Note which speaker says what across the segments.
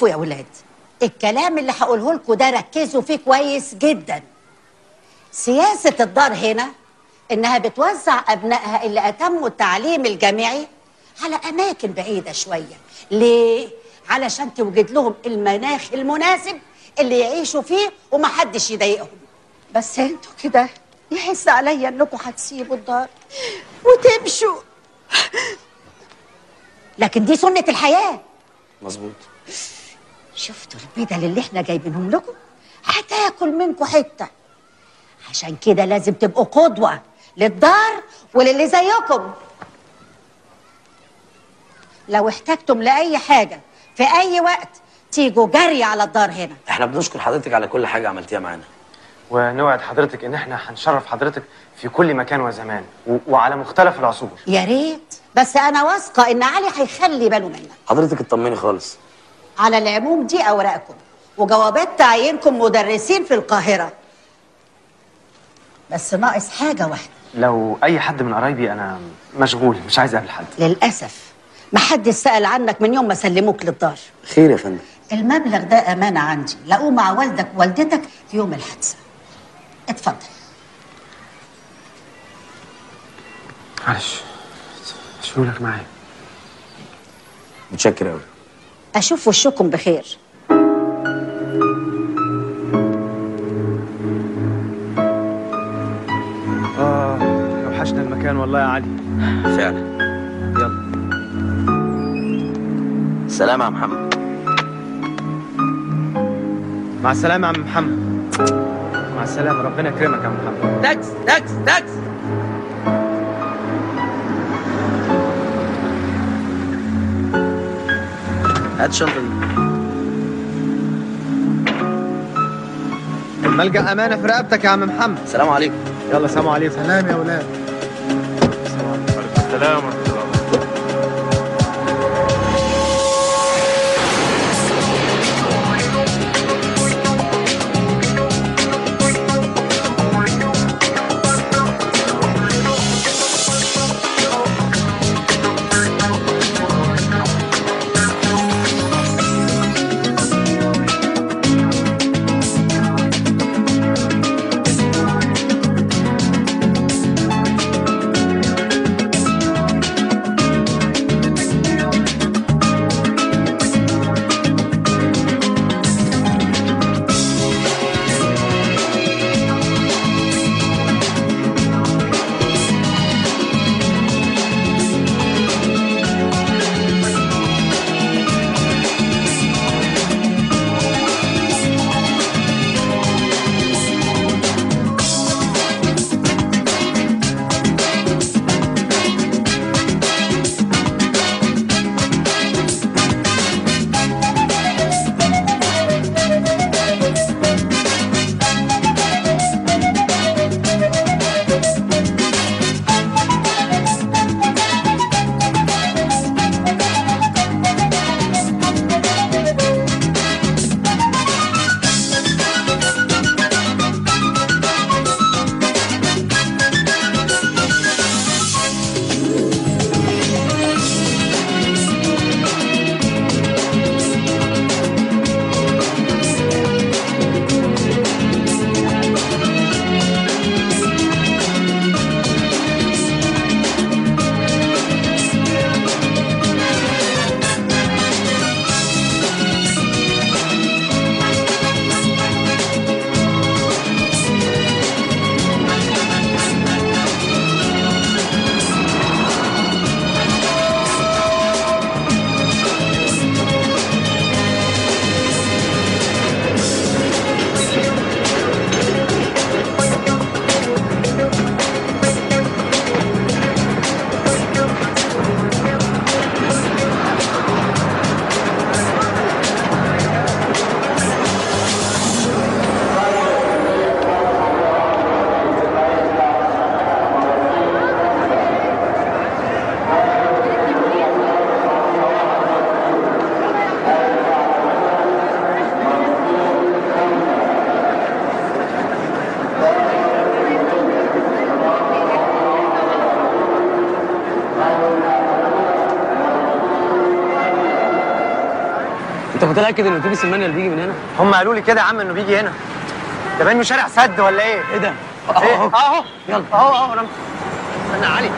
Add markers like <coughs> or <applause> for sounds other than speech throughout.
Speaker 1: شوفوا يا ولاد الكلام اللي هقوله لكم ده ركزوا فيه كويس جدا. سياسة الدار هنا إنها بتوزع أبنائها اللي أتموا التعليم الجامعي على أماكن بعيدة شوية. ليه؟ علشان توجد لهم المناخ المناسب اللي يعيشوا فيه ومحدش يضايقهم. بس أنتوا كده يحس عليا انكم هتسيبوا الدار. وتمشوا. لكن دي سنة الحياة.
Speaker 2: مظبوط.
Speaker 1: شفتوا البدل اللي إحنا جايبينهم لكم؟ هتاكل منكم حتة. عشان كده لازم تبقوا قدوة للدار وللي زيكم. لو احتجتم لأي حاجة في أي وقت تيجوا جري على الدار هنا.
Speaker 2: إحنا بنشكر حضرتك على كل حاجة عملتيها معانا.
Speaker 3: ونوعد حضرتك إن إحنا هنشرف حضرتك في كل مكان وزمان و... وعلى مختلف العصور.
Speaker 1: يا ريت. بس أنا واثقة إن علي هيخلي باله منك.
Speaker 2: حضرتك اطمني خالص.
Speaker 1: على العموم دي أوراقكم. وجوابات تعيينكم مدرسين في القاهرة. بس ناقص حاجة واحدة.
Speaker 3: لو أي حد من قرايبي أنا مشغول مش عايز أقابل حد.
Speaker 1: للأسف. محدش سال عنك من يوم ما سلموك للدار.
Speaker 2: خير يا فندم.
Speaker 1: المبلغ ده أمانة عندي. لقوه مع والدك ووالدتك في يوم الحادثة. اتفضل.
Speaker 3: معلش شغلك معايا
Speaker 2: متشكر قوي
Speaker 1: أشوف وشكم بخير.
Speaker 3: آه وحشنا المكان والله يا علي.
Speaker 2: فعلا.
Speaker 3: يلا.
Speaker 2: سلام يا محمد.
Speaker 3: مع السلامة يا عم محمد. مع السلامة ربنا يكرمك يا عم محمد.
Speaker 2: تاكسي تاكسي تاكسي هات الشنطه دي
Speaker 3: الملجأ أمانة في رقبتك يا عم محمد.
Speaker 2: السلام عليكم.
Speaker 3: يلا سلام عليكم.
Speaker 4: سلام يا ولاد
Speaker 3: السلام ورحمة الله.
Speaker 5: متأكد إن اتوبيس المانيال بيجي من هنا؟
Speaker 3: هم قالوا لي كده يا عم إنه بيجي هنا. ده باين شارع سد ولا إيه؟
Speaker 5: إيه ده؟
Speaker 3: إيه؟
Speaker 5: أهو.
Speaker 3: أهو.
Speaker 5: يلا.
Speaker 3: أهو أهو أنا استنى علي.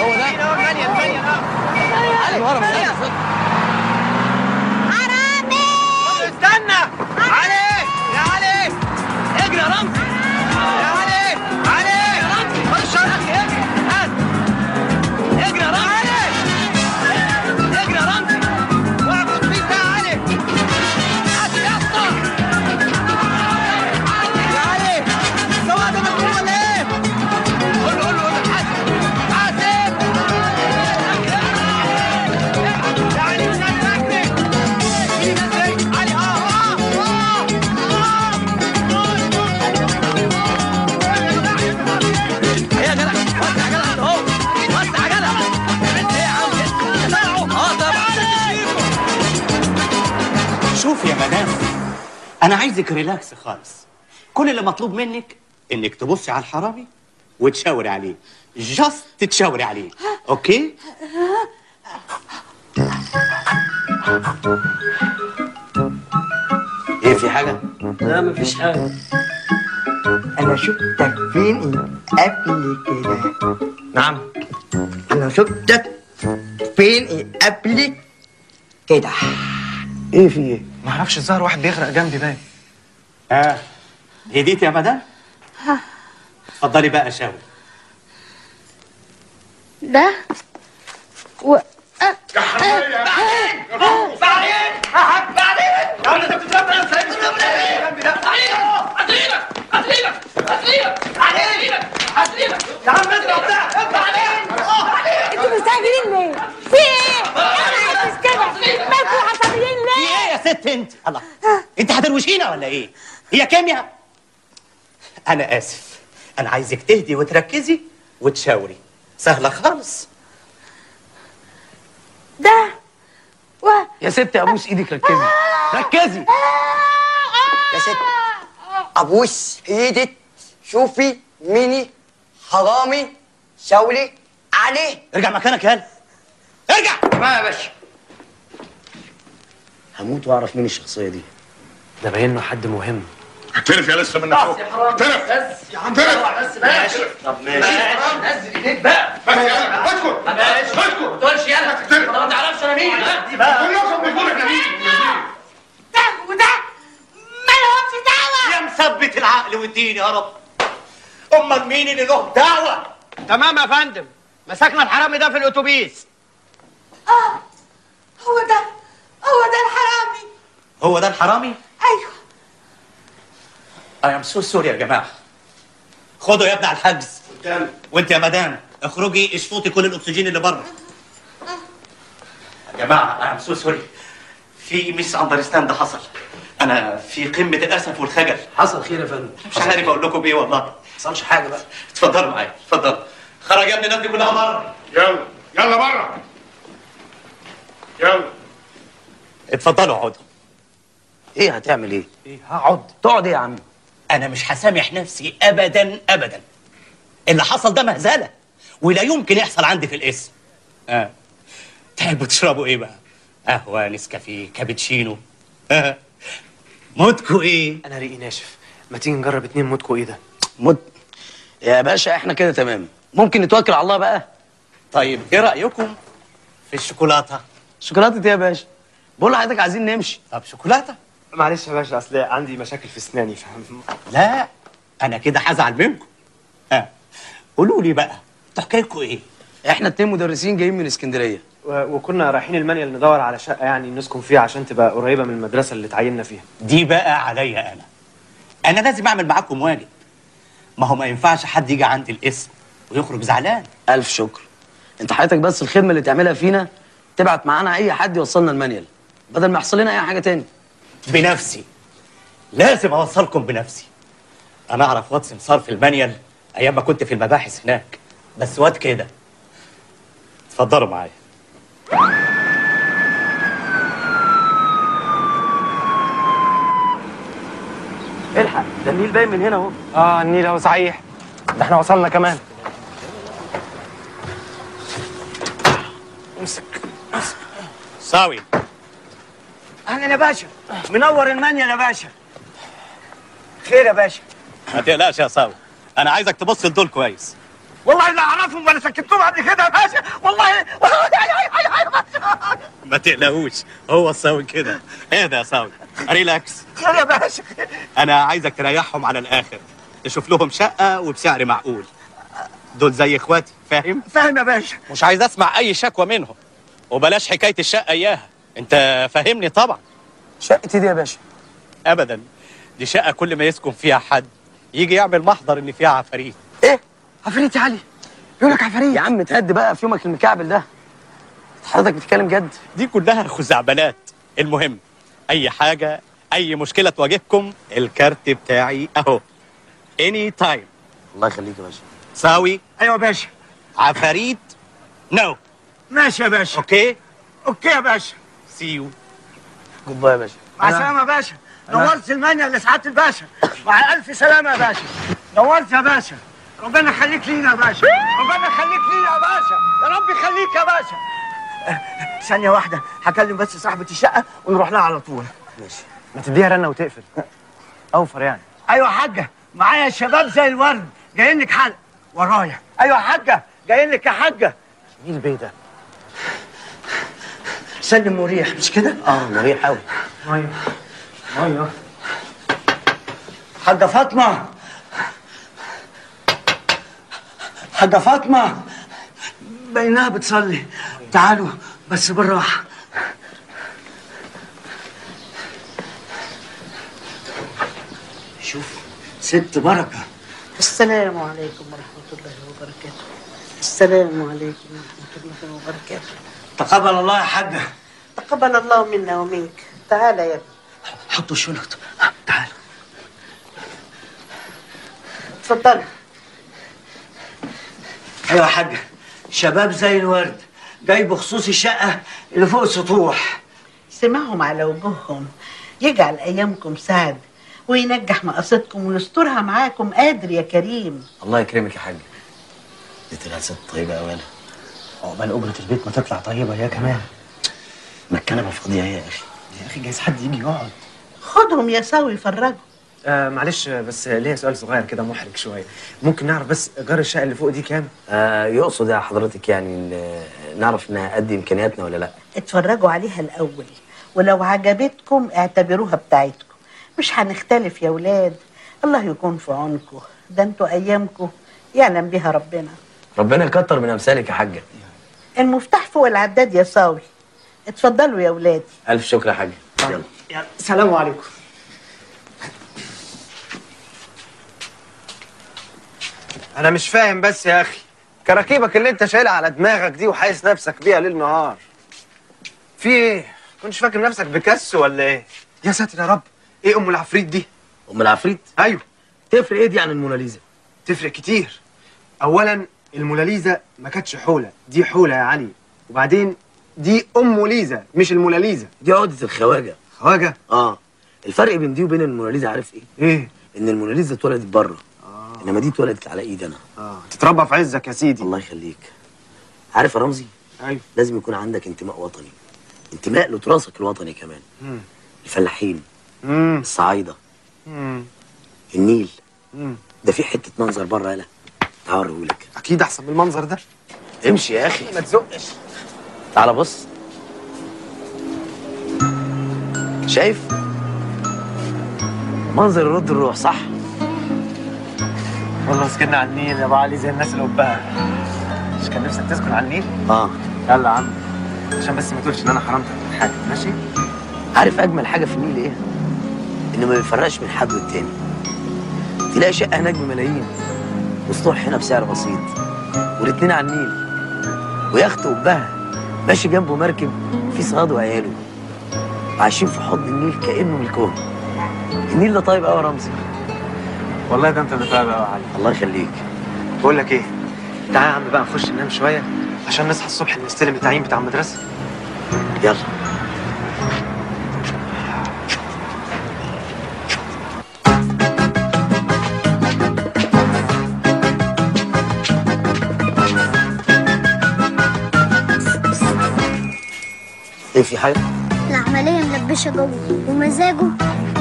Speaker 5: هو ده؟
Speaker 3: المانيال المانيال اهو
Speaker 5: علي ورا
Speaker 6: أنا عايزك relax خالص. كل اللي مطلوب منك إنك تبصي على الحرامي وتشاوري عليه. just تتشاوري عليه. okay؟ إيه في حاجة؟
Speaker 5: لا مفيش حاجة.
Speaker 7: أنا شفتك فين؟ قبل كده.
Speaker 3: نعم.
Speaker 7: أنا شفتك فين؟ قبل كده.
Speaker 3: إيه في إيه؟ ما أعرفش الظاهر واحد بيغرق جنبي باين.
Speaker 6: آه هديت يا مدام؟ اتفضلي بقى شاوري
Speaker 8: ده و أنتوا مستعجلين ليه؟ في إيه؟ أنا مش كده مالكوا عصبيين
Speaker 6: في
Speaker 8: ليه؟
Speaker 6: إيه يا ست انت الله انت هتروشينا ولا إيه هي كيمياء أنا آسف. أنا عايزك تهدي وتركزي وتشاوري. سهلة خالص.
Speaker 8: ده و
Speaker 5: يا ست أبوس إيدك ركزي. ركزي.
Speaker 7: يا ست أبوس إيدك. شوفي ميني حرامي شاولي عليه.
Speaker 6: ارجع مكانك يالا ارجع.
Speaker 7: ما يا باشا.
Speaker 2: هموت وأعرف مين الشخصية دي.
Speaker 3: ده باين له حد مهم.
Speaker 9: اعترف يا لسه منك فوق اعترف. بس يا عم اعترف.
Speaker 6: ماشي. طب ماشي.
Speaker 9: بس يلا. اسكت اسكت ما تقولش يلا. اعترف ما تعرفش أنا مين. كلكم بتقولوا إحنا مين؟
Speaker 8: ده وده ما لهمش دعوة.
Speaker 6: يا مثبت العقل والدين يا رب. أمال مين اللي له دعوة؟
Speaker 3: تمام يا فندم. مسكنا الحرامي ده في الأتوبيس.
Speaker 8: آه هو ده. هو ده الحرامي.
Speaker 6: هو ده الحرامي؟
Speaker 8: أيوه.
Speaker 6: I am so sorry يا جماعة. خدوا يا ابني على الحجز. وانت يا مدام اخرجي اشفطي كل الأكسجين اللي بره. يا جماعة I am so sorry في misunderstand حصل. أنا في قمة الأسف والخجل.
Speaker 5: حصل خير يا فندم.
Speaker 6: مش عارف أقول لكم إيه والله.
Speaker 5: ما حصلش حاجة بقى.
Speaker 6: اتفضلوا معايا اتفضل خرج يا ابني الناس دي كلها بره.
Speaker 9: يلا يلا بره. يلا.
Speaker 6: اتفضلوا اقعدوا
Speaker 2: إيه هتعمل إيه؟
Speaker 5: إيه هقعد. تقعد إيه يا عم؟
Speaker 6: أنا مش هسامح نفسي ابدا ابدا. اللي حصل ده مهزلة ولا يمكن يحصل عندي في الاسم. آه. تحبوا تشربوا إيه بقى؟ قهوة نسكافيه كابتشينو. آه. موتكو إيه؟
Speaker 3: أنا ريقي ناشف. ما تيجي نجرب اتنين موتكو إيه ده؟
Speaker 2: مت يا باشا إحنا كده تمام. ممكن نتوكل على الله بقى.
Speaker 6: طيب إيه رأيكم في الشوكولاتة؟
Speaker 2: شوكولاتة إيه يا باشا؟ بقول لحضرتك عايزين نمشي.
Speaker 6: طب شوكولاتة؟
Speaker 3: معلش يا باشا أصل عندي مشاكل في أسناني فاهم؟
Speaker 6: لا أنا كده هزعل منكم. ها قولوا لي بقى أنتوا حكايتكم إيه؟
Speaker 2: إحنا اتنين مدرسين جايين من اسكندرية.
Speaker 3: و- وكنا رايحين المانيال ندور على شقة يعني نسكن فيها عشان تبقى قريبة من المدرسة اللي اتعيننا فيها.
Speaker 6: دي بقى عليا أنا. أنا لازم أعمل معاكم واجب. ما هو ما ينفعش حد يجي عندي الاسم ويخرج زعلان.
Speaker 2: ألف شكر. أنت حياتك بس الخدمة اللي تعملها فينا تبعت معانا أي حد يوصلنا المانيال بدل ما يحصل لنا أي حاجة تاني.
Speaker 6: بنفسي. لازم أوصلكم بنفسي. أنا أعرف واد سمسار في المانيال أيام ما كنت في المباحث هناك بس واد كده. اتفضلوا معايا.
Speaker 2: الحق ده النيل باين من هنا أهو.
Speaker 3: آه النيل أهو صحيح. ده إحنا وصلنا كمان.
Speaker 6: ساوي.
Speaker 10: أهلا يا باشا. منور المانيا يا باشا. خير يا باشا.
Speaker 6: ما تقلقش يا ساوي أنا عايزك تبص لدول كويس.
Speaker 10: والله لا أعرفهم ولا سكتتهم قبل كده يا باشا. والله.
Speaker 6: ما تقلقوش. هو الساوي كده. اهدى يا ساوي ريلاكس.
Speaker 10: خير يا باشا.
Speaker 6: أنا عايزك تريحهم على الآخر. تشوف لهم شقة وبسعر معقول. دول زي إخواتي فاهم؟
Speaker 10: فاهم يا باشا.
Speaker 6: مش عايز أسمع أي شكوى منهم. وبلاش حكاية الشقة إياها. انت فاهمني طبعا.
Speaker 2: شقتي دي يا باشا.
Speaker 6: ابدا. دي شقة كل ما يسكن فيها حد يجي يعمل محضر إن فيها عفاريت.
Speaker 2: إيه؟ عفريت يا علي. بيقول لك عفريت يا عم تهدي بقى في يومك المكعبل ده. حضرتك بتتكلم جد؟
Speaker 6: دي كلها خزعبلات. المهم أي حاجة أي مشكلة تواجهكم الكارت بتاعي أهو. اني تايم
Speaker 2: الله يخليك يا باشا.
Speaker 6: ساوي.
Speaker 10: أيوه يا باشا.
Speaker 6: عفاريت. no
Speaker 10: ماشي يا باشا.
Speaker 6: okay
Speaker 10: okay يا باشا.
Speaker 6: see
Speaker 2: you goodbye يا باشا
Speaker 10: مع السلامة يا باشا. نورت المانيا لسعاده الباشا. مع ألف سلامة يا باشا. نورت يا باشا. ربنا يخليك لينا يا باشا. ربنا يخليك لينا يا باشا. يا رب يخليك يا باشا. آه، ثانية واحدة. هكلم بس صاحبة الشقة ونروح لها على طول.
Speaker 2: ماشي.
Speaker 3: ما تديها رنة وتقفل. أوفر يعني.
Speaker 10: أيوة يا حاجة. معايا الشباب زي الورد. جايين لك حلق ورايا. أيوة يا حاجة. جايين لك يا حاجة.
Speaker 3: مين البيه ده.
Speaker 10: سلم مريح مش كده؟
Speaker 2: آه مريح قوي
Speaker 3: مية. مية.
Speaker 10: حاجة فاطمة. حاجة فاطمة. بينها بتصلي. تعالوا بس بالراحة. شوف ست بركة.
Speaker 1: السلام عليكم ورحمة الله وبركاته. السلام عليكم ورحمة الله وبركاته.
Speaker 10: تقبل الله يا حاجة
Speaker 1: تقبل الله منا ومنك. تعال يا ابني.
Speaker 10: حطوا الشنط تعال.
Speaker 1: تفضل.
Speaker 10: أيوه يا حاجة شباب زي الورد. جاي بخصوص الشقة اللي فوق السطوح.
Speaker 1: سمعهم على وجوههم. يجعل أيامكم سعد وينجح مقاصدكم ويسترها معاكم قادر يا كريم.
Speaker 2: الله يكرمك يا حاج. دي طلعت ست طيبة قوي أنا.
Speaker 3: عقبال اجره البيت ما تطلع طيبة يا كمان.
Speaker 2: ما الكنبه فاضيه يا أخي.
Speaker 3: يا أخي جايز حد يجي يقعد.
Speaker 1: خدهم يا ساوي فرجوا
Speaker 3: آه معلش آه، بس ليا سؤال صغير كده محرج شوية. ممكن نعرف بس إيجار الشقة اللي فوق دي كام؟
Speaker 2: آه يقصد يا حضرتك يعني إن نعرف إنها قد إمكانياتنا ولا لا؟
Speaker 1: اتفرجوا عليها الأول ولو عجبتكم اعتبروها بتاعتكم. مش هنختلف يا ولاد. الله يكون في عونكم. ده أنتوا أيامكم يعلم بها ربنا.
Speaker 2: ربنا يكتر من أمثالك يا حاجة.
Speaker 1: المفتاح فوق العداد يا ساوي اتفضلوا يا ولادي.
Speaker 2: ألف شكر يا حاجة يلا.
Speaker 10: يلا سلام عليكم.
Speaker 3: أنا مش فاهم بس يا أخي كراكيبك اللي أنت شايلها على دماغك دي وحايس نفسك بيها ليل نهار. في إيه؟ كنتش فاكر نفسك بكسو ولا إيه؟ يا ساتر يا رب إيه أم العفريت دي؟
Speaker 2: أم العفريت؟
Speaker 3: أيوه.
Speaker 2: تفرق إيه دي عن الموناليزا؟
Speaker 3: تفرق كتير. اولا الموناليزا ما كانتش حولة. دي حولة يا علي. وبعدين دي أم ليزا مش الموناليزا
Speaker 2: دي عقدة الخواجة.
Speaker 3: خواجة؟
Speaker 2: آه. الفرق بين دي وبين الموناليزا عارف إيه؟
Speaker 3: إيه؟
Speaker 2: إن الموناليزا اتولدت بره. إنما دي اتولدت على ايدي أنا
Speaker 3: آه. تتربى في عزك يا سيدي.
Speaker 2: الله يخليك. عارف يا رمزي؟
Speaker 3: أيوه.
Speaker 2: لازم يكون عندك انتماء وطني. انتماء لتراثك الوطني كمان.
Speaker 3: مم.
Speaker 2: الفلاحين.
Speaker 3: امم
Speaker 2: الصعايدة.
Speaker 3: امم
Speaker 2: النيل.
Speaker 3: امم
Speaker 2: ده في حتة منظر بره يالا تعال اوريهولك
Speaker 3: أكيد أحسن من المنظر ده.
Speaker 2: امشي يا أخي.
Speaker 3: ما تزقش.
Speaker 2: تعال بص. شايف؟ منظر يرد الروح صح؟
Speaker 3: والله سكننا على النيل يا أبو علي زي الناس اللي قبها. مش كان نفسك تسكن على النيل؟
Speaker 2: آه.
Speaker 3: يلا يا عم. عشان بس ما تقولش إن أنا حرمتك من حاجة ماشي؟
Speaker 2: عارف أجمل حاجة في النيل إيه؟ إنه ما بيفرقش بين حد والتاني تلاقي شقة هناك بملايين. وسطوح هنا بسعر بسيط. والاتنين على النيل. ويخت قبها ماشي جنبه مركب. فيه صياد وعياله. عايشين في حضن النيل كأنه ملكهم. النيل ده طيب قوي يا رمزي.
Speaker 3: والله ده انت اللي طيب قوي يا علي.
Speaker 2: الله يخليك.
Speaker 3: بقول لك إيه؟ تعالى يا عم بقى نخش ننام شوية. عشان نصحى الصبح نستلم التعيين بتاع المدرسة.
Speaker 2: يلا. إيه في حاجة؟
Speaker 5: العملية ملبشة جوه ومزاجه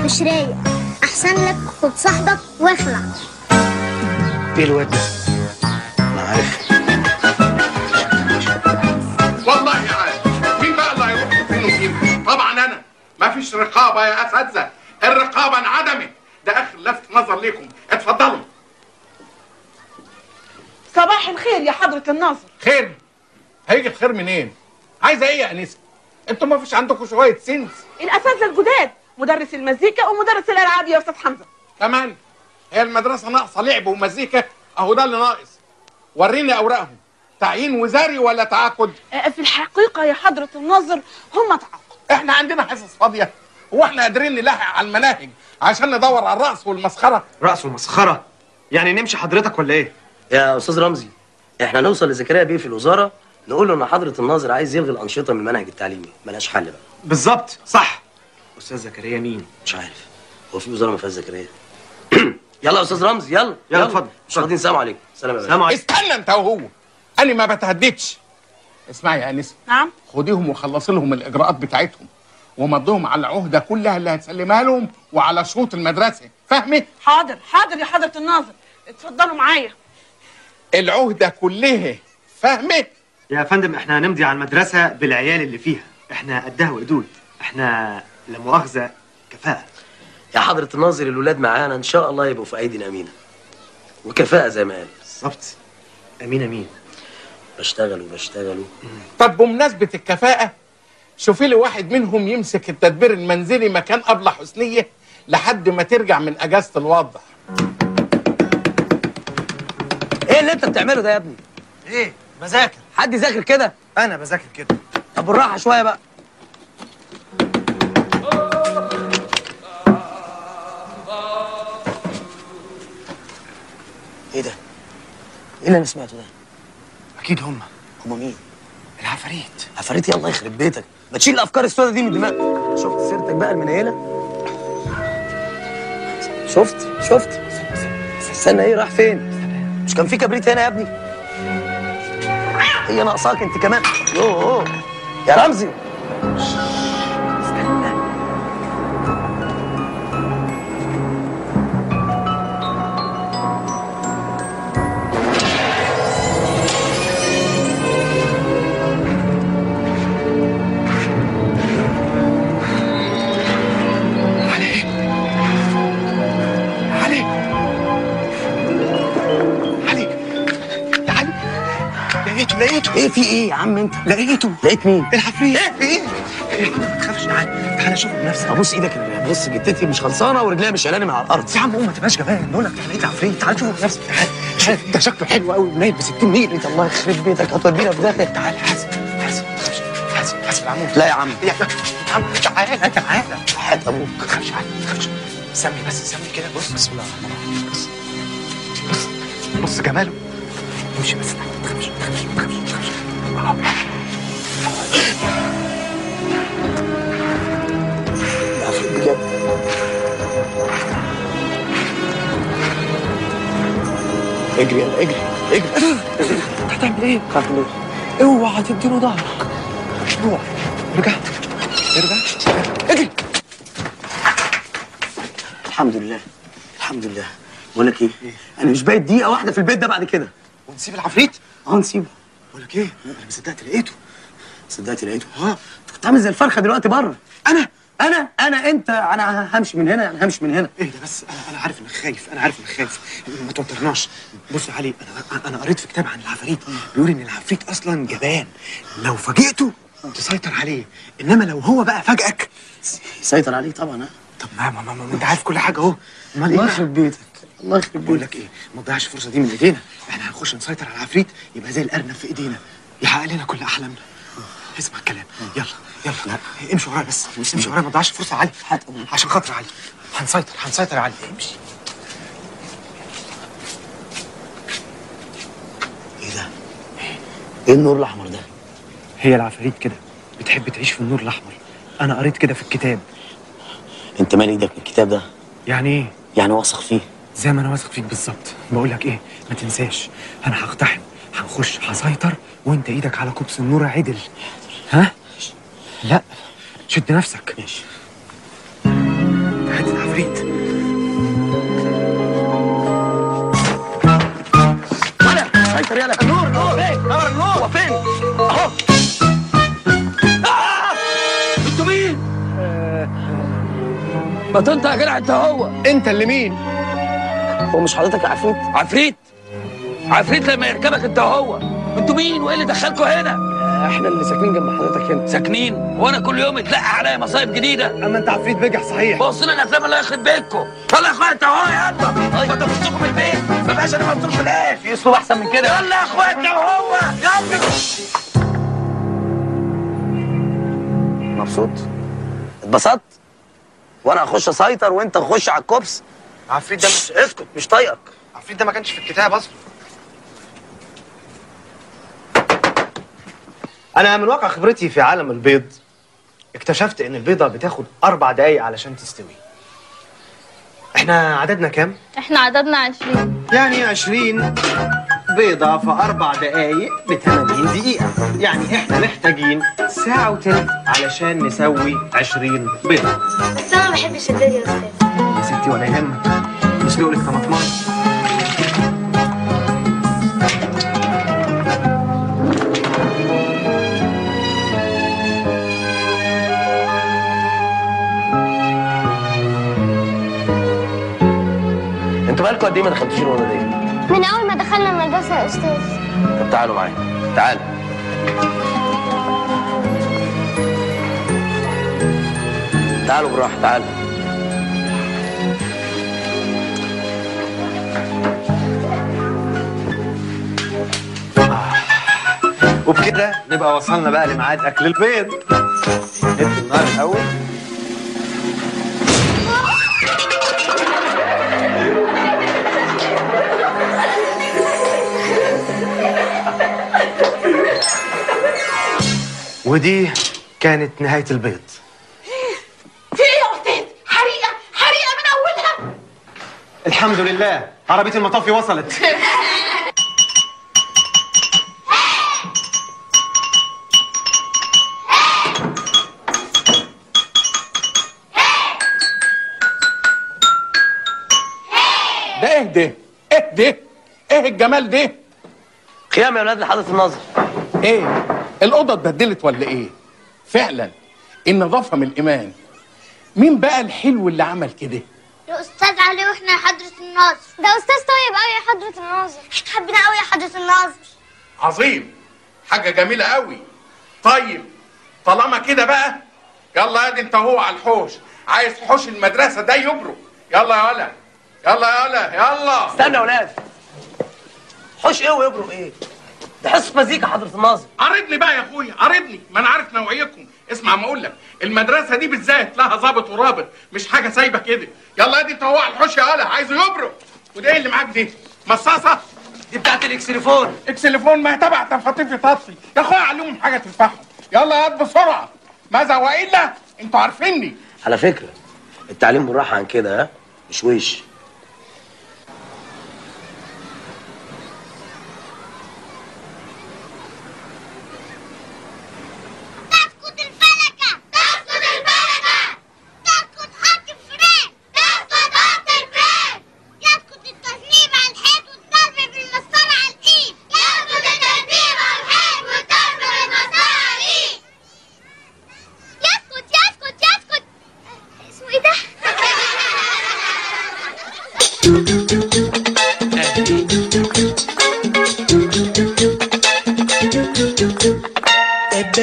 Speaker 5: مش رايق. أحسن لك خد صاحبك واخلع.
Speaker 3: إيه الواد ده؟ أنا عارف.
Speaker 9: والله عارف مين بقى اللي هيروح فين وفين طبعا أنا. ما فيش رقابة يا أساتذة. الرقابة انعدمت. ده آخر لفت نظر ليكم. اتفضلوا.
Speaker 8: صباح الخير يا حضرة الناظر.
Speaker 9: خير. هيجي الخير منين؟ عايزة إيه يا انسه أنتوا ما فيش عندكم شوية سنس.
Speaker 8: الأساتذة الجداد مدرس المزيكا ومدرس الألعاب يا أستاذ حمزة.
Speaker 9: كمان هي المدرسة ناقصة لعب ومزيكا أهو ده اللي ناقص. وريني أوراقهم. تعيين وزاري ولا تعاقد؟
Speaker 8: آه، في الحقيقة يا حضرة الناظر هم تعاقد.
Speaker 9: إحنا عندنا حصص فاضية هو إحنا قادرين نلاحق على المناهج عشان ندور على الرأس والمسخرة.
Speaker 3: رأس ومسخرة يعني نمشي حضرتك ولا إيه؟
Speaker 2: يا أستاذ رمزي إحنا نوصل لزكريا بيه في الوزارة نقول له إن حضرة الناظر عايز يلغي الأنشطة من المنهج التعليمي. ملهاش حل بقى.
Speaker 3: بالظبط صح. أستاذ زكريا مين؟
Speaker 2: مش عارف. هو في وزارة ما فيهاش زكريا. <clears throat> يلا يا أستاذ رمزي يلا
Speaker 3: يلا اتفضل.
Speaker 2: مش واخدين سلام عليكم. سلام يا
Speaker 3: سلام عليكم.
Speaker 9: استنى انت وهو. أنا ما بتهددش. اسمعي يا انسه
Speaker 8: نعم.
Speaker 9: خديهم وخلصي لهم الإجراءات بتاعتهم ومضيهم على العهدة كلها اللي هتسلمها لهم وعلى شروط المدرسة. فاهمة؟
Speaker 8: حاضر حاضر يا حضرة الناظر. اتفضلوا معايا.
Speaker 9: العهدة كلها. فاهمة؟
Speaker 3: يا فندم إحنا هنمضي على المدرسة بالعيال اللي فيها. إحنا قدها وقدود إحنا لا مؤاخذة كفاءة.
Speaker 2: يا حضرة الناظر الولاد معانا. إن شاء الله يبقوا في أيدي امينه وكفاءة زي ما قال.
Speaker 3: بالظبط. أمين أمين.
Speaker 2: بشتغل وبشتغل
Speaker 9: طب بمناسبة الكفاءة شوفي لي واحد منهم يمسك التدبير المنزلي مكان ابله حسنية لحد ما ترجع من أجازة الوضع.
Speaker 2: إيه اللي أنت بتعمله ده يا ابني؟
Speaker 3: إيه؟ بذاكر.
Speaker 2: حد يذاكر كده؟
Speaker 3: أنا بذاكر كده.
Speaker 2: طب بالراحة شوية بقى. إيه ده؟ إيه اللي أنا سمعته ده؟
Speaker 3: أكيد هم.
Speaker 2: هما مين؟
Speaker 3: العفاريت.
Speaker 2: عفاريت الله يخرب بيتك. ما تشيل الأفكار السوداء دي من دماغك. شفت سيرتك بقى المنيله شفت؟ شفت؟ استنى إيه راح فين؟ مش كان في كبريت هنا يا ابني؟ هي ناقصاك انت كمان يوه. يا رمزي
Speaker 9: لقيته. لقيته
Speaker 2: إيه في إيه يا عم أنت؟
Speaker 9: لقيته.
Speaker 2: لقيت مين؟
Speaker 9: العفريت إيه إيه؟
Speaker 3: ما تخافش تعالى تعالى شوف بنفسك
Speaker 2: ابص إيدك بص جتتي مش خلصانة ورجليها مش شلاني من على الأرض.
Speaker 3: يا عم قوم ما تبقاش جبان. بقول لك تعالى لقيت عفريت تعالى شوف بنفسك تعالى
Speaker 9: ده شكله حلو قوي ونايم ب 60 ميل.
Speaker 2: انت الله يخرب بيتك هتودينا في داخل
Speaker 9: تعال حاسب حاسب حاسب حاسب العمود
Speaker 2: لا يا عم.
Speaker 9: يا عم تعالى تعالى
Speaker 2: حياة أبوك.
Speaker 9: ما تخافش علي ما تخافش. سمي بس سمي كده. بص بسم الله الرحمن الرحيم. بص بص جماله. امشي بس ما تخافش تخافش تخافش تخافش
Speaker 2: اجري يلا اجري اجري
Speaker 9: انت هتعمل إيه؟
Speaker 2: خاف
Speaker 9: اوعى تديله ظهرك روح رجع ارجع اجري
Speaker 2: الحمد لله. الحمد لله. بقول لك إيه؟ أنا مش بايت دقيقة واحدة في البيت ده بعد كده.
Speaker 3: ونسيب العفريت.
Speaker 2: آه نسيبه.
Speaker 3: بقول لك إيه؟ أنا ما صدقت لقيته.
Speaker 2: صدقت لقيته. آه انت كنت عامل زي الفرخة دلوقتي بره.
Speaker 3: أنا؟
Speaker 2: أنا؟ أنا أنت؟ أنا همشي من هنا أنا همشي من هنا.
Speaker 3: إيه ده بس؟ أنا أنا عارف إنك خايف أنا عارف إنك خايف. ما توترناش. بص يا علي أنا أنا قريت في كتاب عن العفاريت. بيقول إن العفريت أصلا جبان. لو فاجئته تسيطر عليه. إنما لو هو بقى فاجئك
Speaker 2: يسيطر عليه طبعا ها.
Speaker 3: طب ما ما, ما, أنت عارف كل حاجة أهو.
Speaker 2: أمال
Speaker 3: إيه
Speaker 2: يخرب بيتك. الله يخرب
Speaker 3: بقول لك إيه؟ ما تضيعش الفرصه دي من إيدينا. إحنا هنخش نسيطر على العفريت يبقى زي الأرنب في إيدينا. يحقق لنا كل أحلامنا. اسمع الكلام. يلا يلا. امشي ورايا بس. امشي ورايا ما تضيعش الفرصه علي. عشان خاطر علي. هنسيطر هنسيطر علي. امشي.
Speaker 2: إيه ده؟ إيه النور الأحمر ده؟
Speaker 3: هي العفاريت كده. بتحب تعيش في النور الأحمر. أنا قريت كده في الكتاب.
Speaker 2: أنت مال إيدك من الكتاب ده؟
Speaker 3: يعني إيه؟
Speaker 2: يعني واثق فيه؟
Speaker 3: زي ما أنا واثق فيك بالظبط. بقول لك إيه ما تنساش. أنا هقتحم هنخش هسيطر وأنت إيدك على كوبس النور عدل. ها؟ لا شد نفسك. ماشي. حتة عفريت
Speaker 2: سيطر يلا. النور النور إيه نور النور هو فين؟ أهو. آه! أنتوا مين؟ ما انت يا جدع انت هو
Speaker 3: أنت اللي مين؟
Speaker 2: هو مش حضرتك عفريت؟ عفريت؟ عفريت لما يركبك انت وهو. أنتوا مين؟ وايه اللي دخلكوا هنا؟
Speaker 3: إحنا اللي ساكنين جنب حضرتك هنا.
Speaker 2: ساكنين؟ وأنا كل يوم يتلقى عليا مصايب جديدة.
Speaker 3: اما انت عفريت بجح صحيح.
Speaker 2: بص لنا الافلام اللي يخرب بيتكم. يلا يا اخويا انت اهو يلا. ما تخشكم البيت. ما بقاش أنا مبسوط في الآخر.
Speaker 11: في اسلوب احسن من كده.
Speaker 2: يلا يا اخويا انت وهو يلا. مبسوط؟ اتبسطت؟ وأنا هخش اسيطر وانت تخش على الكوبس؟
Speaker 3: عفريت ده مش
Speaker 2: اسكت مش طايقك.
Speaker 3: عفريت ده ما كانش في الكتاب أصلا. أنا من واقع خبرتي في عالم البيض اكتشفت إن البيضة بتاخد أربع دقايق علشان تستوي. إحنا عددنا كام؟
Speaker 5: إحنا عددنا عشرين.
Speaker 3: يعني 20 بيضة في أربع دقايق ب 80 دقيقة. يعني إحنا محتاجين ساعة وتلت علشان نسوي 20 بيضة.
Speaker 5: بس أنا ما بحبش البيض يا أستاذ.
Speaker 3: يا ستي ولا يهمك نسلق لك طماطمات
Speaker 2: أنتوا بقالكم قد إيه ما دخلتوش الاوضه دي
Speaker 5: من أول ما دخلنا المدرسة يا أستاذ.
Speaker 2: طب تعالوا معايا. تعالوا. تعالوا بالراحه تعالوا.
Speaker 3: وبكده نبقى وصلنا بقى لميعاد أكل البيض. نبكي النار الأول. ودي كانت نهاية البيض.
Speaker 8: في إيه يا أستاذ؟ حريقه حريقة من أولها.
Speaker 3: الحمد لله. عربية المطافي وصلت. <laughs>
Speaker 9: ده إيه ده؟ إيه ده؟ إيه الجمال ده؟
Speaker 2: خيام يا ولاد لحضرة الناظر
Speaker 9: إيه؟ الأوضة اتبدلت ولا إيه؟ فعلا النظافة من الإيمان مين بقى الحلو اللي عمل كده؟
Speaker 5: الاستاذ علي وإحنا يا حضرة الناظر ده أستاذ طيب قوي يا حضرة الناظر حبنا قوي يا حضرة الناظر
Speaker 9: عظيم حاجة جميلة قوي طيب طالما كده بقى يلا يا دي انت هو على الحوش عايز حوش المدرسة ده يبرق يلا يا ولا يلا يا ولا يلا.
Speaker 2: استنى يا ولاد. حوش إيه ويبرق إيه؟ ده حصه مزيكا حضرة الناظر.
Speaker 9: عرضني بقى يا اخويا عرضني ما أنا عارف نوعيتكم اسمع ما أقول لك المدرسة دي بالذات لها ظابط ورابط مش حاجة سايبة كده. يلا يا دي انت هو على الحوش يا ولا عايزه يبرق وده إيه اللي معاك دي؟ مصاصة.
Speaker 2: دي بتاعت الاكسليفون.
Speaker 9: اكسليفون ما هي تبع تفاطيف تطفي يا اخويا علمهم حاجة تنفعهم. يلا يا بسرعة. ماذا وإلا؟ أنتوا عارفيني.
Speaker 2: على فكرة التعليم بالراحة عن كده ها؟ مش وش.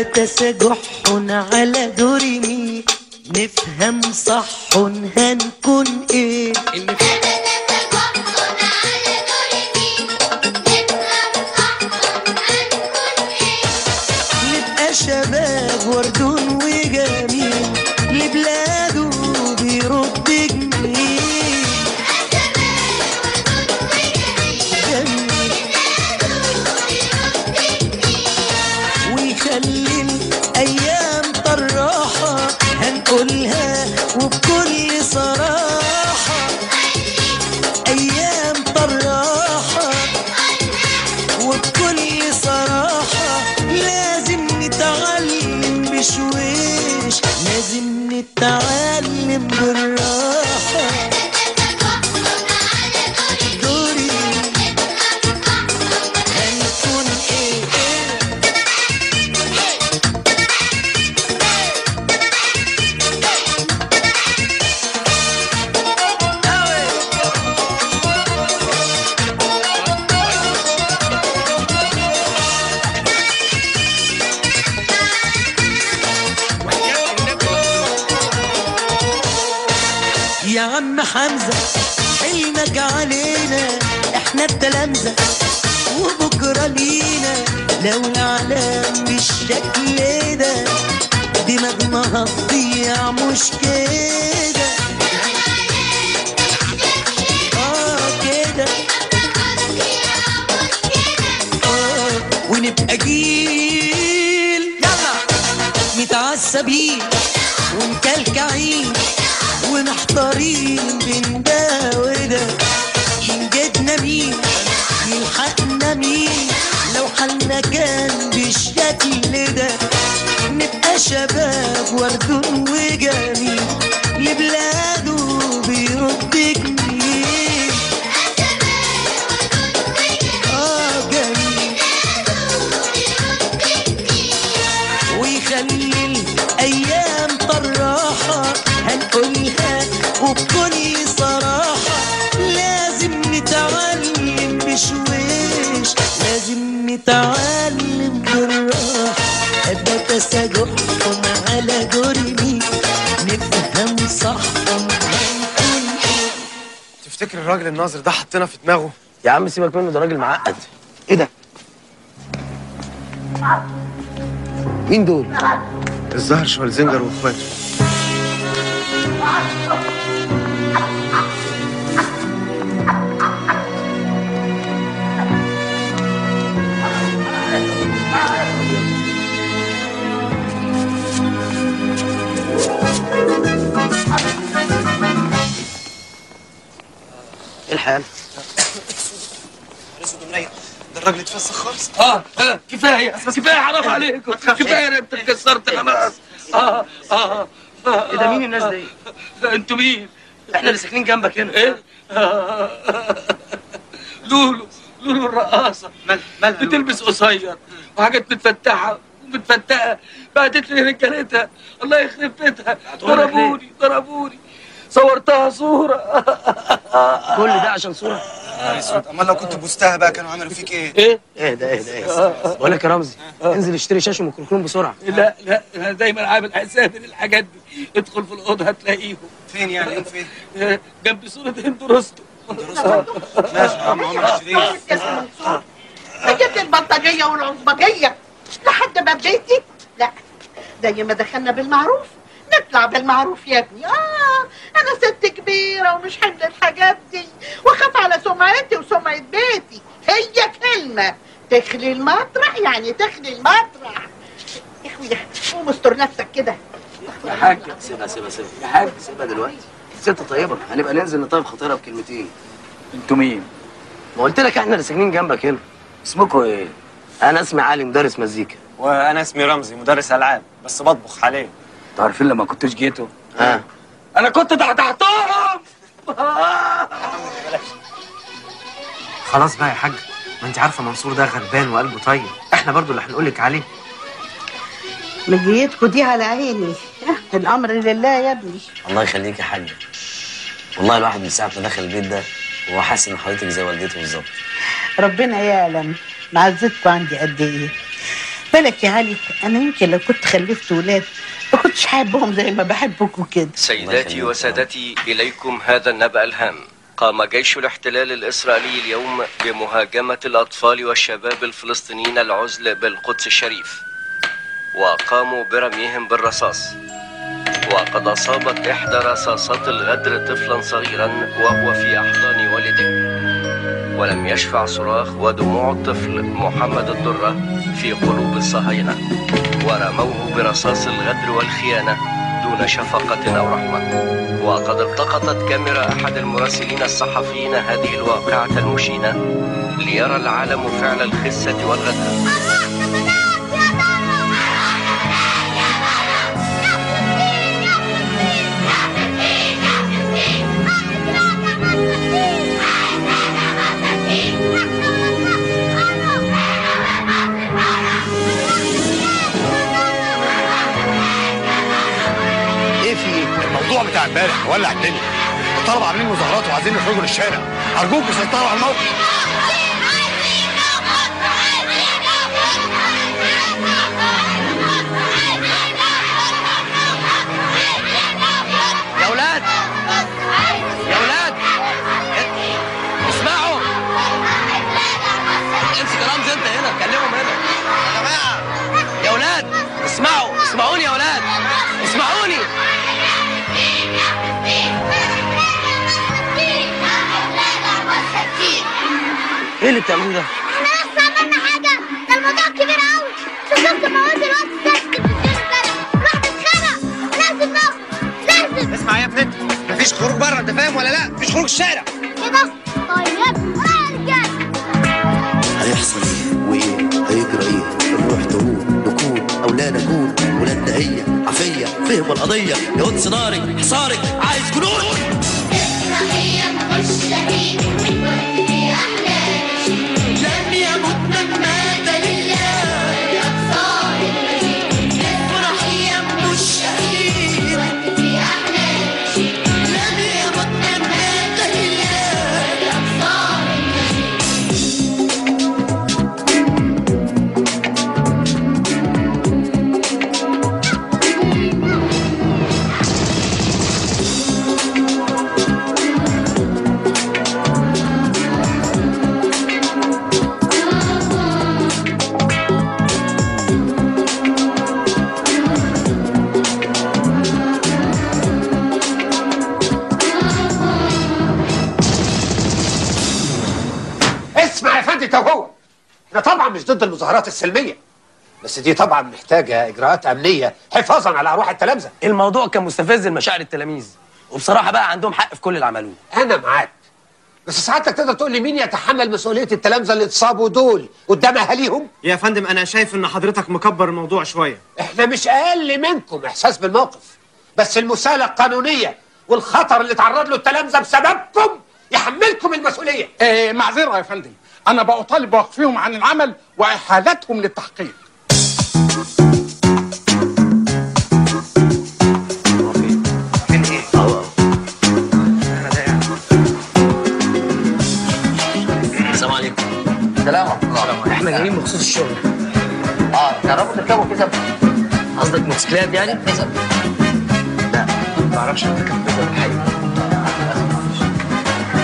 Speaker 12: أبتس جح على دوري نفهم صح هنكون إيه؟ نتعلم بالراحة حمزة حلمك علينا إحنا التلامذة. وبكرة لينا لو العالم بالشكل ده دماغنا هتضيع مش كده آه كده. آه ونبقى جيل. يلا. متعصبين. مين يلحقنا مين لو حالنا كان بالشكل نبقى شباب وردون وجميل لبلاده
Speaker 3: تفتكر الراجل الناظر ده حطنا في دماغه.
Speaker 2: يا عم سيبك منه ده راجل معقد. إيه ده؟ مين دول؟
Speaker 3: الظاهر شوالزنجر واخواته.
Speaker 2: إيه الحال.
Speaker 8: ده الراجل اتفسخ خالص؟
Speaker 13: آه آه كفاية كفاية حرام عليكم. كفاية انت اتكسرت خلاص آه آه آه
Speaker 2: إيه ده؟ مين الناس دي؟
Speaker 13: أنتوا مين؟
Speaker 2: إحنا اللي ساكنين جنبك هنا.
Speaker 13: إيه؟ آه. لولو لولو الرقاصة.
Speaker 8: مال مال
Speaker 13: بتلبس قصير وحاجات متفتحة ومتفتقه بعتت لي رجالتها. الله يخرب بيتها؟ ضربوني ضربوني. صورتها صورة.
Speaker 2: كل ده عشان صورة؟
Speaker 8: اسود أمال لو كنت بوستها بقى كانوا عملوا فيك إيه؟
Speaker 13: إيه؟
Speaker 2: اهدى اهدى اهدى بقول لك يا رمزي انزل اشتري شاشه وميكروفون بسرعة.
Speaker 13: لا لا أنا دايما عامل حسابي للحاجات دي. ادخل في الأوضة هتلاقيهم.
Speaker 8: فين يعني؟ يوم فين؟
Speaker 13: جنب صورة هند رستم
Speaker 8: ماشي يا عم عمر الشريف
Speaker 1: جبت البلطجية والعصبجية لحد ما بيتي لا زي ما دخلنا بالمعروف. نطلع بالمعروف يا ابني. آه أنا ست كبيرة ومش حمل الحاجات دي. وأخاف على سمعتي وسمعة بيتي. هي كلمة. تخلي المطرح يعني تخلي المطرح. يا أخويا قوم استر نفسك كده.
Speaker 2: يا حاج سيبها سيبها سيبها يا حاج سيبها دلوقتي. ست طيبة هنبقى ننزل نطيب خطيرها بكلمتين.
Speaker 13: أنتوا مين؟
Speaker 2: ما قلت لك إحنا اللي ساكنين جنبك هنا. اسمكوا إيه؟ أنا اسمي علي مدرس مزيكا.
Speaker 3: وأنا اسمي رمزي مدرس ألعاب بس بطبخ حاليا.
Speaker 13: أنتوا عارفين لما كنتش جيتوا؟
Speaker 2: ها.
Speaker 13: أنا كنت تحتهم
Speaker 3: خلاص بقى يا حاج ما انت عارفة منصور ده غلبان وقلبه طيب. إحنا برضو اللي هنقول لك عليه.
Speaker 1: مجيتكوا دي على عيني. الأمر لله يا ابني.
Speaker 2: الله يخليك يا حاج. والله الواحد من ساعة ما دخل البيت ده وهو حاسس إن حضرتك زي والدته بالظبط.
Speaker 1: ربنا يعلم معزتكم عندي قد إيه. بالك يا علي أنا يمكن لو كنت خلفت ولاد ما كنتش حابهم زي ما بحبكم كده.
Speaker 14: سيداتي وسادتي إليكم هذا النبأ الهام. قام جيش الاحتلال الإسرائيلي اليوم بمهاجمة الأطفال والشباب الفلسطينيين العزل بالقدس الشريف وقاموا برميهم بالرصاص. وقد أصابت إحدى رصاصات الغدر طفلا صغيرا وهو في أحضان والده. ولم يشفع صراخ ودموع الطفل محمد الدرة في قلوب الصهاينة. ورموه برصاص الغدر والخيانة دون شفقة أو رحمة. وقد التقطت كاميرا أحد المراسلين الصحفيين هذه الواقعة المشينة ليرى العالم فعل الخسة والغدر
Speaker 15: امبارح ولع الدنيا. الطلبة عاملين مظاهرات وعايزين يخرجوا للشارع. ارجوكوا سيطروا على الموقف.
Speaker 2: يا يا اسمعوا! انت هنا كلمهم هنا. يا جماعة يا اسمعوا! اسمعوني يا إيه اللي بتعملوه ده؟
Speaker 5: إحنا لسه عملنا حاجة. ده الموضوع كبير قوي مواد لازم لازم.
Speaker 3: اسمع يا مفيش خروج بره انت فاهم ولا لا؟ مفيش خروج الشارع.
Speaker 5: كده طيب ورايا يا رجاله
Speaker 12: هيحصل إيه؟ وإيه؟ هيجرى إيه؟ نروح تقول نكون أو لا نكون ولادنا هي عافيه فهم القضية. يا قدس نارك حصارك عايز جنون.
Speaker 16: ضد المظاهرات السلمية. بس دي طبعا محتاجة إجراءات أمنية حفاظا على أرواح التلامذة.
Speaker 2: الموضوع كان مستفز لمشاعر التلاميذ. وبصراحة بقى عندهم حق في كل اللي عملوه.
Speaker 16: أنا معاك. بس ساعتك تقدر تقول لي مين يتحمل مسؤولية التلامذة اللي اتصابوا دول قدام أهاليهم؟
Speaker 3: يا فندم أنا شايف إن حضرتك مكبر الموضوع شوية.
Speaker 16: إحنا مش أقل منكم إحساس بالموقف. بس المساءلة القانونية والخطر اللي تعرض له التلامذة بسببكم يحملكم المسؤولية.
Speaker 9: إيه معذره يا فندم. أنا بطالب بوقفهم عن العمل وإحالتهم للتحقيق.
Speaker 2: السلام عليكم. ورحمة الله. إحنا جايين بخصوص الشغل. آه تعرفوا تركبوا كذا قصدك موتوسيكلات يعني؟ كذا لا ما أعرفش اركب كذا الحقيقة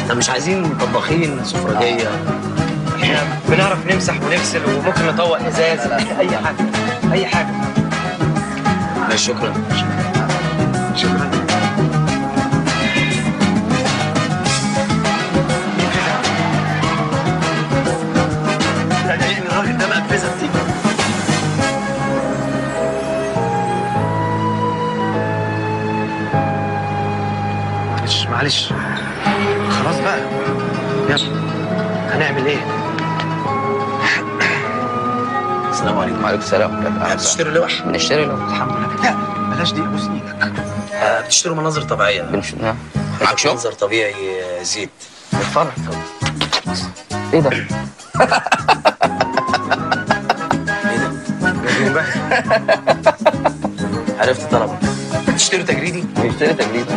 Speaker 2: إحنا مش عايزين طباخين سفرجية؟
Speaker 3: إحنا بنعرف نمسح ونغسل وممكن نطوق إزاز. أي حاجة أي حاجة.
Speaker 2: لا شكرا.
Speaker 3: شكرا.
Speaker 2: يعني الراجل ده
Speaker 3: معلش معلش. خلاص بقى. يلا. هنعمل إيه؟
Speaker 2: السلام عليكم. وعليكم السلام بتشتروا لوح بنشتري لوح الحمد لله.
Speaker 3: لا بلاش دي بوس
Speaker 2: إيدك بتشتروا مناظر طبيعية. بنش... نعم معاك شو؟ منظر طبيعي زيت. اتفرج إيه ده؟ <laughs> عرفت طلبك بتشتروا تجريدي؟ بنشتري تجريدي.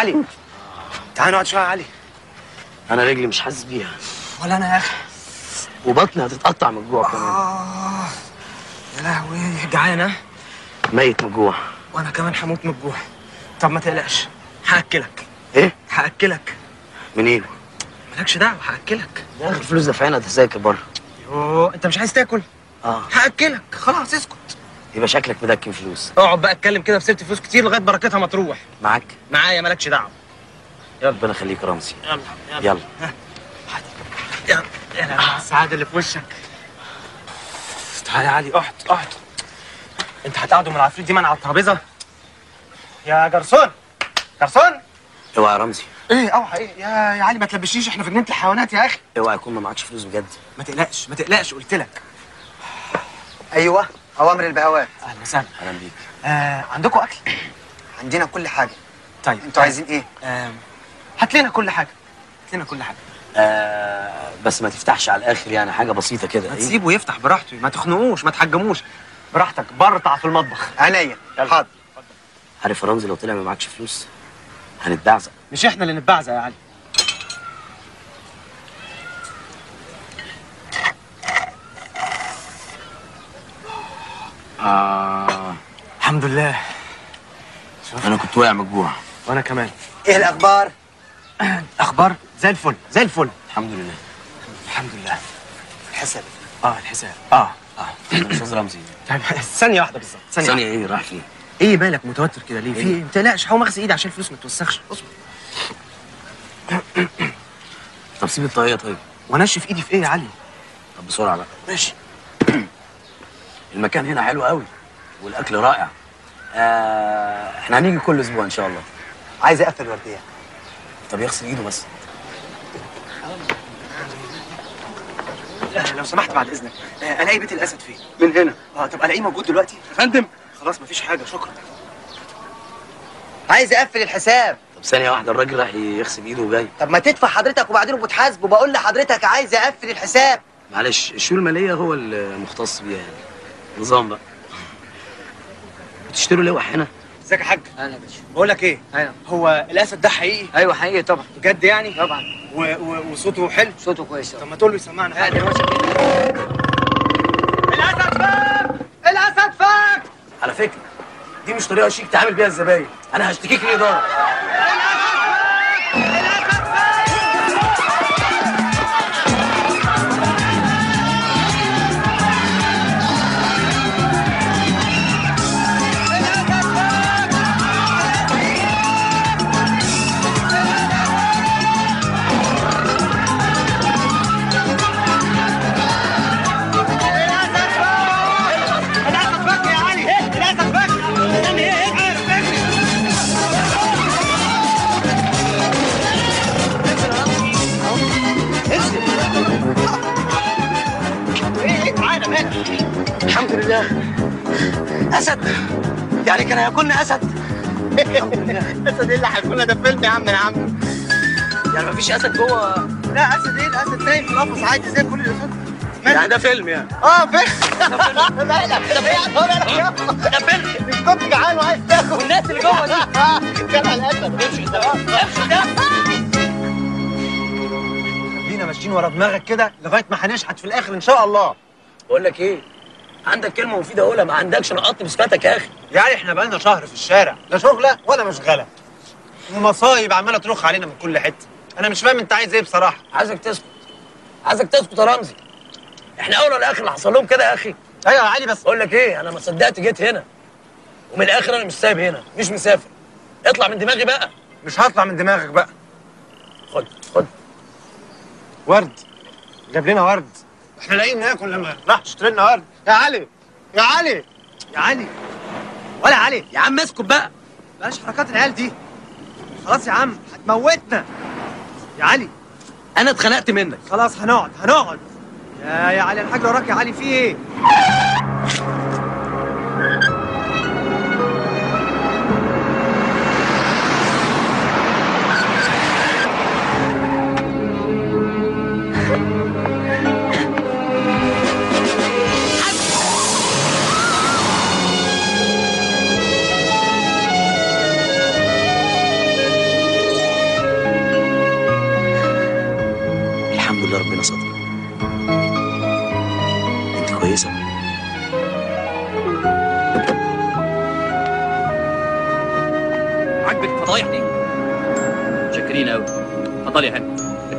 Speaker 3: علي. تعال نقعد شوية يا علي.
Speaker 2: أنا رجلي مش حاسس بيها.
Speaker 3: ولا أنا يا أخي.
Speaker 2: وبطني هتتقطع من الجوع كمان.
Speaker 3: آه يا لهوي جعان ها؟
Speaker 2: ميت من الجوع.
Speaker 3: وأنا كمان هموت من الجوع. طب ما تقلقش هأكلك.
Speaker 2: إيه؟
Speaker 3: هأكلك.
Speaker 2: منين؟
Speaker 3: مالكش دعوة هأكلك.
Speaker 2: يا أخي الفلوس دافعينها تذاكر بره.
Speaker 3: يوه أنت مش عايز تاكل؟
Speaker 2: آه.
Speaker 3: هأكلك خلاص اسكت.
Speaker 2: يبقى شكلك مدكن فلوس.
Speaker 3: اقعد بقى اتكلم كده في سيرة فلوس كتير لغاية بركتها ما تروح.
Speaker 2: معاك؟
Speaker 3: معايا مالكش دعوة.
Speaker 2: يلا ربنا يخليك رمزي
Speaker 3: يلا
Speaker 2: يلا.
Speaker 3: يلا. يا لهوي على السعاده اللي في وشك. تعالى يا علي اقعد اقعد انت هتقعدوا من العفريت دي من على الترابيزة. يا جرسون جرسون.
Speaker 2: اوعى يا رمزي
Speaker 3: إيه اوعى إيه. يا يا علي ما تلبشنيش إحنا في جنينه الحيوانات يا أخي.
Speaker 2: اوعى يكون ما معكش فلوس بجد.
Speaker 3: ما تقلقش ما تقلقش قلت لك.
Speaker 17: أيوه. أوامر البهوات.
Speaker 3: أهلا وسهلا.
Speaker 2: أهلا بيك.
Speaker 3: آه عندكم أكل؟
Speaker 17: عندنا كل حاجة.
Speaker 3: طيب.
Speaker 17: أنتوا عايزين إيه؟
Speaker 3: آه هات لنا كل حاجة. لنا كل حاجة.
Speaker 2: آه بس ما تفتحش على الآخر يعني حاجة بسيطة كده. إيه؟
Speaker 3: تسيبه يفتح براحته ما تخنقوش ما تحجموش. براحتك برطع في المطبخ. عينيا. حاضر.
Speaker 2: عارف يا رمزي لو طلع ما معكش فلوس هنتبعزق.
Speaker 3: مش إحنا اللي نتبعزق يا علي.
Speaker 2: آه
Speaker 3: الحمد لله.
Speaker 2: أنا كنت واقع مجبوع.
Speaker 3: وأنا كمان.
Speaker 18: إيه الأخبار؟ <clears throat>
Speaker 3: أخبار؟ زي الفل زي الفل.
Speaker 2: الحمد لله.
Speaker 3: الحمد لله.
Speaker 18: الحساب.
Speaker 3: آه الحساب. آه.
Speaker 2: آه أستاذ رمزي.
Speaker 3: طيب ثانية واحدة بالظبط
Speaker 2: ثانية
Speaker 3: واحدة.
Speaker 2: إيه راح فين؟
Speaker 3: إيه مالك متوتر كده ليه؟ في؟
Speaker 2: إيه؟
Speaker 3: ما تقلقش هقوم اغسل إيدي عشان الفلوس ما تتوسخش اصبر.
Speaker 2: طب سيب الطاقية طيب.
Speaker 3: وأنشف إيدي في إيه يا علي؟
Speaker 2: طب بسرعة بقى. ماشي. المكان هنا حلو قوي والأكل رائع. آه إحنا هنيجي كل أسبوع إن شاء الله.
Speaker 18: عايز أقفل ورديه
Speaker 2: طب يغسل إيده بس.
Speaker 3: لا لو سمحت بعد إذنك. آه ألاقي بيت الأسد فين؟
Speaker 10: من هنا.
Speaker 3: آه طب ألاقيه موجود دلوقتي؟
Speaker 10: يا فندم
Speaker 3: خلاص مفيش حاجة. شكرا.
Speaker 18: عايز أقفل الحساب.
Speaker 2: طب ثانية واحدة الراجل راح يغسل إيده وجاي.
Speaker 18: طب ما تدفع حضرتك وبعدين بتحاسبه بقول لحضرتك عايز أقفل الحساب.
Speaker 2: معلش الشؤون المالية؟ هو المختص بيها يعني. نظام بقى. بتشتروا لوح هنا
Speaker 3: ازيك يا حاج؟
Speaker 18: أهلا يا باشا.
Speaker 3: بقول لك إيه؟
Speaker 18: أيوه
Speaker 3: هو الأسد ده حقيقي؟
Speaker 18: أيوه حقيقي طبعا.
Speaker 3: بجد يعني؟
Speaker 18: طبعا.
Speaker 3: و... و... وصوته حلو؟
Speaker 18: صوته كويس
Speaker 3: طب ما تقول له يسمعنا. حاجة
Speaker 18: دلوقتي
Speaker 10: الأسد فاك الأسد فاك
Speaker 2: على فكرة دي مش طريقة شيك تعامل بيها الزباين. أنا هشتكيك للاداره لله أسد. يعني كان هياكلني أسد. <laughs>
Speaker 10: الاسد إيه اللي هيكون ده فيلم يا عم يا عم.
Speaker 2: يعني مفيش أسد جوه.
Speaker 10: لا أسد إيه؟ الأسد نايم في القفص عادي زي كل الاسود
Speaker 2: يعني ده فيلم يعني.
Speaker 10: آه فيلم. <laughs> مالك ده فيلم. ده فيلم. مش كنت جعان وعايز تاكل. والناس اللي جوه دي. <laughs> كان على الأسد. امشي. ده امشي. ده
Speaker 3: خلينا ماشيين ورا دماغك كده لغاية ما هنشحت في الآخر إن شاء الله.
Speaker 2: بقول لك إيه؟ عندك كلمة مفيدة أقولها ما عندكش نقطت بصفتك يا أخي.
Speaker 3: يعني إحنا بقالنا شهر في الشارع لا شغلة ولا مشغلة. ومصايب عمالة ترخ علينا من كل حتة. أنا مش فاهم أنت عايز إيه بصراحة.
Speaker 2: عايزك تسكت. عايزك تسكت يا رمزي. إحنا أول ولا آخر اللي حصل لهم كده يا أخي.
Speaker 3: أيوه يا علي بس.
Speaker 2: بقول لك إيه أنا ما صدقت جيت هنا. ومن الآخر أنا مش سايب هنا مش مسافر. اطلع من دماغي بقى.
Speaker 3: مش هطلع من دماغك بقى.
Speaker 2: خد خد.
Speaker 3: ورد. جاب لنا ورد. إحنا لاقيين ناكل لما راح تشتري لنا ورد. يا علي يا علي. يا علي. ولا علي
Speaker 2: يا عم اسكت بقى.
Speaker 3: بلاش حركات العيال دي. خلاص يا عم هتموتنا. يا علي.
Speaker 2: أنا اتخنقت منك.
Speaker 3: خلاص هنقعد هنقعد. يا يا علي الحاج وراك يا علي. في
Speaker 19: إيه؟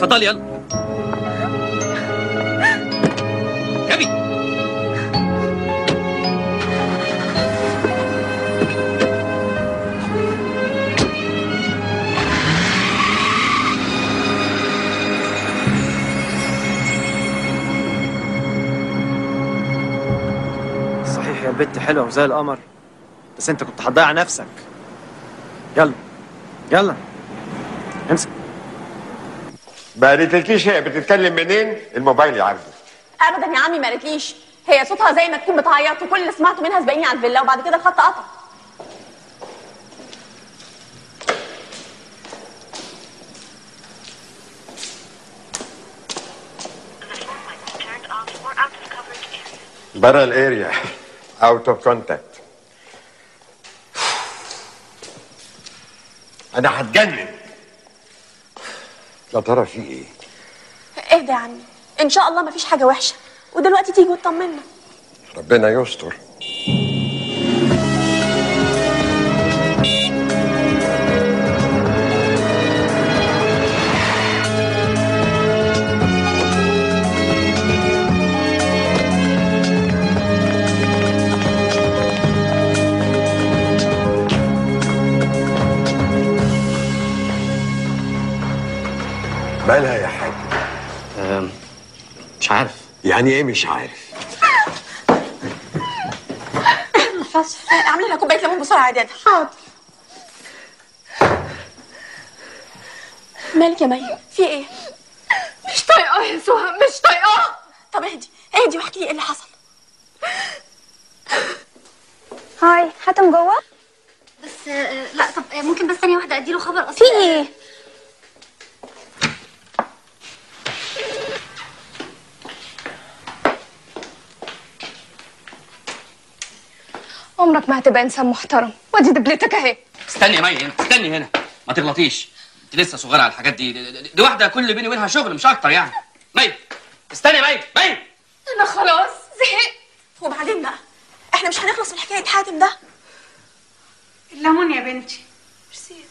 Speaker 19: اتفضلي يلا كبي
Speaker 3: صحيح يا بنت حلوة وزي القمر. بس انت كنت هتضيع نفسك. يلا. يلا. امسك
Speaker 20: ما قالتلكيش هي بتتكلم منين؟ الموبايل يا عربي
Speaker 21: ابدا يا عمي ما قالتليش. هي صوتها زي ما تكون بتعيط وكل اللي سمعته منها سبقيني على الفيلا وبعد كده الخط قطع.
Speaker 20: برا الاريا out of contact أنا هتجنن. يا ترى في إيه؟
Speaker 21: اهدى يا عمي؟ إن شاء الله مفيش حاجة وحشة ودلوقتي تيجي وتطمنا
Speaker 20: ربنا يستر. مالها يا حاج؟
Speaker 12: مش عارف.
Speaker 20: يعني إيه مش عارف؟
Speaker 21: اعملي لنا كوباية ليمون بسرعة يا دادا حاضر. مالك يا مي؟ في إيه؟ مش طايقاه يا سهى مش طايقاه طب اهدي اهدي واحكي لي إيه اللي حصل.
Speaker 22: هاي حاتم جوه؟
Speaker 5: بس آه، لا طب آه، ممكن بس ثانية واحدة أديله خبر اصل
Speaker 22: في إيه؟ عمرك ما هتبقى إنسان محترم. وادي دبلتك أهي.
Speaker 19: استني يا مي انت استني هنا. ما تغلطيش. انت لسه صغيرة على الحاجات دي. دي, دي, دي واحدة كل بيني وبينها شغل مش أكتر يعني. مي استني يا مي مي.
Speaker 21: أنا خلاص زهقت. وبعدين بقى إحنا مش هنخلص من حكاية حاتم ده.
Speaker 23: الليمون يا بنتي.
Speaker 21: ميرسي.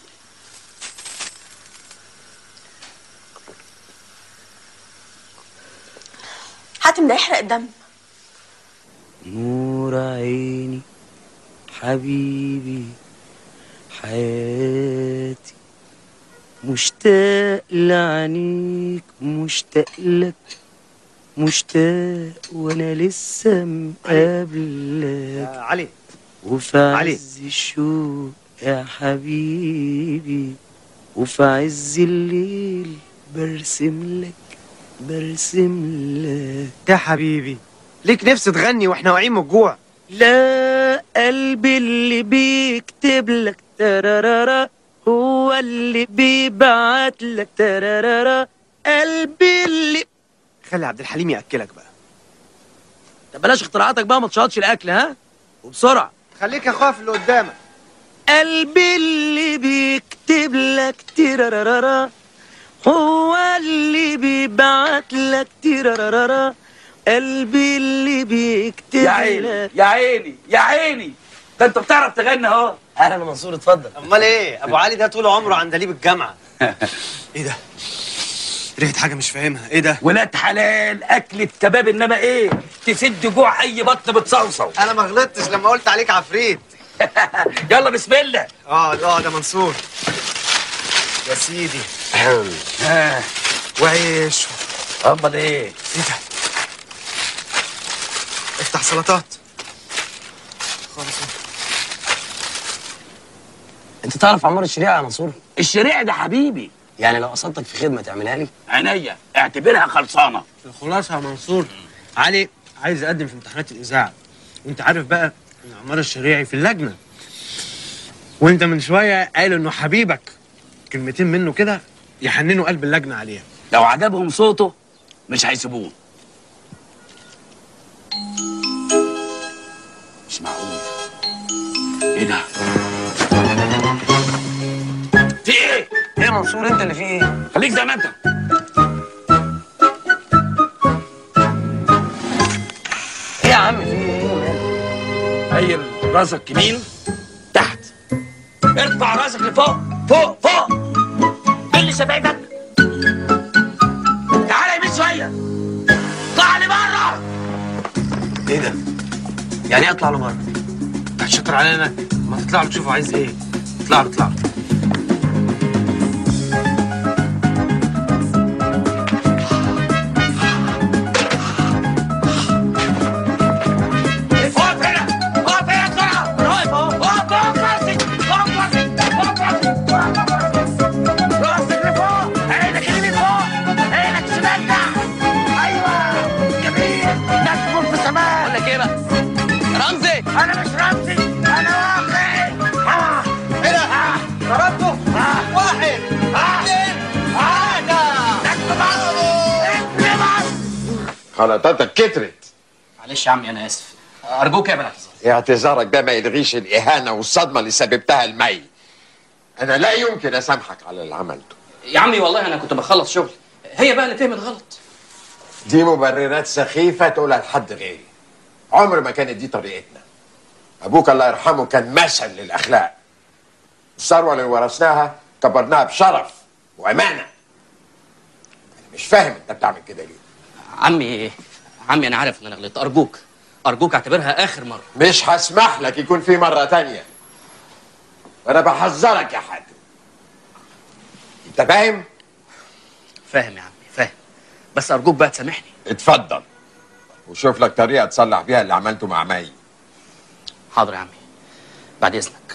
Speaker 21: حاتم ده يحرق الدم.
Speaker 12: نور عيني. حبيبي حياتي مشتاق لعنيك مشتاق لك مشتاق وأنا لسه مقابلك.
Speaker 3: علي.
Speaker 12: وفي. عز الشوق يا حبيبي وفي عز الليل برسم لك برسم لك.
Speaker 3: يا حبيبي ليك نفس تغني وإحنا واقعين من الجوع.
Speaker 12: لا قلبي اللي بيكتب لك ترارارا هو اللي بيبعت لك ترارارا. قلبي اللي
Speaker 3: خلي عبد الحليم يأكلك بقى.
Speaker 12: طب بلاش اختراعاتك بقى ما تشاطش الأكل ها؟ وبسرعة.
Speaker 3: خليك يا اخويا في اللي قدامك.
Speaker 12: قلبي اللي بيكتب لك ترارارا هو اللي بيبعت لك ترارارا. قلبي اللي بيكتب
Speaker 13: يا عيني يا عيني يا عيني. ده انت بتعرف تغني اهو.
Speaker 12: أهلا منصور اتفضل.
Speaker 3: امال إيه؟ ابو علي ده طول عمره عندليب الجامعة. <laughs> إيه ده؟ ريحة حاجة مش فاهمها. إيه ده؟
Speaker 13: ولاد حلال أكلة كباب إنما إيه؟ تسد جوع أي بطن بتصوصو
Speaker 3: أنا ما غلطتش لما قلت عليك عفريت. <laughs>
Speaker 13: يلا بسم الله.
Speaker 3: آه آه ده منصور. يا سيدي. <laughs>
Speaker 13: آه.
Speaker 3: وعيش.
Speaker 13: أمال إيه؟
Speaker 3: إيه ده؟ افتح سلطات. خالص.
Speaker 12: انت تعرف عمار الشريعة يا منصور؟
Speaker 13: الشريعة ده حبيبي.
Speaker 12: يعني لو قصدتك في خدمة تعملها لي.
Speaker 13: عينيا. اعتبرها خلصانة.
Speaker 3: الخلاصه يا منصور. علي عايز أقدم في امتحانات الإذاعة. وأنت عارف بقى إن عمار الشريعي في اللجنة. وأنت من شوية قايل إنه حبيبك كلمتين منه كده يحننوا قلب اللجنة عليها.
Speaker 13: لو عجبهم صوته مش هيسيبوه. إيه ده في إيه؟
Speaker 12: إيه يا منصور؟ أنت اللي فيه إيه؟
Speaker 13: خليك زي ما أنت.
Speaker 12: إيه يا عم في إيه؟
Speaker 13: هيل راسك يمين تحت. ارفع راسك لفوق فوق فوق. اللي شبابك تعالى يمين شوية. اطلع لي بره
Speaker 12: إيه ده؟ يعني إيه أطلع له بره
Speaker 3: انت هتشطر علينا. ما تطلع له تشوفه عايز إيه؟ اطلع له
Speaker 20: غلطاتك كترت.
Speaker 2: معلش يا عمي أنا آسف. أرجوك يا اعتذار
Speaker 20: اعتذارك ده ما يلغيش الإهانة والصدمة اللي سببتها لمي أنا لا يمكن أسامحك على اللي عملته.
Speaker 2: يا عمي والله أنا كنت بخلص شغل. هي بقى اللي فهمت غلط.
Speaker 20: دي مبررات سخيفة تقولها لحد غيري. عمر ما كانت دي طريقتنا. أبوك الله يرحمه كان مثل للأخلاق. الثروه اللي ورثناها كبرناها بشرف وأمانة. أنا مش فاهم أنت بتعمل كده ليه.
Speaker 2: عمي عمي أنا عارف إن أنا غلطت. أرجوك أرجوك اعتبرها آخر مرة.
Speaker 20: مش هسمح لك يكون في مرة تانية. وأنا بحذرك يا حاتم. أنت فاهم؟
Speaker 2: فاهم يا عمي فاهم. بس أرجوك بقى تسامحني.
Speaker 20: اتفضل. وشوف لك طريقة تصلح بيها اللي عملته مع مي.
Speaker 2: حاضر يا عمي. بعد إذنك.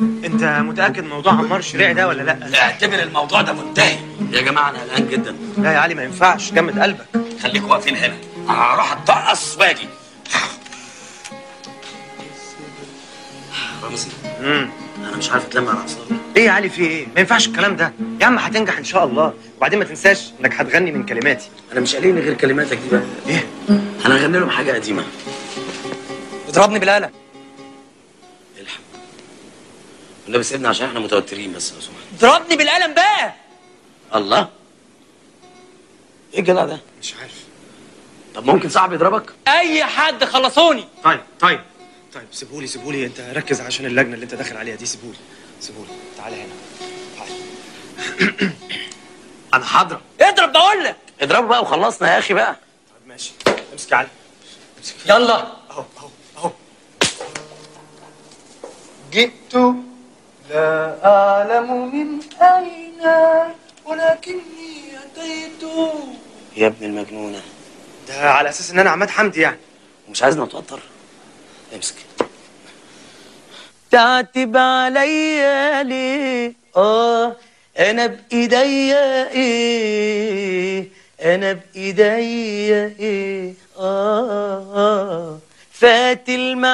Speaker 3: انت متأكد موضوع عمار الشريعي ده ولا لا؟
Speaker 2: اعتبر الموضوع ده منتهي. يا جماعة أنا قلقان جدا.
Speaker 3: لا يا علي ما ينفعش. جمد قلبك.
Speaker 2: خليكوا واقفين هنا. أنا هروح اتطقص واجي رمزي.
Speaker 3: امم
Speaker 2: أنا مش عارف أتلم على أعصابي.
Speaker 3: إيه يا علي في إيه؟ ما ينفعش الكلام ده. يا عم هتنجح إن شاء الله. وبعدين ما تنساش إنك هتغني من كلماتي.
Speaker 2: أنا مش قليل غير كلماتك دي بقى.
Speaker 3: إيه؟
Speaker 2: أنا هغني لهم حاجة قديمة.
Speaker 3: اضربني بالآلة
Speaker 2: والنبي سيبنا عشان إحنا متوترين بس لو سمحت
Speaker 3: اضربني بالقلم بقى.
Speaker 2: الله. إيه الجدع ده؟
Speaker 3: مش عارف.
Speaker 2: طب ممكن صاحبي يضربك؟
Speaker 3: أي حد خلصوني. طيب طيب طيب سيبولي سيبولي أنت ركز عشان اللجنة اللي أنت داخل عليها دي سيبولي سيبولي تعالى هنا. تعالى <clears throat> أنا حاضرة. اضرب بقول لك.
Speaker 2: اضربه بقى وخلصنا يا أخي بقى.
Speaker 3: طيب ماشي. امسك يا علي. امسك يلا. أهو أهو أهو. جئت لا أعلم من أين ولكني أتيت.
Speaker 2: يا ابن المجنونة.
Speaker 3: ده على أساس إن أنا عماد حمدي يعني.
Speaker 2: مش عايزنا نتوتر. امسك.
Speaker 12: تعتب عليا ليه آه أنا بايديا إيه أنا بايديا إيه آه, آه فات الميعاد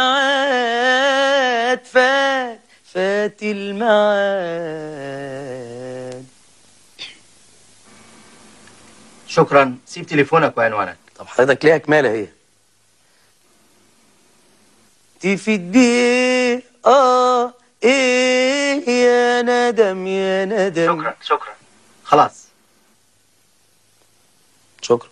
Speaker 12: فات. فات الميعاد.
Speaker 24: شكرا. سيب تليفونك وعنوانك.
Speaker 12: طب حضرتك ليها كمالة هي؟ تفيد بيه آه إيه يا ندم يا ندم.
Speaker 24: شكرا شكرا. خلاص.
Speaker 12: شكرا.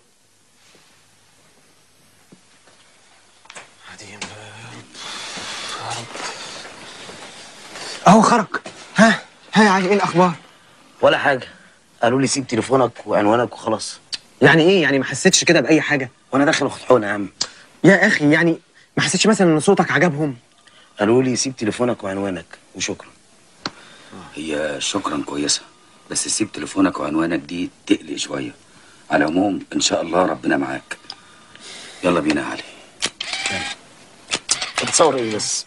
Speaker 3: أهو خرج. ها ها يا علي إيه الأخبار؟
Speaker 12: ولا حاجة. قالوا لي سيب تليفونك وعنوانك وخلاص.
Speaker 3: يعني إيه؟ يعني ما حسيتش كده بأي حاجة؟
Speaker 12: وأنا داخل اخد حقنة يا عم.
Speaker 3: يا أخي يعني ما حسيتش مثلا إن صوتك عجبهم؟
Speaker 12: قالوا لي سيب تليفونك وعنوانك وشكرا.
Speaker 25: هي شكرا كويسة بس سيب تليفونك وعنوانك دي تقلق شوية. على العموم إن شاء الله ربنا معاك. يلا بينا يا علي.
Speaker 12: بتصور إيه بس؟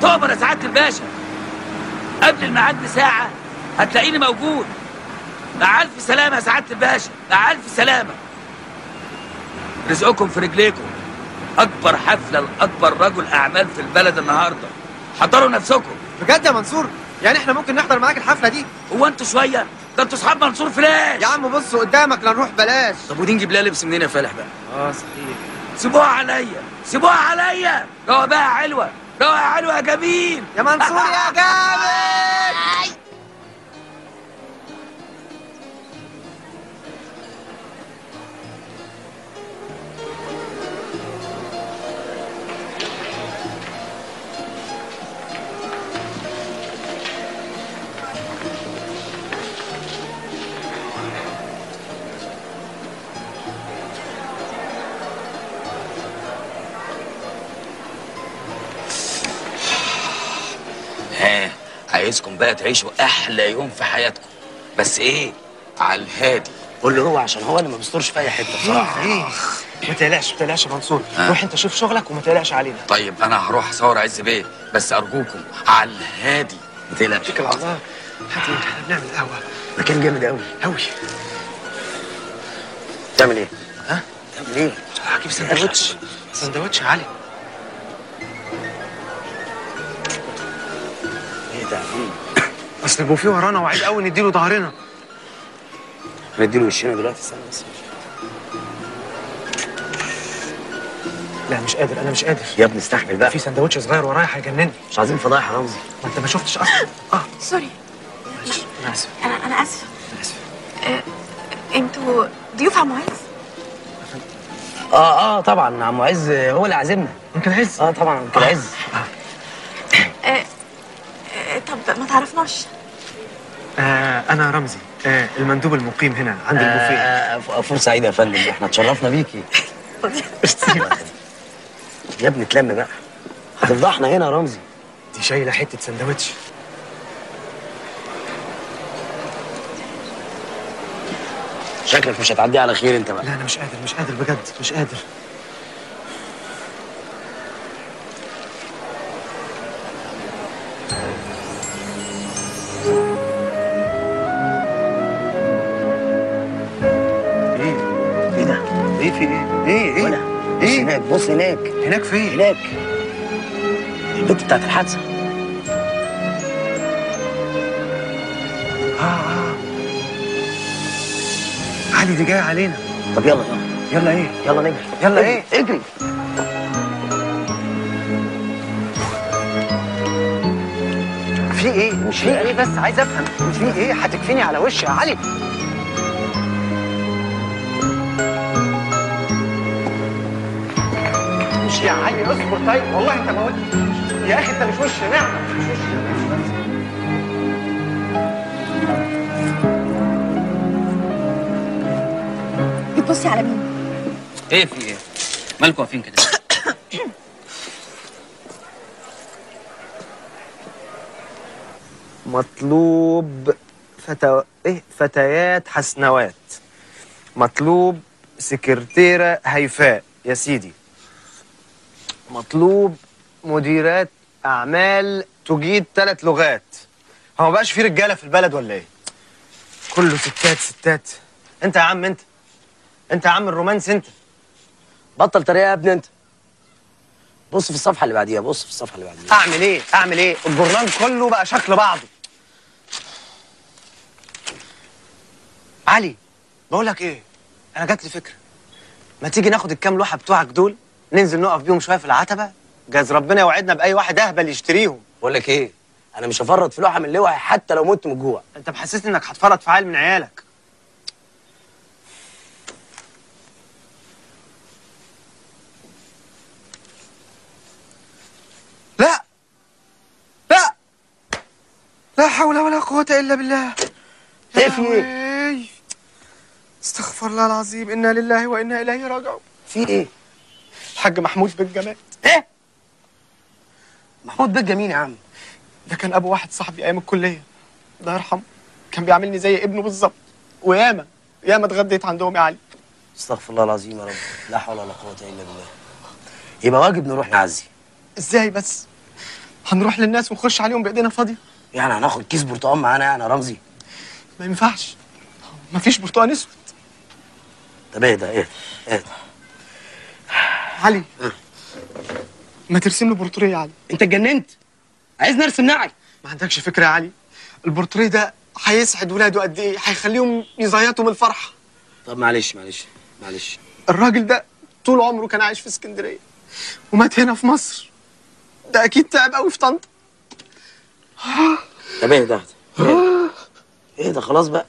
Speaker 13: تؤمر يا سعادة الباشا. قبل الميعاد بساعة هتلاقيني موجود. مع ألف سلامة يا سعادة الباشا. مع ألف سلامة. رزقكم في رجليكم. أكبر حفلة لأكبر رجل أعمال في البلد النهارده. حضروا نفسكم.
Speaker 3: بجد يا منصور؟ يعني إحنا ممكن نحضر معاك الحفلة دي؟
Speaker 13: هو أنتوا شوية؟ ده أنتوا اصحاب منصور فلاش.
Speaker 3: يا عم بص قدامك لا نروح بلاش.
Speaker 12: طب ودي نجيب لها لبس منين يا فالح بقى؟
Speaker 3: آه صحيح.
Speaker 13: سيبوها عليا. سيبوها عليا. روق بقى روق يا علوه يا جميل.
Speaker 3: يا منصور يا جامد <laughs>
Speaker 25: عايزكم بقى تعيشوا أحلى يوم في حياتكم. بس إيه؟ على الهادي.
Speaker 12: قول له هو عشان هو اللي ما بيسترش في أي حتة بصراحة.
Speaker 3: إيه ما تقلقش ما تقلقش يا منصور.
Speaker 25: آه.
Speaker 3: روح أنت شوف شغلك وما تقلقش علينا.
Speaker 25: طيب أنا هروح أصور عز بيه بس أرجوكم على الهادي
Speaker 12: ما تقلقش.
Speaker 3: على الله هاتي إحنا بنعمل قهوة.
Speaker 12: مكان جامد قوي
Speaker 3: قوي
Speaker 12: تعمل إيه؟
Speaker 3: ها؟
Speaker 12: تعمل إيه؟
Speaker 3: هجيب سندوتش. سندوتش يا علي.
Speaker 12: ده؟ <coughs>
Speaker 3: أصل البوفيه ورانا وعيب قوي نديله ظهرنا.
Speaker 2: نديله وشنا دلوقتي استنى بس.
Speaker 3: لا مش قادر أنا مش قادر.
Speaker 2: يا ابني استحمل بقى.
Speaker 3: في سندوتش صغير ورايا هيجنني.
Speaker 2: مش عايزين فضايح يا رمزي.
Speaker 3: ما أنت ما شفتش أصلا. آه.
Speaker 21: سوري.
Speaker 3: أنا آسف.
Speaker 21: أنا أنا اسفه آه، أنتوا ضيوف عم معز
Speaker 2: آه آه طبعا عم عز هو اللي عازمنا.
Speaker 3: يمكن عز؟
Speaker 2: آه طبعا يمكن عز.
Speaker 21: آه، آه، طب ما تعرفناش.
Speaker 3: آه أنا رمزي. آه المندوب المقيم هنا عند البوفيه.
Speaker 2: آه آه فرصه سعيده يا فندم. إحنا اتشرفنا بيكي. <laughs> يا ابني اتلم بقى. هتفضحنا هنا يا رمزي.
Speaker 3: دي شايلة حتة سندوتش.
Speaker 2: شكلك مش هتعدي على خير انت بقى.
Speaker 3: لا أنا مش قادر مش قادر بجد مش قادر. إيه إيه؟ إيه
Speaker 2: ولا. بص هناك بص هناك.
Speaker 3: هناك فين؟
Speaker 2: هناك. البنت بتاعت الحادثة.
Speaker 3: آه آه. علي دي جاية علينا.
Speaker 2: طب يلا يلا.
Speaker 3: يلا إيه؟
Speaker 2: يلا نجري.
Speaker 3: يلا إيه؟
Speaker 2: اجري.
Speaker 3: في إيه؟ مش في إيه؟ بس عايز أفهم. في إيه؟ هتكفيني على وشي يا علي. يا علي اصبر طيب. والله انت موت يا أخي انت مش وش نعمة مش وش
Speaker 21: بتبصي على مين؟
Speaker 19: إيه في إيه؟ مالكوا واقفين كده؟ <coughs>
Speaker 3: مطلوب فتو... إيه فتيات حسنوات. مطلوب سكرتيرة هيفاء. يا سيدي. مطلوب مديرات أعمال تجيد ثلاث لغات. هو ما بقاش في رجالة في البلد ولا إيه؟ كله ستات ستات. أنت يا عم أنت. أنت يا عم الرومانس أنت.
Speaker 2: بطل تريقة يا ابني أنت. بص في الصفحة اللي بعديها بص في الصفحة اللي بعديها.
Speaker 3: أعمل إيه؟ أعمل إيه؟ الجورنال كله بقى شكل بعضه. علي بقول لك إيه؟ أنا جات لي فكرة. ما تيجي ناخد الكام لوحة بتوعك دول؟ ننزل نقف بيهم شوية في العتبة؟ جاز ربنا يوعدنا بأي واحد أهبل يشتريهم.
Speaker 2: بقول لك إيه؟ أنا مش هفرط في لوحة من لوحي حتى لو مت من الجوع
Speaker 3: أنت محسسني إنك هتفرط في عيل من عيالك. لا! لا! لا حول ولا قوة إلا بالله.
Speaker 2: إيه؟
Speaker 3: إيه؟ استغفر الله العظيم. إنا لله وإنا إليه راجعون.
Speaker 2: في إيه؟
Speaker 3: الحاج محمود بن جمال.
Speaker 2: إيه؟ محمود بيك مين يا عم؟
Speaker 3: ده كان أبو واحد صاحبي أيام الكلية. الله يرحمه. كان بيعاملني زي ابنه بالظبط. وياما ياما اتغديت عندهم يا علي.
Speaker 2: استغفر الله العظيم يا رب. لا حول ولا قوة إلا بالله. يبقى واجب نروح نعزي.
Speaker 3: إزاي بس؟ هنروح للناس ونخش عليهم بإيدينا فاضية؟
Speaker 2: يعني هناخد كيس برتقال معانا يعني يا رمزي؟
Speaker 3: ما ينفعش. مفيش برتقال أسود.
Speaker 2: طب اهدى اهدى اهدى
Speaker 3: علي. ما ترسم له بورتريه يا علي.
Speaker 19: انت اتجننت. عايز نرسم نعل
Speaker 3: ما عندكش فكرة يا علي. البورتريه ده هيسعد ولاده قد إيه؟ هيخليهم يزيطوا من الفرحة.
Speaker 2: طب معلش معلش معلش.
Speaker 3: الراجل ده طول عمره كان عايش في اسكندرية ومات هنا في مصر. ده أكيد تعب قوي في طنطا
Speaker 2: طب اهدى اهدى. اهدى خلاص بقى.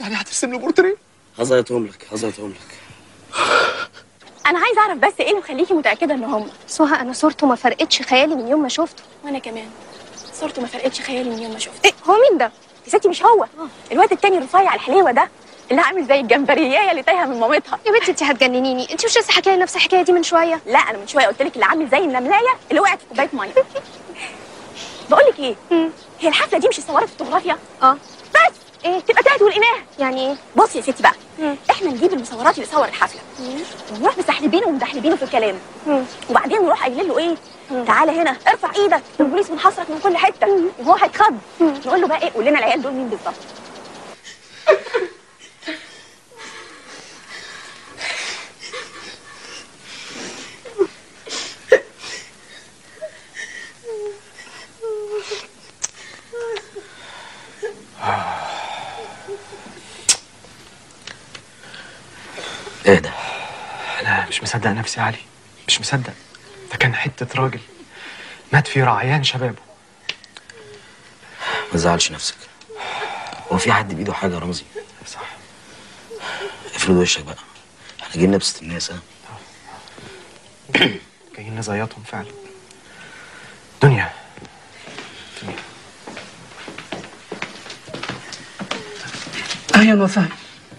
Speaker 3: يعني هترسم له بورتريه؟
Speaker 2: هزيطهم لك هزيطهم لك.
Speaker 21: أنا عايزه أعرف بس إيه اللي مخليكي متأكدة إن هم؟
Speaker 22: سهى أنا صورته ما فرقتش خيالي من يوم ما شفته.
Speaker 21: وأنا كمان. صورته ما فرقتش خيالي من يوم ما شفته.
Speaker 22: إيه هو مين ده؟
Speaker 21: يا ستي مش هو. الواد التاني رفيع الحليوة ده اللي عامل زي الجمبريايه اللي تايهة من مامتها.
Speaker 22: يا بنتي انت هتجننيني. انت مش لسه حكاية نفس الحكاية دي من شوية؟
Speaker 21: لا أنا من شوية قلت لك اللي عامل زي النملايه اللي وقعت في كوباية مية. <laughs> بقول لك إيه؟ هي الحفلة دي مش اتصورت فوتوغرافيا
Speaker 22: آه.
Speaker 21: بس! إيه تبقى تاهت ولقيناها
Speaker 22: يعني إيه؟
Speaker 21: بصي يا ستي بقى. إحنا نجيب المصورات اللي صور الحفلة. ونروح مسحلبينه ومدحلبينه في الكلام. وبعدين نروح قايلين له إيه؟ تعالى هنا ارفع إيدك البوليس بنحاصرك من كل حتة. وهو هيتخض. نقول له بقى إيه؟ قول لنا العيال دول مين بالظبط. <laughs>
Speaker 3: مش مصدق نفسي يا علي. مش مصدق. ده كان حتة راجل مات في رعيان شبابه.
Speaker 2: ما تزعلش نفسك. هو في حد بإيده حاجة يا رمزي؟
Speaker 3: صح.
Speaker 2: افرض وشك بقى. إحنا جايين نبسط الناس ها؟ <clears throat>
Speaker 3: جايين نزيطهم فعلا. دنيا.
Speaker 26: أهلا وسهلا.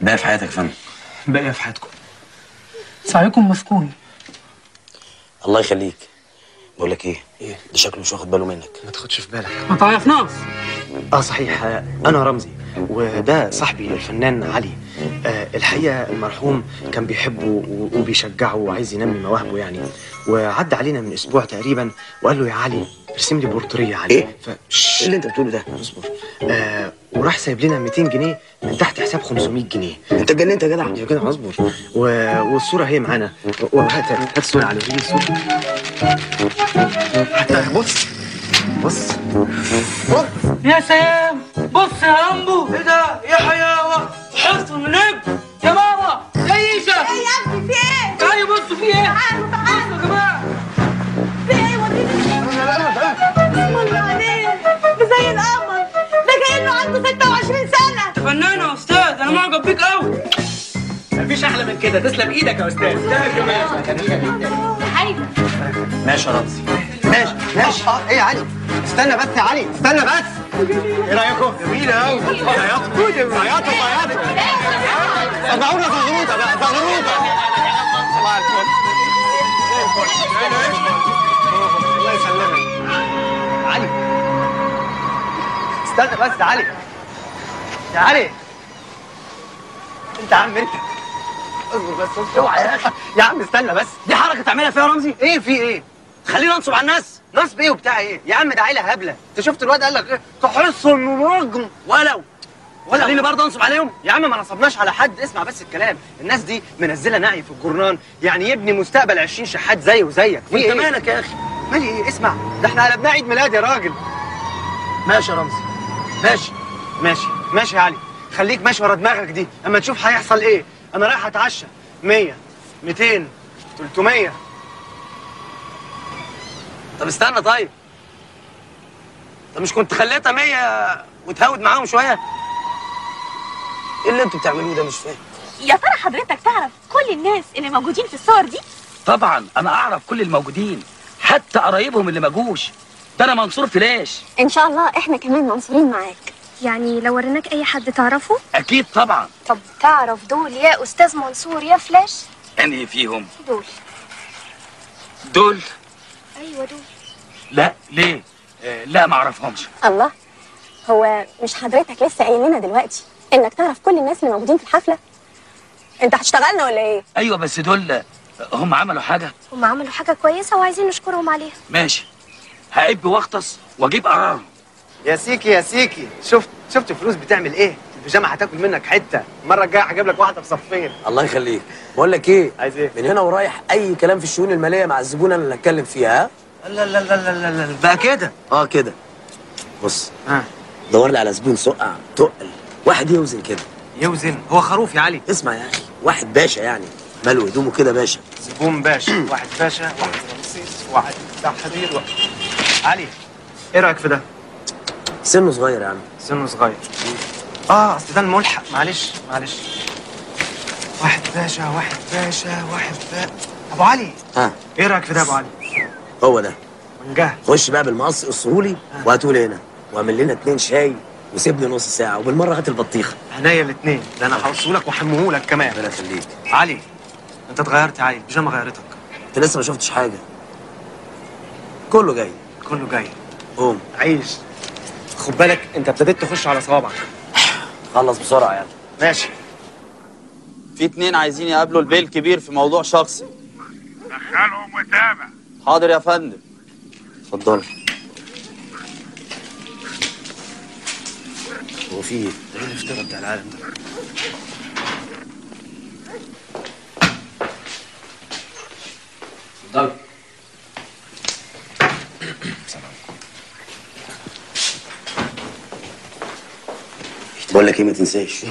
Speaker 2: باقي في حياتك يا فندم.
Speaker 26: باقي في حياتكم. سعيكم مسكون.
Speaker 2: الله يخليك. بقول لك إيه؟ إيه؟ ده شكله مش واخد باله منك.
Speaker 3: ما تاخدش في بالك.
Speaker 26: ما تعرفناش.
Speaker 3: آه صحيح. أنا رمزي وده صاحبي الفنان علي. آه الحقيقة المرحوم كان بيحبه وبيشجعه وعايز ينمي مواهبه يعني. وعدى علينا من أسبوع تقريبا وقال له يا علي ارسم لي بورترية يا علي.
Speaker 2: إيه؟
Speaker 3: ف...
Speaker 2: إيه اللي أنت بتقوله ده؟ أصبر.
Speaker 3: آه وراح سايب لنا 200 جنيه من تحت حساب 500 جنيه.
Speaker 2: انت اتجننت يا جدع
Speaker 3: يا جدع اصبر. و... والصورة هي معانا. وهات هات الصورة على وريني الصورة. هات بص. بص.
Speaker 26: يا سلام. بص يا رامبو. إيه ده؟ يا حياوة. حفظ النجم يا ماما يا ايشا
Speaker 27: إيه يا ابني في إيه؟
Speaker 26: تعالوا بصوا في إيه؟
Speaker 27: تعالوا تعالوا.
Speaker 26: يا
Speaker 27: جماعة. عنده 26 سنة.
Speaker 26: انت فنان يا أستاذ أنا معجب بيك قوي
Speaker 3: مفيش أحلى من كده. تسلم إيدك يا أستاذ. ده كمان.
Speaker 27: حاجة
Speaker 3: ماشي يا رمزي. ماشي. ماشي. آه إيه يا علي؟ استنى بس يا علي. استنى بس. إيه رأيكم؟ جميلة قوي زياطة زياطة زياطة صدعونا زغروطة بقى زغروطة صباح الفل الله يسلمك علي استنى بس يا علي يا علي انت عم انت. اصبر بس اوعى يا أخي. يا عم استنى بس.
Speaker 2: دي حركة تعملها فيها رمزي؟
Speaker 3: إيه في إيه؟
Speaker 2: خلينا ننصب على الناس.
Speaker 3: نصب إيه وبتاع إيه؟ يا عم ده عيلة هبلة. انت شفت الواد قال لك إيه؟ تحس إنه نجم.
Speaker 2: ولو.
Speaker 3: ولا
Speaker 2: خليني برضه أنصب عليهم.
Speaker 3: يا عم ما نصبناش على حد. اسمع بس الكلام. الناس دي منزلة نعي في الجورنان يعني يبني مستقبل 20 شحات زيه وزيك. في
Speaker 2: وانت
Speaker 3: إيه؟
Speaker 2: مالك يا أخي.
Speaker 3: مالي إيه؟ اسمع. ده إحنا قلبناه عيد ميلاد يا راجل.
Speaker 2: ماشي يا رمزي. ماشي.
Speaker 3: ماشي. ماشي يا علي. خليك ماشي ورا دماغك دي. أما تشوف هيحصل إيه. أنا رايح أتعشى. 100 200 300
Speaker 2: طب استنى طيب. طب مش كنت خليتها 100 وتهود معاهم شوية؟ إيه اللي أنتوا بتعملوه ده؟ مش فاهم.
Speaker 21: يا ترى حضرتك تعرف كل الناس اللي موجودين في الصور دي؟
Speaker 13: طبعا. أنا أعرف كل الموجودين. حتى قرايبهم اللي ما جوش. ده أنا منصور فلاش.
Speaker 22: إن شاء الله إحنا كمان منصورين معاك. يعني لو وريناك أي حد تعرفه؟
Speaker 13: أكيد طبعا.
Speaker 22: طب تعرف دول يا أستاذ منصور يا فلاش؟
Speaker 13: أنهي فيهم؟
Speaker 22: دول.
Speaker 13: دول؟
Speaker 22: أيوه دول.
Speaker 13: لا ليه؟ آه لا ما أعرفهمش.
Speaker 21: الله هو مش حضرتك لسه قايل لنا دلوقتي إنك تعرف كل الناس اللي موجودين في الحفلة؟ أنت هتشتغلنا ولا إيه؟
Speaker 13: أيوه بس دول آه، هم عملوا حاجة.
Speaker 22: هم عملوا حاجة كويسة وعايزين نشكرهم عليها.
Speaker 13: ماشي. هعب واغطس وأجيب قرارهم.
Speaker 3: يا سيكي يا سيكي. شفت شفت الفلوس بتعمل إيه؟ البيجامة هتاكل منك حتة. المره الجايه هجيب لك واحدة بصفين.
Speaker 2: الله يخليك. بقول لك إيه؟
Speaker 3: عايز إيه؟
Speaker 2: من هنا ورايح أي كلام في الشؤون المالية مع الزبون أنا اللي هتكلم فيها ها؟
Speaker 3: لا لا لا لا لا لا. بقى كده؟
Speaker 2: آه كده. بص
Speaker 3: ها
Speaker 2: دور لي على زبون سقع تقل. واحد يوزن كده.
Speaker 3: يوزن. هو خروف يا علي.
Speaker 2: اسمع يا أخي واحد باشا يعني. ماله هدومه كده باشا.
Speaker 3: زبون باشا. واحد باشا واحد رمسيس واحد تحرير واحد. علي إيه رأيك في ده؟
Speaker 2: سنه صغير يا عم.
Speaker 3: سنه صغير. آه أصل ده الملحق. معلش معلش. واحد باشا واحد باشا واحد باشا أبو علي.
Speaker 2: ها.
Speaker 3: إيه رأيك في ده يا أبو علي؟
Speaker 2: هو ده.
Speaker 3: منجاه
Speaker 2: خش بقى بالمقص قصهولي وهاتولي هنا. واعمل لنا اتنين شاي وسيبني نص ساعة وبالمرة هات البطيخة.
Speaker 3: عينيا الاثنين ده أنا هوصلك وحمهولك كمان.
Speaker 2: ربنا يخليك.
Speaker 3: علي أنت اتغيرت يا علي. البيجامه غيرتك.
Speaker 2: أنت لسه ما شفتش حاجة. كله جاي.
Speaker 3: كله جاي.
Speaker 2: قوم.
Speaker 3: عيش. خد بالك انت ابتديت تخش على صوابعك.
Speaker 2: خلص بسرعة يعني
Speaker 3: ماشي.
Speaker 28: في اتنين عايزين يقابلوا البيه الكبير في موضوع شخصي.
Speaker 29: دخلهم وتابع.
Speaker 28: حاضر يا فندم.
Speaker 2: اتفضل. هو في إيه؟
Speaker 3: ده إيه الافتراء بتاع العالم ده؟
Speaker 13: اتفضل.
Speaker 2: بقول لك إيه ما تنساش.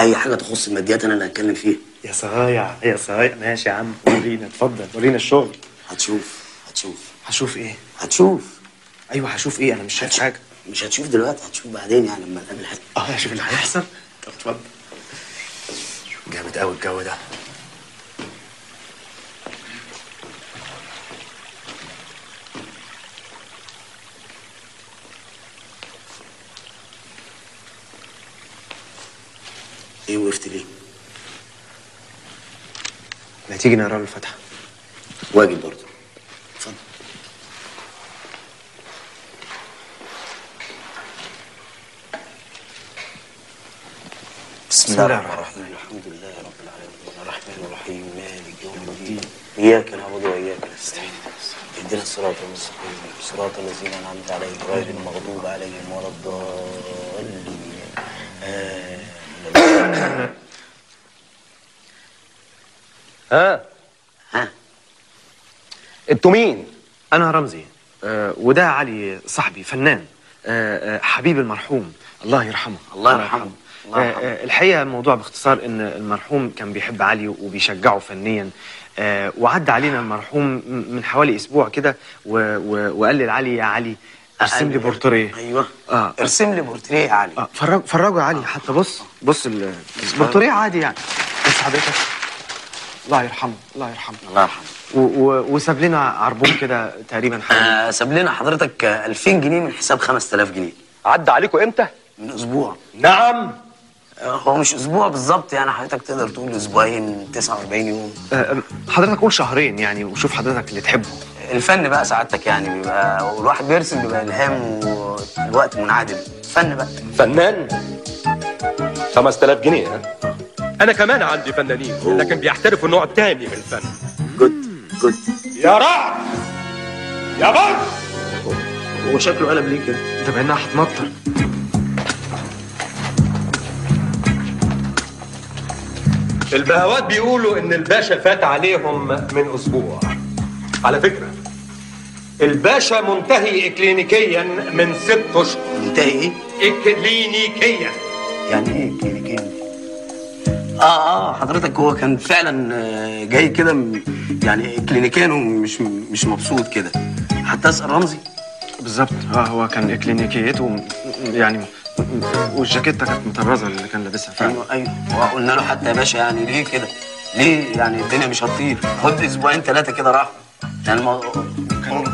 Speaker 2: أي حاجة تخص الماديات أنا اللي هتكلم فيها.
Speaker 3: يا صايع يا صايع ماشي يا عم. ورينا اتفضل. ورينا الشغل.
Speaker 2: هتشوف هتشوف.
Speaker 3: هشوف إيه؟
Speaker 2: هتشوف.
Speaker 3: أيوه هشوف إيه؟ أنا مش شايف حاجة.
Speaker 2: مش هتشوف دلوقتي هتشوف بعدين يعني لما نقابل حد
Speaker 3: أه هشوف اللي هيحصل. طب اتفضل. جامد قوي الجو ده.
Speaker 2: إيه وقفت ليه؟
Speaker 3: ما تيجي نقرأ له الفاتحة.
Speaker 2: واجب برضه. اتفضل. بسم الله الرحمن الرحيم. الحمد لله رب العالمين. الرحمن الرحيم. مالك يوم الدين. إياك نعبد وإياك نستعين. اهدنا الصراط المستقيم. صراط الذين أنعمت عليهم غير المغضوب عليهم ولا الضالين. آمين. <coughs>
Speaker 3: ها
Speaker 2: ها.
Speaker 3: أنتوا مين؟ أنا رمزي. آه وده علي صاحبي فنان. آه آه حبيب المرحوم. الله يرحمه.
Speaker 2: الله يرحمه. الله
Speaker 3: آه
Speaker 2: يرحمه.
Speaker 3: آه الحقيقة الموضوع باختصار إن المرحوم كان بيحب علي وبيشجعه فنيا. آه وعدى علينا المرحوم من حوالي أسبوع كده وقال لي لعلي يا علي ارسم لي بورتريه.
Speaker 2: أيوه.
Speaker 3: آه.
Speaker 2: ارسم لي بورتريه يا علي.
Speaker 3: آه فرج فرجوا يا علي حتى بص بص ال- البورتريه عادي يعني. بص حضرتك. الله يرحمه الله يرحمه.
Speaker 2: الله يرحمه.
Speaker 3: وساب لنا عربون كده تقريبا حوالي
Speaker 2: آه ساب لنا حضرتك آه، 2000 جنيه من حساب 5000 جنيه.
Speaker 3: عدى عليكم إمتى؟
Speaker 2: من أسبوع.
Speaker 3: نعم.
Speaker 2: هو مش أسبوع بالظبط يعني حضرتك تقدر تقول أسبوعين 49 يوم.
Speaker 3: حضرتك قول شهرين يعني وشوف حضرتك اللي تحبه.
Speaker 2: الفن بقى سعادتك يعني بيبقى والواحد بيرسم بيبقى إلهام والوقت منعدم. فن بقى.
Speaker 30: فنان؟ 5000 جنيه ها؟ أنا كمان عندي فنانين لكن بيحترفوا نوع تاني من الفن.
Speaker 2: جود جود
Speaker 30: يا رعد يا بر
Speaker 2: هو شكله قلب ليه كده
Speaker 3: ده بانها هتمطر.
Speaker 30: البهوات بيقولوا إن الباشا فات عليهم من أسبوع. على فكرة الباشا منتهي اكلينيكيا من ست أشهر.
Speaker 2: منتهي إيه؟
Speaker 30: اكلينيكيا.
Speaker 2: يعني إيه كلينيكيا؟ آه آه حضرتك هو كان فعلا آه، جاي كده يعني كلينيكيا ومش مش مبسوط كده. حتى أسأل رمزي.
Speaker 3: بالظبط آه هو كان إكلينيكيته يعني والجاكيتة كانت مطرزة اللي كان لابسها فعلا
Speaker 2: أيوه أيوه. وقلنا له حتى يا باشا يعني ليه كده؟ ليه يعني الدنيا مش هتطير؟ خد أسبوعين ثلاثة كده راحوا. يعني الموضوع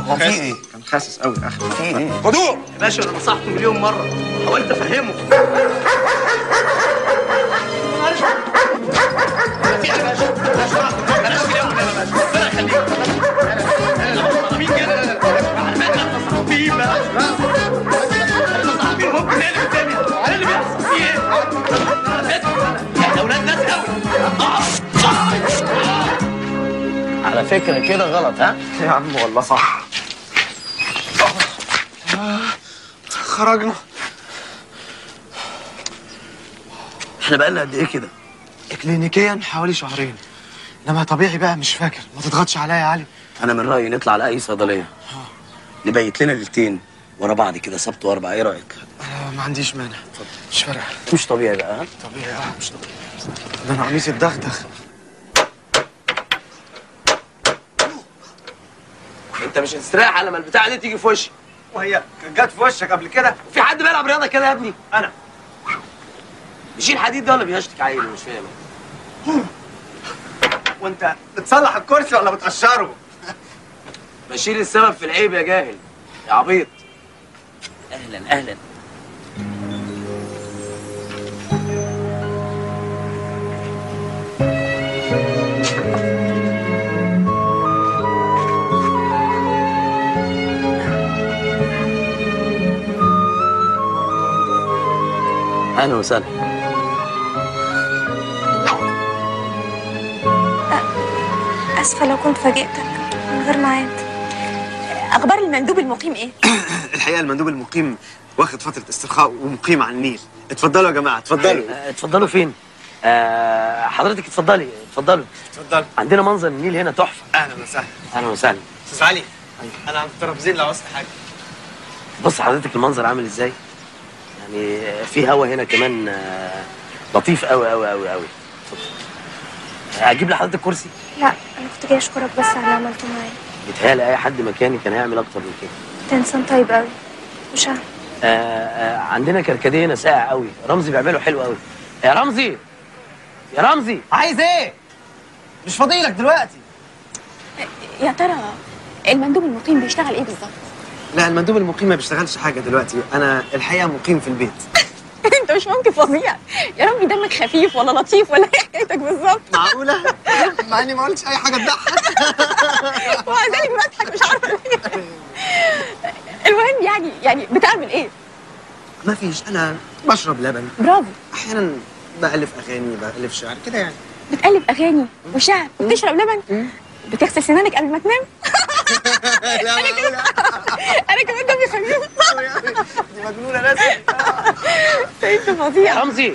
Speaker 2: هو في إيه؟
Speaker 3: كان خاسس قوي آخر.
Speaker 2: في إيه؟
Speaker 30: خدوه!
Speaker 2: يا باشا أنا نصحته مليون مرة. حاولت افهمه على فكرة كده غلط ها؟
Speaker 3: يا عم والله صح. خرجنا.
Speaker 2: إحنا بقالنا قد إيه كده؟
Speaker 3: اكلينيكيا حوالي شهرين. إنما طبيعي بقى مش فاكر. ما تضغطش عليا يا علي.
Speaker 2: أنا من رأيي نطلع لاي صيدلية. نبيت لنا ليلتين ورا بعض كده سبت واربع إيه رأيك؟
Speaker 3: أنا ما عنديش مانع. مش فارقة.
Speaker 2: مش طبيعي بقى ها؟
Speaker 3: طبيعي آه مش طبيعي. ده أنا قميصي اتدغدغ
Speaker 31: انت مش هتستريح على ما البتاعة دي تيجي في وشي.
Speaker 10: وهي كانت جت في وشك قبل كده؟
Speaker 31: في حد بيلعب رياضة كده يا ابني؟
Speaker 10: أنا.
Speaker 31: بيشيل حديد ده ولا بيهشتك عيل؟ مش فاهم.
Speaker 10: وانت بتصلح الكرسي ولا بتقشره؟
Speaker 31: بشيل السبب في العيب يا جاهل. يا عبيط. أهلا أهلا.
Speaker 2: أهلا وسهلا.
Speaker 22: آسفة لو كنت فاجئتك من غير ميعاد.
Speaker 21: أخبار المندوب المقيم إيه؟ <coughs>
Speaker 3: الحقيقة المندوب المقيم واخد فترة استرخاء ومقيم على النيل. اتفضلوا يا جماعة اتفضلوا.
Speaker 31: اتفضلوا فين؟ آه حضرتك اتفضلي اتفضلوا.
Speaker 3: اتفضلوا.
Speaker 31: عندنا منظر النيل هنا تحفة.
Speaker 3: أهلا وسهلا.
Speaker 31: أهلا وسهلا.
Speaker 3: أستاذ علي أنا عند الترابيزين لو عاوزت حاجة.
Speaker 31: بص حضرتك المنظر عامل إزاي؟ يعني في هوا هنا كمان آه، لطيف قوي قوي قوي قوي
Speaker 2: أجيب لحضرتك كرسي؟
Speaker 32: لا أنا كنت جاي أشكرك بس على اللي عملته معايا.
Speaker 2: بيتهيألي أي حد مكاني كان هيعمل أكتر من كده.
Speaker 32: انت انسان طيب قوي مش عارف
Speaker 2: آه آه عندنا كركديه هنا ساقع قوي رمزي بيعمله حلو قوي يا رمزي! يا رمزي!
Speaker 3: عايز إيه؟ مش فاضيلك دلوقتي.
Speaker 21: يا ترى المندوب المقيم بيشتغل إيه بالظبط؟
Speaker 3: لا المندوب المقيم ما بيشتغلش حاجة دلوقتي. أنا الحقيقة مقيم في البيت. <laughs>
Speaker 21: أنت مش ممكن فظيع. يا ربي دمك خفيف ولا لطيف ولا <laughs> إيه حكايتك بالظبط.
Speaker 3: معقولة؟ <laughs> مع إني ما قلتش أي حاجة تضحك.
Speaker 21: ومع ذلك بضحك مش عارفة ليه. المهم يعني يعني بتعمل إيه؟
Speaker 3: ما فيش. أنا بشرب لبن.
Speaker 21: برافو.
Speaker 3: أحيانا بألف أغاني بألف شعر كده يعني.
Speaker 21: بتقلب أغاني وشعر وبتشرب لبن؟ بتغسل سنانك قبل ما تنام؟ <laughs>
Speaker 3: لا معقوله <laughs>
Speaker 21: أنا كمان دمي خفيف.
Speaker 3: دي مجنونة لازم
Speaker 21: انت فظيع
Speaker 2: يا رمزي.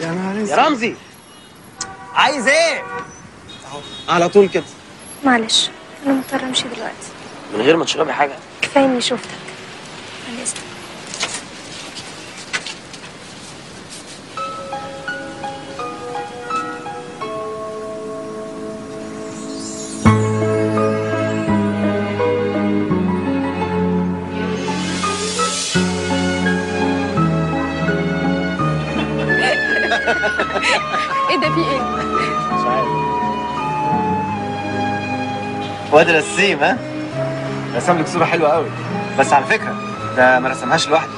Speaker 3: يا نهار
Speaker 2: يا رمزي.
Speaker 3: عايز إيه؟ على طول كده.
Speaker 32: معلش أنا مضطرة أمشي دلوقتي.
Speaker 2: من غير ما تشربي حاجة.
Speaker 32: كفاية إني شفتك. عن اذنك
Speaker 3: رسيم ها؟ رسم لك صورة حلوة قوي بس على فكرة ده ما رسمهاش لوحده.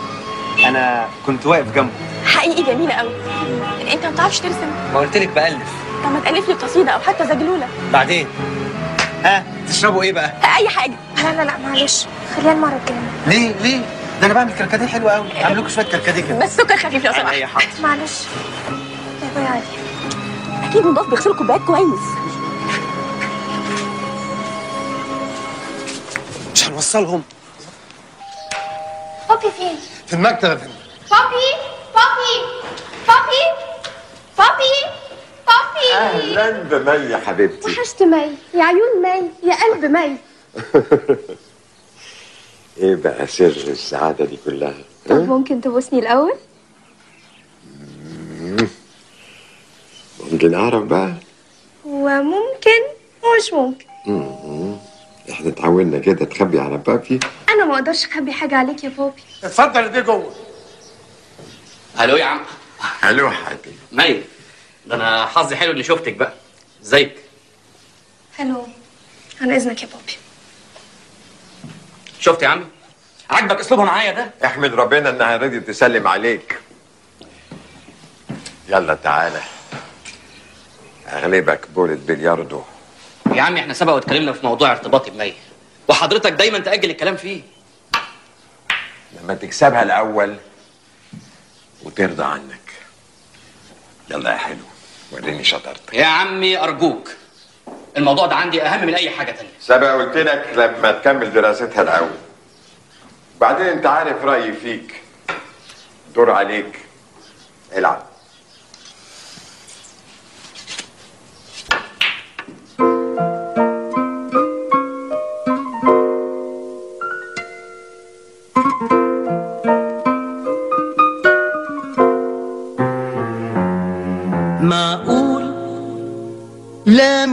Speaker 3: أنا كنت واقف جنبه.
Speaker 21: حقيقي جميلة قوي أنت ما بتعرفش ترسم؟
Speaker 3: ما قلت لك بألف.
Speaker 21: طب ما تألف لي قصيده أو حتى زجلولة.
Speaker 3: بعدين؟ ها؟ تشربوا إيه بقى؟
Speaker 21: أي حاجة.
Speaker 32: لا لا لا معلش. خليها المرة الجاية.
Speaker 3: ليه؟ ليه؟ ده أنا بعمل كركديه حلوة قوي أعمل لكم شوية كركديه كده.
Speaker 21: بس سكر خفيف لو سمحت.
Speaker 32: معلش. bye bye عادي
Speaker 21: أكيد نضاف بيغسلوا كوبايات كويس.
Speaker 3: مش هنوصلهم
Speaker 22: بابي فين؟
Speaker 30: في المكتب يا فندم
Speaker 22: بابي بابي بابي بابي بابي
Speaker 20: أهلا بمي يا حبيبتي.
Speaker 22: وحشت مي. يا عيون مي يا قلب مي. <laughs>
Speaker 20: إيه بقى سر السعادة دي كلها؟
Speaker 22: طب ممكن تبوسني الأول؟
Speaker 20: مم. ممكن أعرف بقى؟
Speaker 22: وممكن ومش ممكن.
Speaker 20: مم. إحنا اتعودنا كده تخبي على بابي.
Speaker 22: أنا ما أقدرش أخبي حاجة عليك يا بابي.
Speaker 30: اتفضل دي جوه.
Speaker 19: ألو يا عم.
Speaker 20: ألو حبيبي.
Speaker 19: مي ده أنا حظي حلو إني شفتك بقى. إزيك؟
Speaker 32: حلو عن إذنك يا بابي.
Speaker 19: شفت يا عمي عاجبك اسلوبها معايا ده؟
Speaker 20: احمد ربنا إنها رضيت تسلم عليك. يلا تعالى. أغلبك بولة بلياردو.
Speaker 19: يا عمي إحنا سبق واتكلمنا في موضوع ارتباطي بمي وحضرتك دايما تأجل الكلام فيه.
Speaker 20: لما تكسبها الأول وترضى عنك. يلا يا حلو وريني شطارتك.
Speaker 19: يا عمي أرجوك. الموضوع ده عندي أهم من أي حاجة تانية.
Speaker 20: سبق قلت لك لما تكمل دراستها الأول. بعدين أنت عارف رأيي فيك. دور عليك. العب.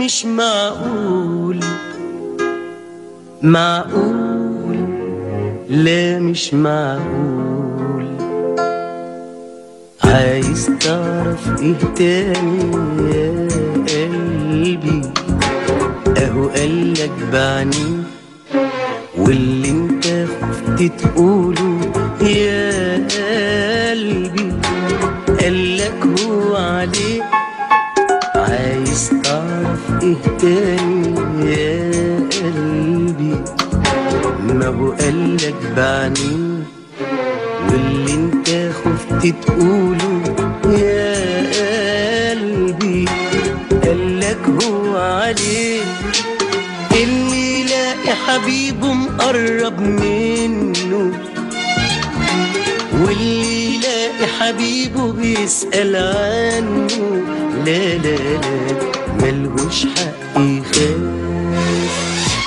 Speaker 12: مش معقول معقول لا مش معقول؟ عايز تعرف إيه تاني يا قلبي؟ اهو قالك بعني واللي انت خفت تقوله يا قلبي قالك هو عليك. إيه تاني يا قلبي. ما هو قالك بعني واللي انت خفت تقوله يا قلبي. قالك هو عليك اللي يلاقي حبيبه مقرب منه. واللي يلاقي حبيبه بيسأل عنه. لا لا لا. ملهوش حق يخاف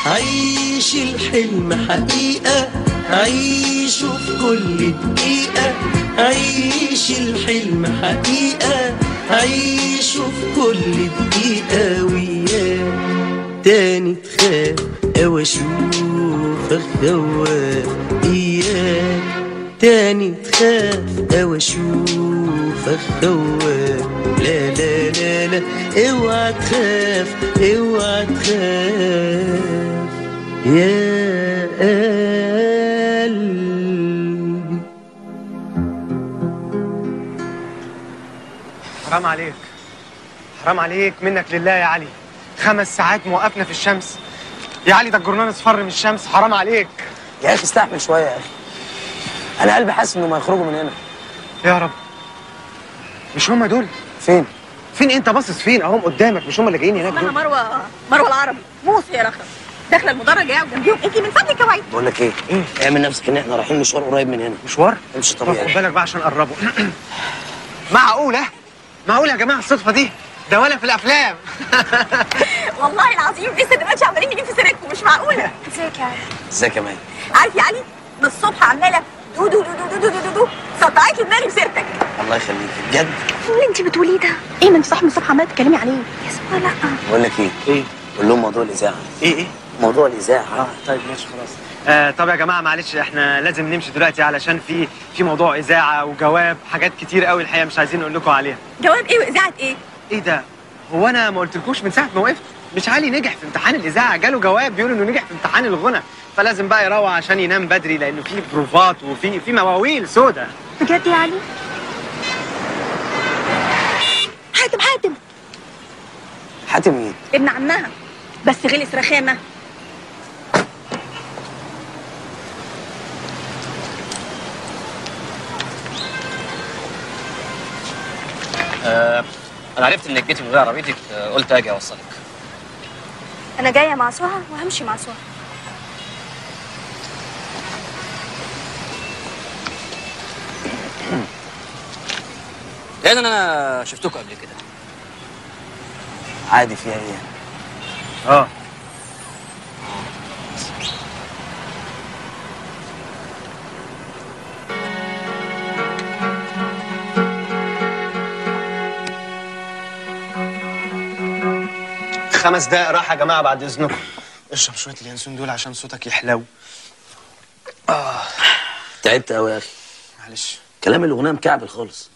Speaker 12: عيش الحلم حقيقة. عيشه في كل دقيقة. عيش الحلم حقيقة. عيشوا في كل دقيقة وياك تاني تخاف. أو أشوفك خواف إياك. تاني تخاف أو أشوفك خواف لا لا لا لا. أوعى تخاف أوعى تخاف. يا قلبي.
Speaker 3: حرام عليك. حرام عليك. منك لله يا علي. خمس ساعات موقفنا في الشمس. يا علي ده الجرنان اصفر من الشمس. حرام عليك.
Speaker 2: يا أخي استحمل شوية يا أخي. أنا قلبي حاسس انهم هيخرجوا من هنا.
Speaker 3: يا رب. مش هم دول؟
Speaker 2: فين؟
Speaker 3: فين أنت باصص فين؟ اهم قدامك مش هم اللي جايين هناك دول؟
Speaker 21: مروة مروة العربي. موسى يا رخم. داخلة المدرج قاعد جنبيهم انت من فضلك يا وعيد
Speaker 2: بقول لك إيه؟ إيه؟ اعمل نفسك إن إحنا رايحين مشوار قريب من هنا.
Speaker 3: مشوار؟
Speaker 2: امشي
Speaker 3: طب
Speaker 2: طبيعي.
Speaker 3: خد بالك بقى عشان نقربوا <clears throat> معقولة؟ معقولة يا جماعة الصدفة دي؟ ده ولا في الأفلام. <laughs>
Speaker 21: والله العظيم لسه دلوقتي عمالين نجيب في سيرتكم مش معقولة. <laughs> ازيك يا علي
Speaker 2: ازيك يا مي
Speaker 21: عارف يا علي من الصبح عمالة دودو دودو دودو دودو دو سطعت لي دماغي بسيرتك.
Speaker 2: الله يخليك. بجد؟
Speaker 21: اللي انت بتقوليه ده؟ إيه ما أنت صاحي من الصبح عماله تتكلمي عليه. يا سما لا.
Speaker 2: بقول لك إيه؟ إيه؟ قول لهم موضوع الإذاعة.
Speaker 3: إيه إيه؟
Speaker 2: موضوع الإذاعة.
Speaker 3: آه طيب ماشي خلاص. آه طب يا جماعة معلش إحنا لازم نمشي دلوقتي علشان في في موضوع إذاعة وجواب حاجات كتير قوي الحقيقة مش عايزين نقول لكم عليها.
Speaker 21: جواب إيه وإذاعة إيه؟
Speaker 3: إيه ده؟ هو أنا ما قلتلكوش من ساعة ما وقفت؟ مش علي نجح في امتحان الإذاعة جاله جواب بيقول إنه نجح في امتحان الغنى. فلازم بقى يروح عشان ينام بدري لأنه في بروفات وفي في مواويل سودا
Speaker 21: بجد يا علي حاتم حاتم.
Speaker 2: حاتم مين؟
Speaker 21: ابن عمها. بس غلس رخامه
Speaker 19: آه أنا عرفت إنك جيتي من غير عربيتك آه قلت أجي أوصلك.
Speaker 22: أنا جاية مع سهى وهمشي مع سهى. <clears throat>
Speaker 19: لأن أنا شفتكم قبل كده.
Speaker 2: عادي فيها إيه
Speaker 3: آه. خمس دقايق راحة يا جماعة بعد إذنكم. اشرب شوية اليانسون دول عشان صوتك يحلو. آه.
Speaker 2: تعبت قوي يا أخي.
Speaker 3: معلش.
Speaker 2: كلام الأغنية مكعبل خالص.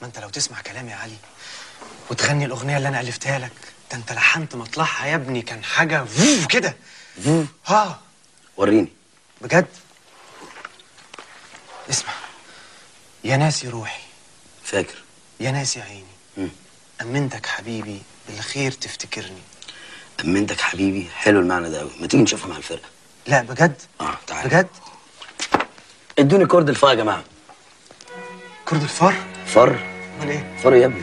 Speaker 3: ما أنت لو تسمع كلامي يا علي وتغني الأغنية اللي أنا ألفتها لك ده أنت لحنت مطلعها يا ابني كان حاجة فوف كده. ها
Speaker 2: وريني.
Speaker 3: بجد؟ اسمع. يا ناسي روحي.
Speaker 2: فاكر.
Speaker 3: يا ناسي عيني.
Speaker 2: مم.
Speaker 3: أمنتك حبيبي بالخير تفتكرني.
Speaker 2: امنتك حبيبي. حلو المعنى ده قوي ما تيجي نشوفها مع الفرقة.
Speaker 3: لا بجد؟
Speaker 2: آه تعالى.
Speaker 3: بجد؟
Speaker 2: ادوني chord الفا يا جماعة.
Speaker 3: chord الفار؟
Speaker 2: فر
Speaker 3: أمال إيه؟
Speaker 2: فر يا ابني.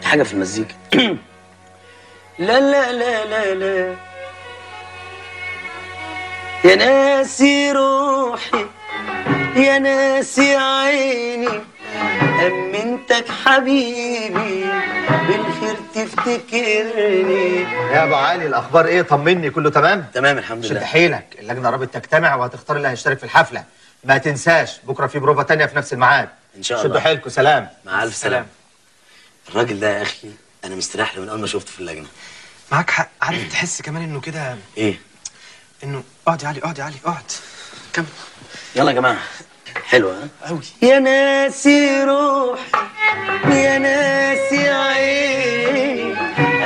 Speaker 2: دي حاجة في المزيكا. <clears throat> لا لا لا لا لا. يا ناسي روحي. يا ناسي عيني أمنتك حبيبي بالخير تفتكرني.
Speaker 33: يا أبو علي الأخبار إيه؟ طمني كله تمام؟
Speaker 2: تمام الحمد
Speaker 33: شد
Speaker 2: لله.
Speaker 33: حيلك اللجنة قربت تجتمع وهتختار اللي هيشترك في الحفلة. ما تنساش بكرة في بروفا تانية في نفس الميعاد.
Speaker 2: إن شاء الله.
Speaker 33: شدوا حيلكم سلام.
Speaker 2: مع ألف سلامة. الراجل ده يا أخي أنا مستريح له من أول ما شفته في اللجنة.
Speaker 3: معاك حق. عارف تحس كمان إنه كده
Speaker 2: إيه؟
Speaker 3: إنه اقعد يا علي اقعد يا علي اقعد. كمل.
Speaker 2: يلا يا جماعة. حلوة ها؟
Speaker 3: قوي
Speaker 2: يا ناسي روحي يا ناسي عيني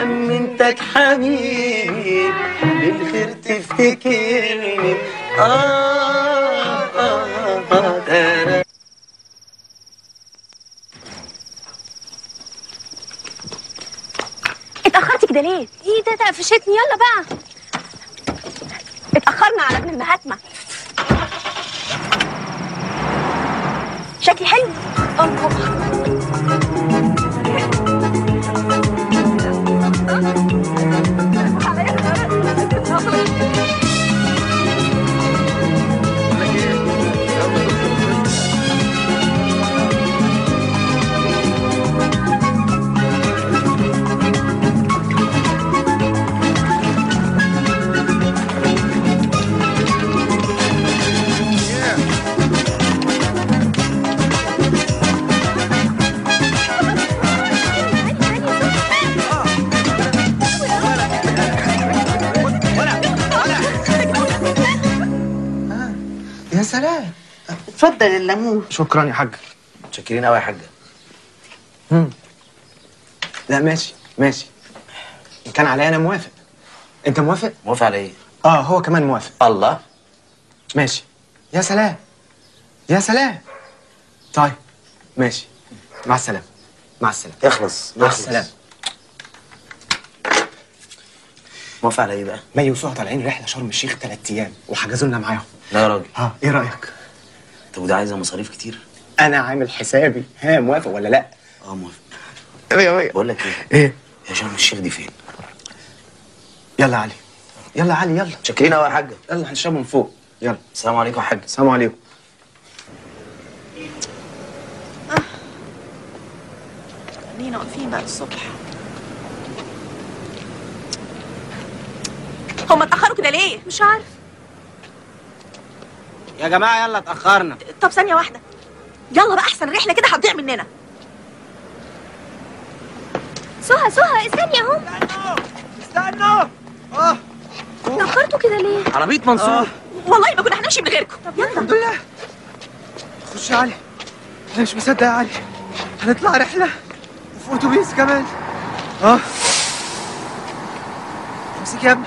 Speaker 2: أمنتك حبيبي بالخير تفتكرني. آه آه آه تارا.
Speaker 21: اتأخرتي كده ليه؟ إيه ده؟ ده قفشتني. يلا بقى. اتأخرنا على ابن المهاتما. شكلي حلو
Speaker 3: سلام.
Speaker 10: اتفضل الليمون
Speaker 3: شكرا يا حاج.
Speaker 2: متشكرين قوي يا حاجة.
Speaker 3: مم. لا ماشي ماشي. إن كان عليا أنا موافق. أنت موافق؟
Speaker 2: موافق على إيه؟
Speaker 3: آه هو كمان موافق.
Speaker 2: الله.
Speaker 3: ماشي. يا سلام. يا سلام. طيب ماشي. مع السلامة. مع السلامة.
Speaker 2: اخلص
Speaker 3: مع. السلامة.
Speaker 2: موافق على إيه بقى؟
Speaker 3: مي وسهى طالعين رحلة شرم الشيخ ثلاث أيام وحجزوا لنا معاهم.
Speaker 2: لا يا راجل.
Speaker 3: ها إيه رأيك؟
Speaker 2: طب وده عايزة مصاريف كتير؟
Speaker 3: أنا عامل حسابي. ها موافق ولا لأ؟
Speaker 2: آه موافق.
Speaker 3: أيوه أيوه
Speaker 2: بقول لك إيه؟
Speaker 3: إيه؟
Speaker 2: يا شرم الشيخ دي فين؟
Speaker 3: يلا يا علي. يلا يا علي يلا.
Speaker 2: متشكرين قوي يا حاجة.
Speaker 3: يلا هنشرب من فوق. يلا.
Speaker 2: السلام عليكم يا حاج.
Speaker 3: السلام عليكم.
Speaker 21: خلينا واقفين بقى الصبح. هما اتأخروا كده ليه؟ مش عارف.
Speaker 10: يا جماعة يلا اتاخرنا
Speaker 21: طب ثانية واحدة. يلا بقى أحسن رحلة كده هتضيع مننا.
Speaker 22: سهى سهى استني أهو.
Speaker 10: استنوا آه
Speaker 22: اتأخرتوا كده ليه؟
Speaker 10: عربية منصور.
Speaker 21: والله ما كنا هنمشي من غيركم. طب يلا.
Speaker 10: الحمد لله. خش يا علي. أنا مش مصدق يا علي. هنطلع رحلة؟ وفي أتوبيس كمان. آه. أمسك يا ابني.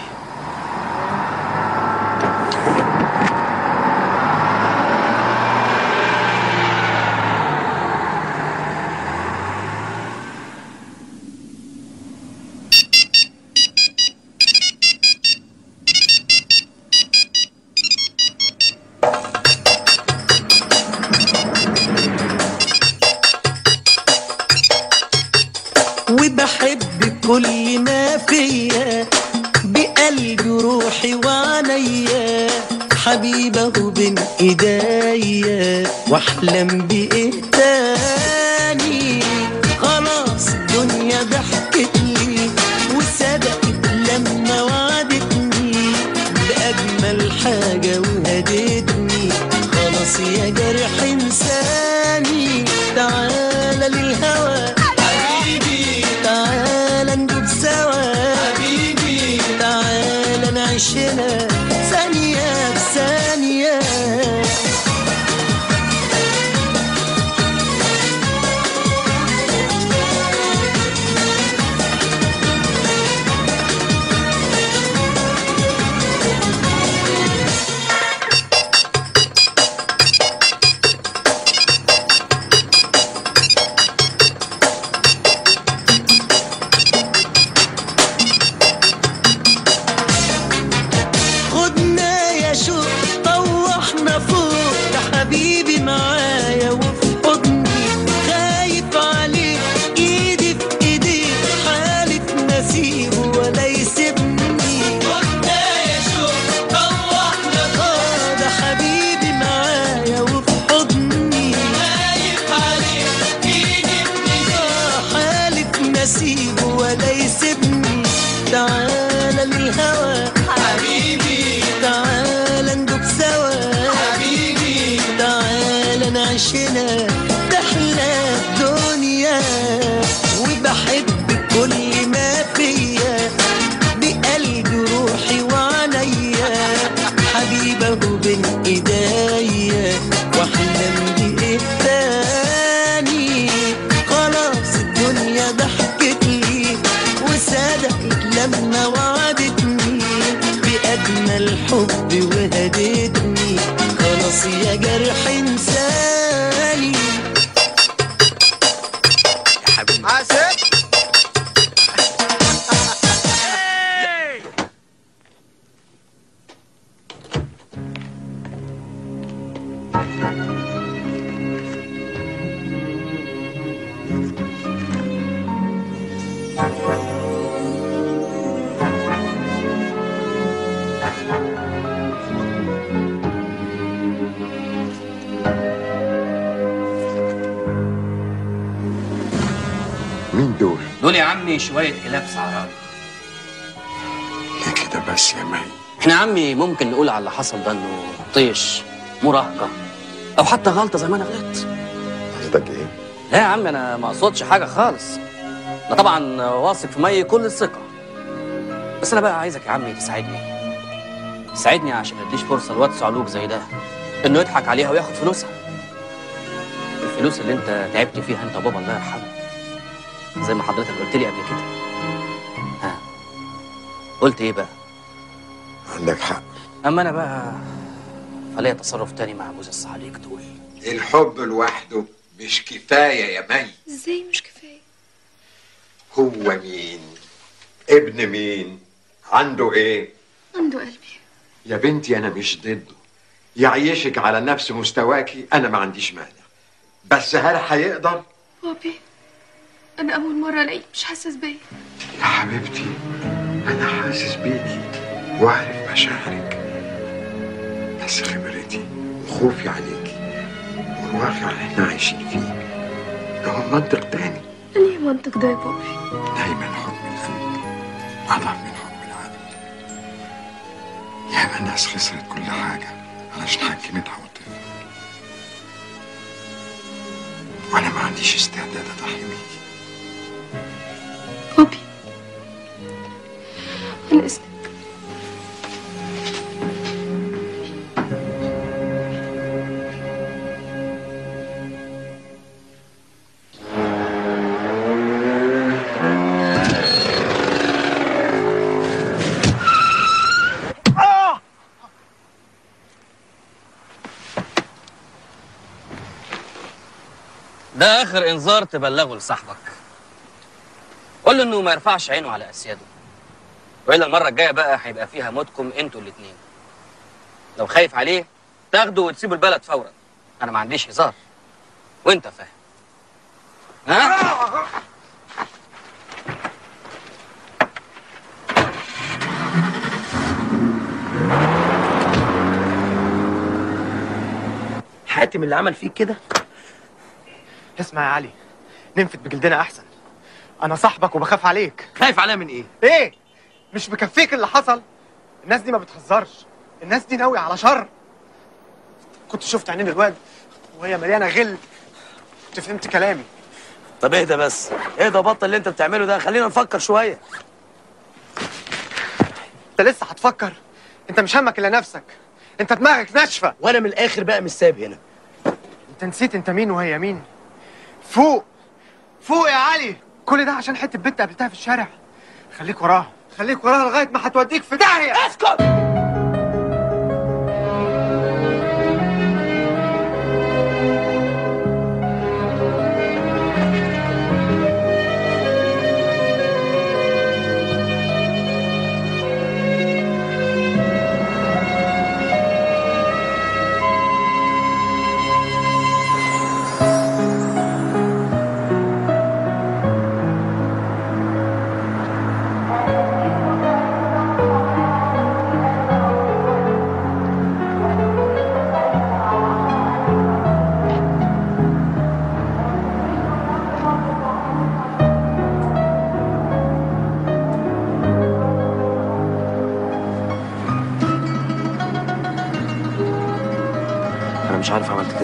Speaker 12: واحلم بايه
Speaker 19: حصل ده إنه طيش مراهقه أو حتى غلطة زي ما أنا غلطت
Speaker 20: قصدك إيه؟
Speaker 19: لا يا عم أنا ما أقصدش حاجة خالص. أنا طبعا واثق في مي كل الثقه بس أنا بقى عايزك يا عمي تساعدني. تساعدني عشان ما أديش فرصة لواد صعلوك زي ده. إنه يضحك عليها وياخد فلوسها. الفلوس اللي أنت تعبت فيها أنت وبابا الله يرحمه. زي ما حضرتك قلت لي قبل كده. ها. قلت إيه بقى؟
Speaker 20: عندك حق.
Speaker 19: أما أنا بقى فليا تصرف تاني مع جوز الصعاليك دول.
Speaker 20: الحب لوحده مش كفاية يا مي.
Speaker 22: إزاي مش كفاية؟
Speaker 20: هو مين؟ ابن مين؟ عنده إيه؟
Speaker 22: عنده قلبي.
Speaker 20: يا بنتي أنا مش ضده. يعيشك على نفس مستواكي أنا ما عنديش مانع. بس هل هيقدر؟
Speaker 22: بابي أنا أول مرة ألاقيك مش حاسس بيا.
Speaker 20: يا حبيبتي أنا حاسس بيكي وعارف مشاعرك. بس خبرتي وخوفي عليكي والواقع اللي إحنا عايشين فيه. له منطق تاني.
Speaker 22: انهي منطق ده يا بابي؟
Speaker 20: دايما حكم القلب أضعف من حكم العقل ياما الناس خسرت كل حاجة علشان حكمت عواطفها وأنا ما عنديش استعداد أضحي بيكي.
Speaker 19: ده آخر إنذار تبلغه لصاحبك. قول له إنه ما يرفعش عينه على أسياده. وإلا المرة الجاية بقى هيبقى فيها موتكم أنتوا الاثنين لو خايف عليه تاخده وتسيبوا البلد فورا. أنا ما عنديش هزار. وأنت فاهم. ها؟
Speaker 3: حاتم اللي عمل فيك كده؟ اسمع يا علي ننفد بجلدنا أحسن. أنا صاحبك وبخاف عليك. خايف عليا من إيه؟ إيه؟ مش مكفيك اللي حصل. الناس دي ما بتهزرش. الناس دي ناوية على شر. كنت شفت عينين الواد وهي مليانة غل. كنت فهمت كلامي.
Speaker 2: طب اهدى بس. اهدى بطل اللي انت بتعمله ده. خلينا نفكر شوية.
Speaker 3: أنت لسه هتفكر؟ أنت مش همك إلا نفسك. أنت دماغك ناشفة.
Speaker 2: وأنا من الآخر بقى مش سايب هنا.
Speaker 3: أنت نسيت أنت مين وهي مين. فوق. فوق يا علي. كل ده عشان حتة بنت قابلتها في الشارع. خليك وراها. خليك وراها لغاية ما هتوديك في داهية.
Speaker 2: اسكت!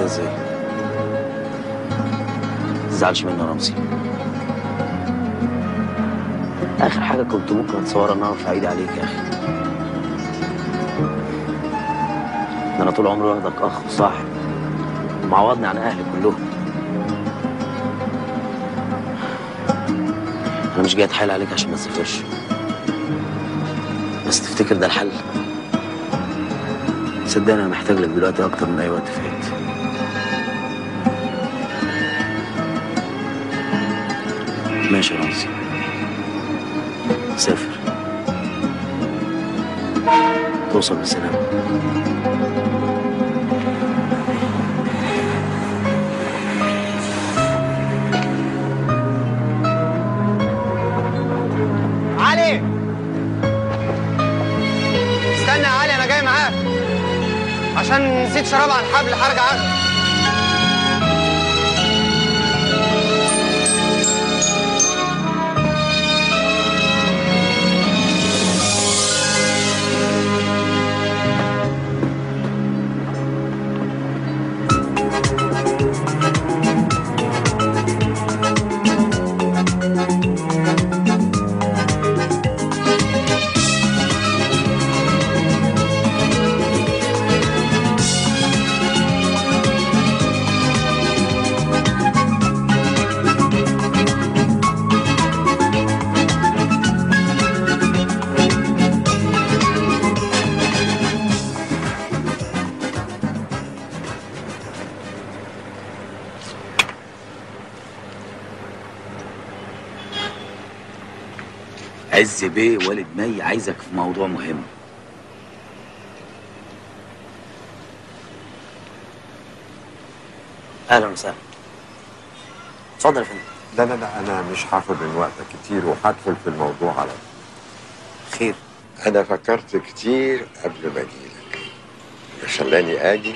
Speaker 2: كده إزاي تزعلش مني يا رمزي آخر حاجة كنت ممكن اتصورها ان أنا ارفع ايدي عليك يا أخي أنا طول عمري واخدك اخ وصاحب ومعوضني عن أهلي كلهم أنا مش جاي اتحايل عليك عشان ما تسافرش بس تفتكر ده الحل صدقني أنا محتاج لك دلوقتي أكتر من أي وقت فات ماشي يا رمزي سافر توصل بسلامة
Speaker 3: علي! استنى يا علي أنا جاي معاك. عشان نسيت شراب على الحبل هرجع اخده
Speaker 25: بيه والد مي عايزك في موضوع مهم.
Speaker 2: أهلا وسهلا. اتفضل يا فندم.
Speaker 20: لا لا لا أنا مش هاخد من وقتك كتير وهدخل في الموضوع على طول.
Speaker 2: خير.
Speaker 20: أنا فكرت كتير قبل ما اجيلك اللي خلاني آجي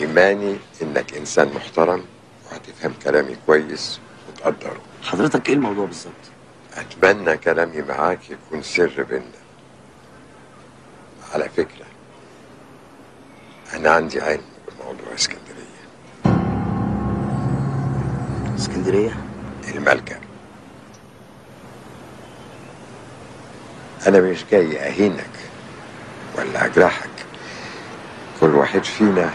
Speaker 20: إيماني إنك إنسان محترم وهتفهم كلامي كويس وتقدره.
Speaker 2: حضرتك إيه الموضوع بالظبط؟
Speaker 20: أتمنى كلامي معاك يكون سر بينا على فكرة أنا عندي علم بموضوع اسكندرية.
Speaker 2: اسكندرية؟
Speaker 20: الملكة. أنا مش جاي أهينك ولا أجرحك. كل واحد فينا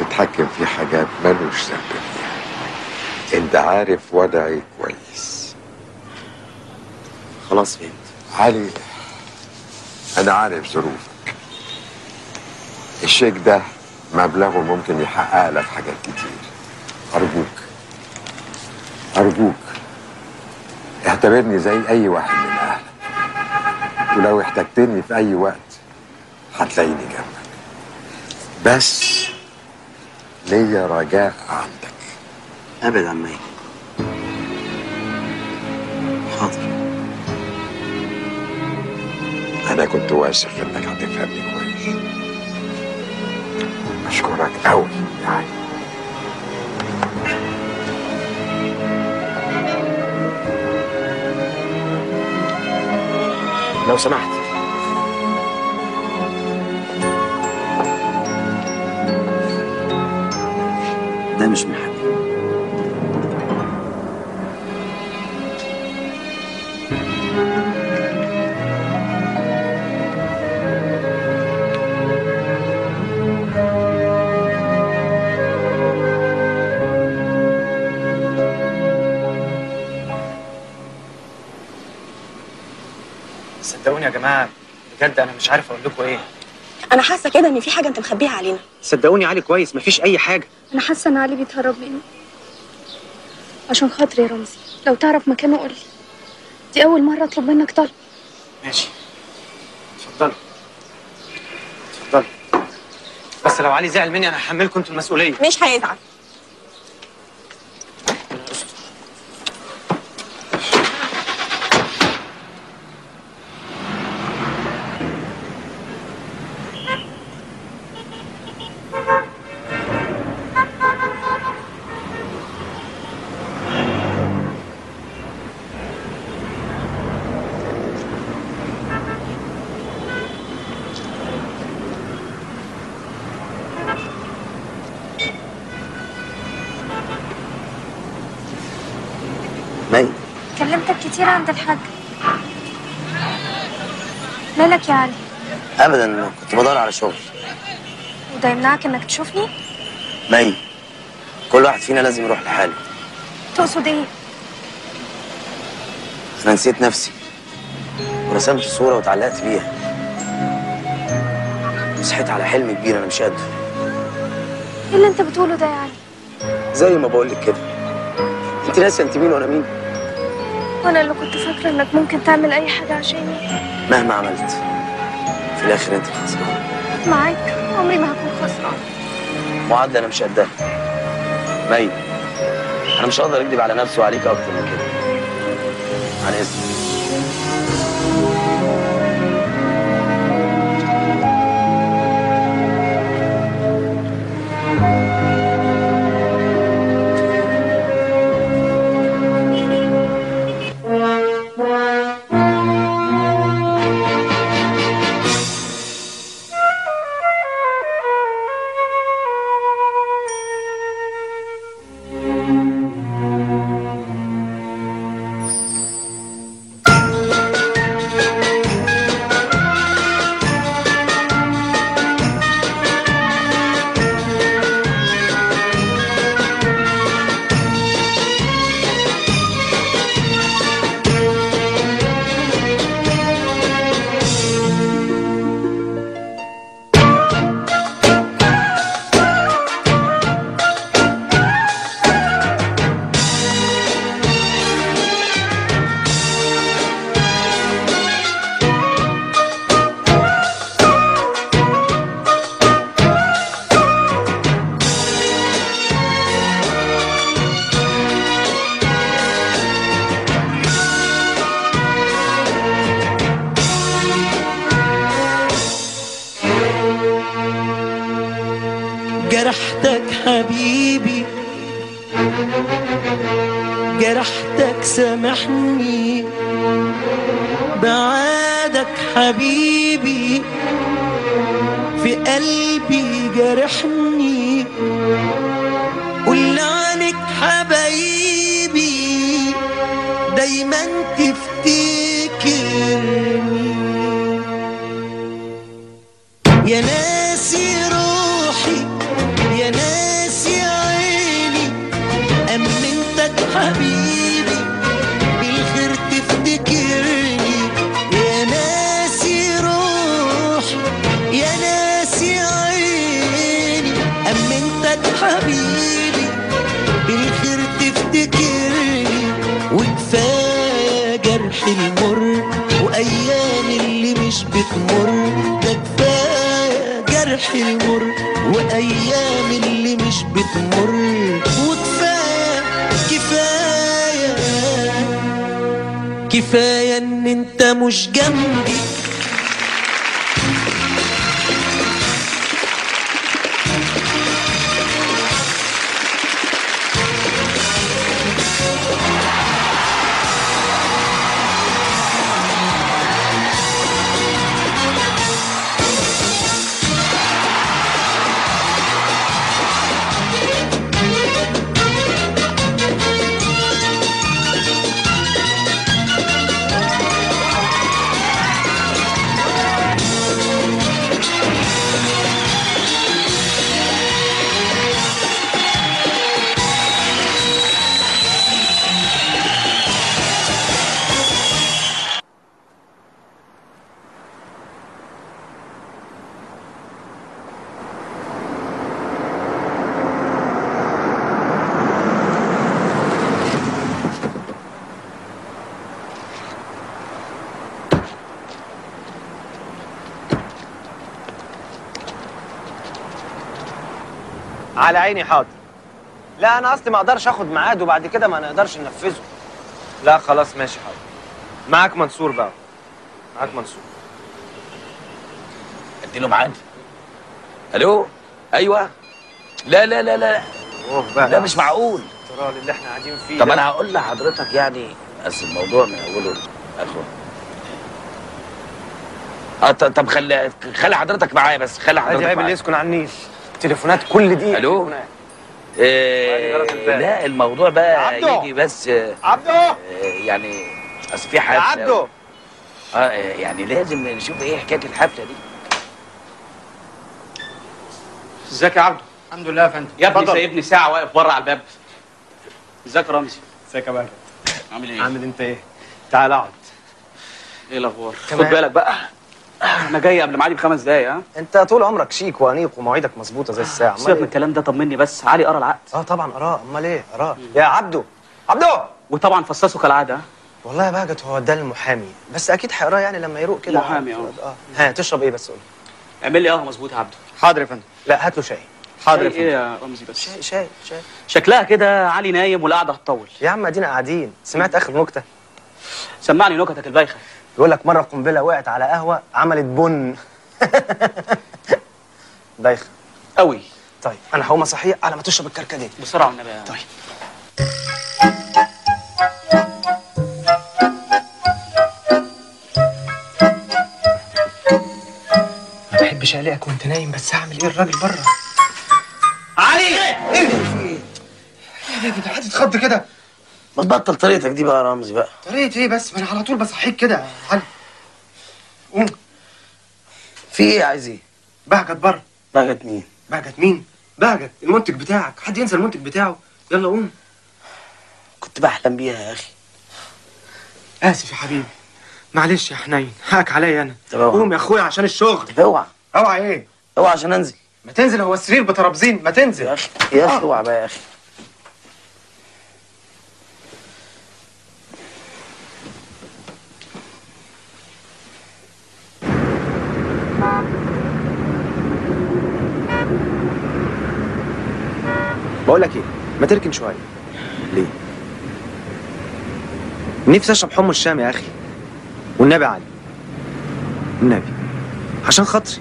Speaker 20: يتحكم في حاجات ملوش ذنب فيها. أنت عارف وضعي كويس.
Speaker 2: خلاص فهمت.
Speaker 20: علي أنا عارف ظروفك. الشيك ده مبلغه ممكن يحقق لك حاجات كتير. أرجوك أرجوك اعتبرني زي أي واحد من أهلك. ولو احتجتني في أي وقت هتلاقيني جنبك. بس ليا رجاء عندك.
Speaker 2: عن مي حاضر.
Speaker 20: أنا كنت واثق إنك هتفهمني كويس. أشكرك قوي يا علي
Speaker 2: لو سمحت. ده مش من
Speaker 3: صدقوني يا جماعة بجد أنا مش عارف أقول لكم إيه.
Speaker 21: أنا حاسة كده إن في حاجة أنت مخبيها علينا.
Speaker 3: صدقوني علي كويس مفيش أي حاجة.
Speaker 22: أنا حاسة إن علي بيتهرب مني عشان خاطري يا رمزي لو تعرف مكانه قولي دي أول مرة أطلب منك طلب.
Speaker 3: ماشي. اتفضلوا اتفضلوا بس لو علي زعل مني أنا هحملكم أنتوا المسؤولية.
Speaker 21: مش هيزعل
Speaker 2: مي
Speaker 22: كلمتك كتير عند الحاج مالك يا علي.
Speaker 2: ابدا كنت بدور على شغل.
Speaker 22: وده يمنعك إنك تشوفني؟
Speaker 2: مي. كل واحد فينا لازم يروح لحاله.
Speaker 22: تقصد إيه؟
Speaker 2: أنا نسيت نفسي. ورسمت صوره واتعلقت بيها وصحيت على حلم كبير أنا مش قادر
Speaker 22: إيه اللي أنت بتقوله ده يا علي؟
Speaker 2: زي ما بقول لك كده. أنت ناسيه انت مين وأنا مين؟
Speaker 22: وأنا اللي كنت فاكرة إنك ممكن تعمل أي حاجة عشاني.
Speaker 2: مهما عملت في الآخر أنت خسران.
Speaker 22: معاك. عمري ما هكون خسران.
Speaker 2: معادلة أنا مش قدها. مي أنا مش هقدر أكذب على نفسي وعليك أكتر من كده. عن
Speaker 12: إذنك.
Speaker 3: على عيني حاضر. لا أنا اصلي ما أقدرش آخد ميعاد وبعد كده ما نقدرش ننفذه. لا خلاص ماشي حاضر. معاك منصور بقى. معاك منصور.
Speaker 2: أديله ميعاد. ألو؟ أيوه. لا لا لا لا
Speaker 3: أوه بقى.
Speaker 2: لا مش معقول.
Speaker 3: الترال اللي إحنا قاعدين فيه
Speaker 2: طب
Speaker 3: ده.
Speaker 2: أنا هقول لحضرتك يعني بس الموضوع من أوله لآخره. آه طب خلي خلي حضرتك معايا بس خلي
Speaker 3: ادي
Speaker 2: حضرتك
Speaker 3: عيب اللي
Speaker 2: معايا
Speaker 3: يسكن على النيل. تليفونات كل
Speaker 2: دقيقة
Speaker 3: ألو.
Speaker 2: إيه. لا الموضوع بقى
Speaker 3: عبده.
Speaker 2: يجي بس آه،
Speaker 3: عبده
Speaker 2: آه، يعني أصل في حفله
Speaker 3: يا عبده
Speaker 2: آه آه، يعني لازم نشوف إيه حكاية الحفله دي.
Speaker 13: إزيك يا عبده
Speaker 19: الحمد لله يا فندم.
Speaker 13: يا ابني. سايبني ساعة واقف بره على الباب. إزيك يا رمزي
Speaker 3: إزيك يا بقى
Speaker 13: عامل إيه؟
Speaker 3: عامل أنت إيه؟ تعال أقعد.
Speaker 13: إيه الأخبار؟ خد. بالك بقى. أنا جاي قبل ميعادي بخمس دقايق ها؟
Speaker 3: انت طول عمرك شيك وانيق ومواعيدك مظبوطة زي الساعة.
Speaker 13: سيبك من
Speaker 3: إيه؟
Speaker 13: الكلام ده طمني بس. علي قرا العقد.
Speaker 3: آه طبعا قراه. أمال إيه؟ قراه. يا عبده عبده
Speaker 13: وطبعا فصصه كالعادة.
Speaker 3: والله يا بهجت هو ده المحامي. بس أكيد هيقراه يعني لما يروق كده.
Speaker 13: محامي، آه.
Speaker 3: آه. ها تشرب إيه بس؟ قول
Speaker 13: اعمل لي قهوة مظبوط يا عبده
Speaker 3: حاضر يا فندم. لا هات له شاي. حاضر يا
Speaker 13: شاي إيه
Speaker 3: فندم
Speaker 13: يا رمزي بس؟
Speaker 3: شاي شاي شاي.
Speaker 13: شكلها كده علي نايم والقعدة هتطول.
Speaker 3: يا عم ادينا قاعدين. سمعت آخر نكتة؟
Speaker 13: سمعني نكتك البايخة.
Speaker 3: يقول لك مرة قنبلة وقعت على قهوة عملت بن. <laughs> بايخه
Speaker 13: قوي.
Speaker 3: طيب أنا هقوم اصحيه على ما تشرب الكركديه.
Speaker 13: بسرعة والنبي طيب.
Speaker 3: ما بحبش اقلقك وأنت نايم بس هعمل إيه الراجل بره؟
Speaker 13: علي!
Speaker 3: إيه؟ في إيه يا بابا حد اتخض كده.
Speaker 34: ما تبطل طريقتك دي بقى يا رمزي بقى.
Speaker 3: طريقة إيه بس؟ ما أنا على طول بصحيك كده. يا علي قوم.
Speaker 34: في إيه عايز إيه؟
Speaker 3: بهجت بره.
Speaker 34: بهجت مين؟
Speaker 3: بهجت مين؟ بهجت المنتج بتاعك. حد ينسى المنتج بتاعه؟ يلا قوم.
Speaker 34: كنت بحلم بيها يا أخي.
Speaker 3: آسف يا حبيبي. معلش يا حنين. حقك عليا
Speaker 34: أنا.
Speaker 3: قوم يا أخويا عشان الشغل.
Speaker 34: طب اوعى.
Speaker 3: أوعى إيه؟
Speaker 34: اوعى عشان أنزل.
Speaker 3: ما تنزل هو السرير بترابزين. ما تنزل.
Speaker 34: يا أخي يا أخي اوعى بقى يا أخي.
Speaker 3: بقول لك إيه؟ ما تركن شوية.
Speaker 34: ليه؟
Speaker 3: نفسي اشرب حمص الشام يا أخي. والنبي علي. النبي. عشان خاطري.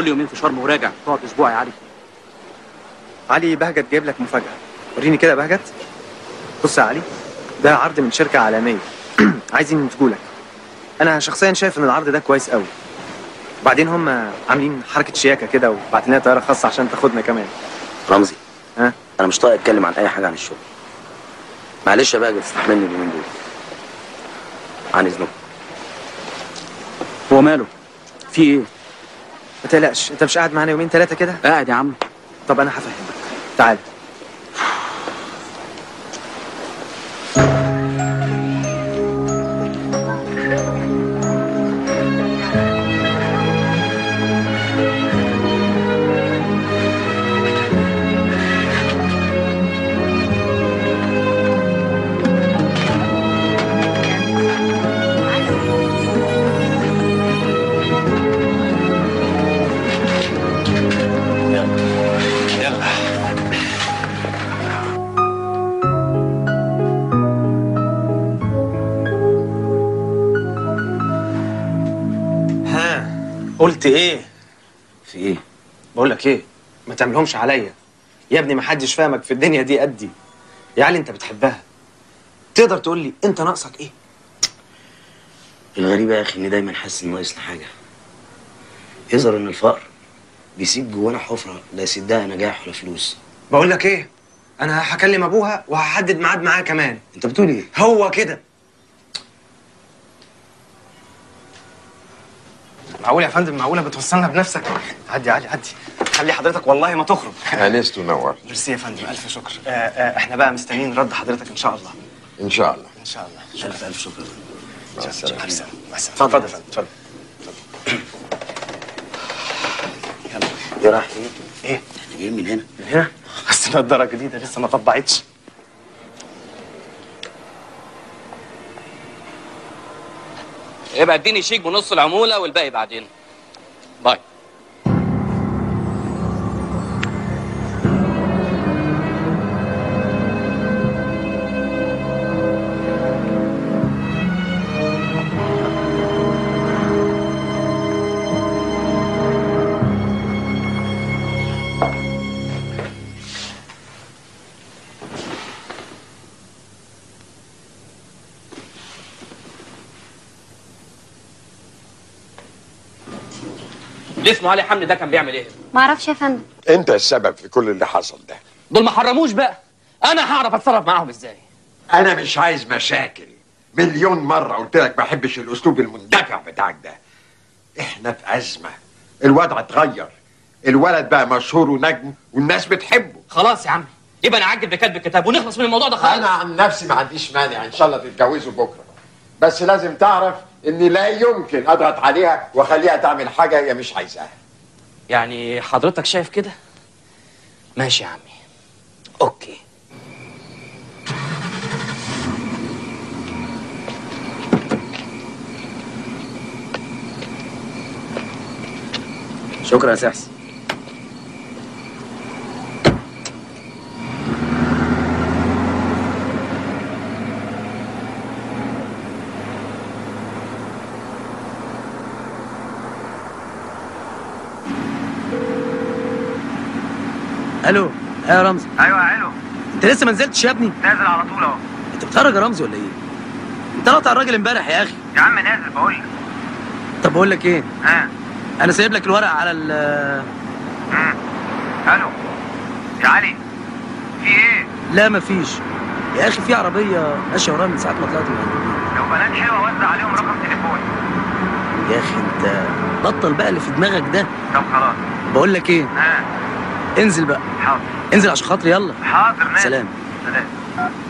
Speaker 35: اليومين دول اليومين في شرم وراجع تقعد أسبوع يا علي.
Speaker 3: علي بهجت جايب لك مفاجأة. وريني كده يا بهجت. بص يا علي ده عرض من شركة عالمية <clears throat> عايزين ينتجولك أنا شخصيا شايف إن العرض ده كويس قوي وبعدين هم عاملين حركة شياكة كده وبعتين لنا طيارة خاصة عشان تاخدنا كمان.
Speaker 2: رمزي.
Speaker 3: ها؟
Speaker 2: أنا مش طايق أتكلم عن أي حاجة عن الشغل. معلش يا بقى تستحملني اليومين دول. عن اذنكم
Speaker 35: هو ماله؟ في إيه؟
Speaker 3: ما تقلقش. أنت مش قاعد معانا يومين ثلاثة كده؟
Speaker 35: قاعد يا عم.
Speaker 3: طب أنا هفهمك. تعال. قلت إيه؟
Speaker 2: في إيه؟
Speaker 3: بقول لك إيه؟ ما تعملهمش عليا. يا ابني ما حدش فاهمك في الدنيا دي قدي. يا علي أنت بتحبها. تقدر تقول لي أنت ناقصك إيه؟
Speaker 2: الغريب يا أخي إني دايما حاسس ان ناقصني حاجة. يظهر إن الفقر بيسيب جوانا حفرة لا يسدها نجاح ولا فلوس.
Speaker 3: بقول لك إيه؟ أنا هكلم أبوها وهحدد ميعاد معاه كمان.
Speaker 2: أنت بتقول إيه؟
Speaker 3: هو كده. معقول يا فندم؟ معقولة بتوصلنا بنفسك؟ عدي عدي عدي. خلي حضرتك والله ما تخرج.
Speaker 20: انست ونور
Speaker 3: ميرسي يا فندم ألف شكر. آه آه إحنا بقى مستنيين رد حضرتك إن شاء الله.
Speaker 20: إن شاء الله.
Speaker 3: إن شاء الله.
Speaker 2: الف ألف شكر.
Speaker 20: مع السلامة.
Speaker 3: مع السلامة. اتفضل يا فندم. اتفضل
Speaker 2: يا راح
Speaker 3: إيه؟
Speaker 2: إحنا جايين من هنا؟
Speaker 3: من هنا؟ بس النضاره جديده لسه ما طبعتش.
Speaker 19: يبقى اديني شيك بنص العمولة والباقي بعدين. اللي اسمه علي حمدي ده كان بيعمل إيه؟
Speaker 36: معرفش يا فندم.
Speaker 20: انت السبب في كل اللي حصل ده.
Speaker 19: دول ما حرموش بقى. أنا هعرف اتصرف معاهم إزاي؟
Speaker 20: أنا مش عايز مشاكل. مليون مرة قلت لك ما بحبش الاسلوب المندفع بتاعك ده. إحنا في أزمة. الوضع اتغير. الولد بقى مشهور ونجم والناس بتحبه.
Speaker 19: خلاص يا عم. يبقى نعجل بكتب الكتاب ونخلص من الموضوع ده خالص
Speaker 20: أنا عن نفسي ما عنديش مانع. إن شاء الله تتجوزوا بكرة. بس لازم تعرف إني لا يمكن أضغط عليها وأخليها تعمل حاجة هي مش عايزاها.
Speaker 2: يعني حضرتك شايف كده؟ ماشي يا عمي. أوكي. شكرا يا سحس ألو أيوه يا رمزي.
Speaker 3: أيوه يا علو
Speaker 2: أنت لسه ما نزلتش يا ابني؟
Speaker 3: نازل على طول أهو.
Speaker 2: أنت بتهرج يا رمزي ولا إيه؟ أنت قاطع الراجل امبارح يا أخي.
Speaker 3: يا عم نازل بقول لك.
Speaker 2: طب بقول لك إيه؟
Speaker 3: ها.
Speaker 2: أنا سايب لك الورق على ال
Speaker 3: ألو. يا علي في إيه؟
Speaker 2: لا مفيش يا أخي في عربية ماشية ورايا من ساعة ما طلعت من
Speaker 3: لو بنات حلوة وزع عليهم رقم تليفوني.
Speaker 2: يا أخي أنت بطل بقى اللي في دماغك ده.
Speaker 3: طب خلاص.
Speaker 2: بقول لك إيه؟
Speaker 3: ها.
Speaker 2: انزل بقى.
Speaker 3: حاضر.
Speaker 2: انزل عشان خاطري يلا.
Speaker 3: حاضر نازل
Speaker 2: سلام.
Speaker 3: سلام.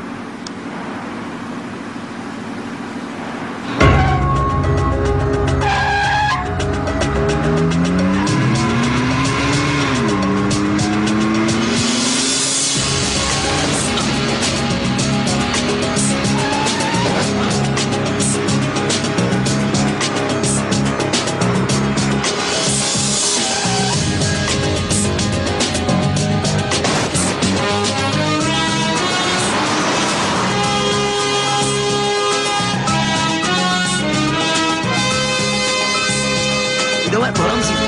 Speaker 2: ده وقت يا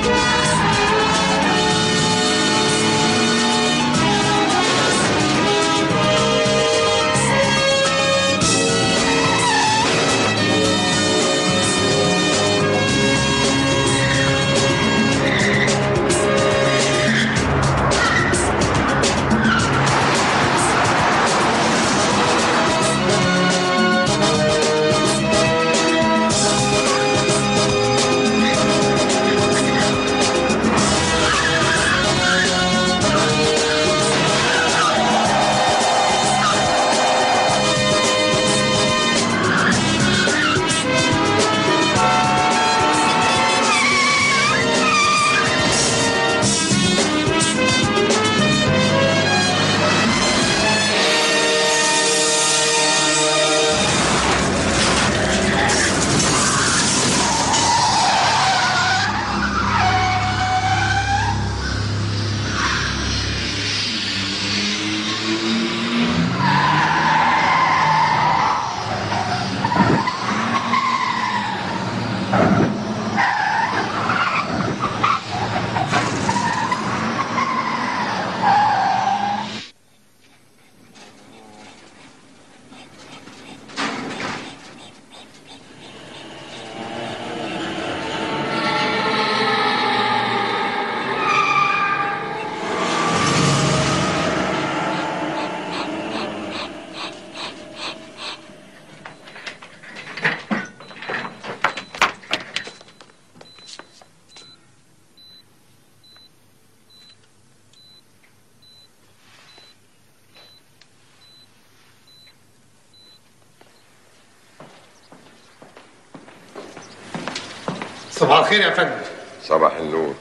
Speaker 22: الخير يا فندم؟
Speaker 20: صباح النور.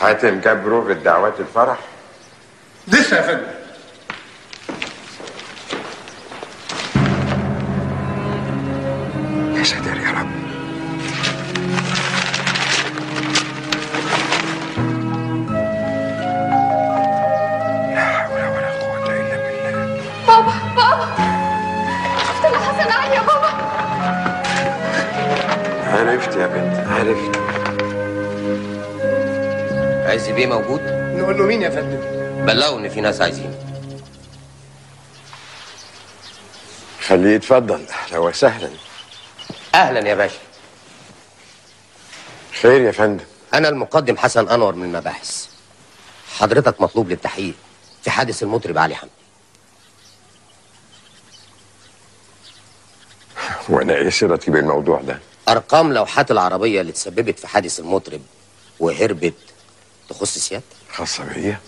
Speaker 20: حاتم جاب بروفة دعوات الفرح؟
Speaker 22: لسه يا فندم.
Speaker 37: في ناس عايزين
Speaker 20: خليه يتفضل. أهلا وسهلا
Speaker 37: أهلا يا باشا.
Speaker 20: خير يا فندم.
Speaker 37: أنا المقدم حسن أنور من المباحث. حضرتك مطلوب للتحقيق في حادث المطرب علي حمدي.
Speaker 20: وأنا إيه صلتي بالموضوع ده؟
Speaker 37: أرقام لوحات العربية اللي تسببت في حادث المطرب وهربت تخص سيادتك؟
Speaker 20: خاصة بيا؟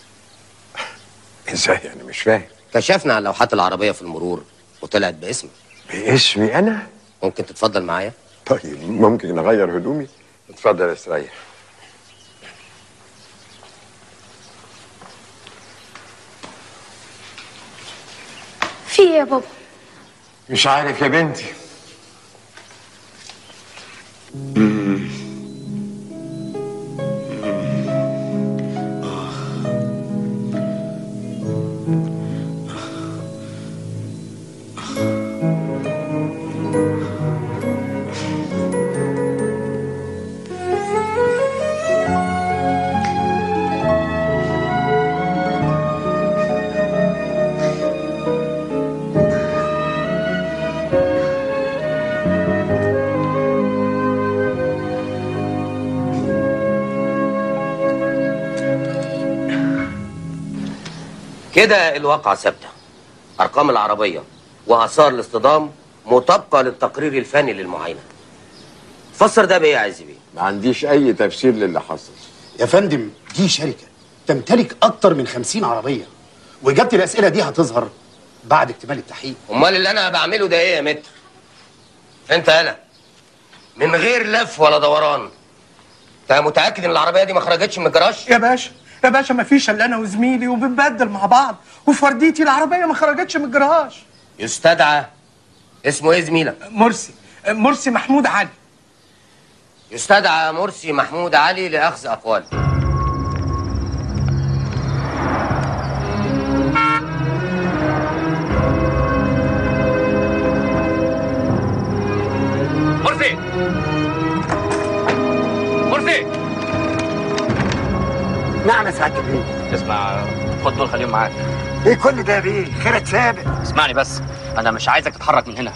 Speaker 20: إزاي أنا مش فاهم.
Speaker 37: كشفنا عن لوحات العربية في المرور وطلعت باسمك
Speaker 20: باسمي أنا؟
Speaker 37: ممكن تتفضل معايا؟
Speaker 20: طيب ممكن نغير هدومي؟ اتفضل استريح
Speaker 22: في إيه يا بابا؟
Speaker 20: مش عارف يا بنتي.
Speaker 37: كده الواقعة ثابتة أرقام العربية وآثار الاصطدام مطابقة للتقرير الفني للمعاينة. فسر ده بإيه يا عزيزي؟ بيه؟
Speaker 20: ما عنديش أي تفسير للي حصل.
Speaker 38: يا فندم دي شركة تمتلك أكتر من خمسين عربية. وإجابة الأسئلة دي هتظهر بعد اكتمال التحقيق.
Speaker 37: أمال اللي أنا بعمله ده إيه يا متر؟ أنت أنا. من غير لف ولا دوران. أنت متأكد إن العربية دي ما خرجتش من الجراج؟
Speaker 10: يا باشا. يا باشا ما فيش إلا أنا وزميلي وبنبدل مع بعض وفي ورديتي العربية ما خرجتش من الجراج.
Speaker 37: يستدعى. اسمه إيه زميلك؟
Speaker 10: مرسي. مرسي محمود علي.
Speaker 37: يستدعى مرسي محمود علي لأخذ أقواله
Speaker 19: مرسي! مرسي!
Speaker 10: نعم يا سعاده البيه
Speaker 19: اسمع خد دول خليهم معاك.
Speaker 10: إيه كل ده يا بيه. خيرك ثابت
Speaker 19: اسمعني بس أنا مش عايزك تتحرك من هنا.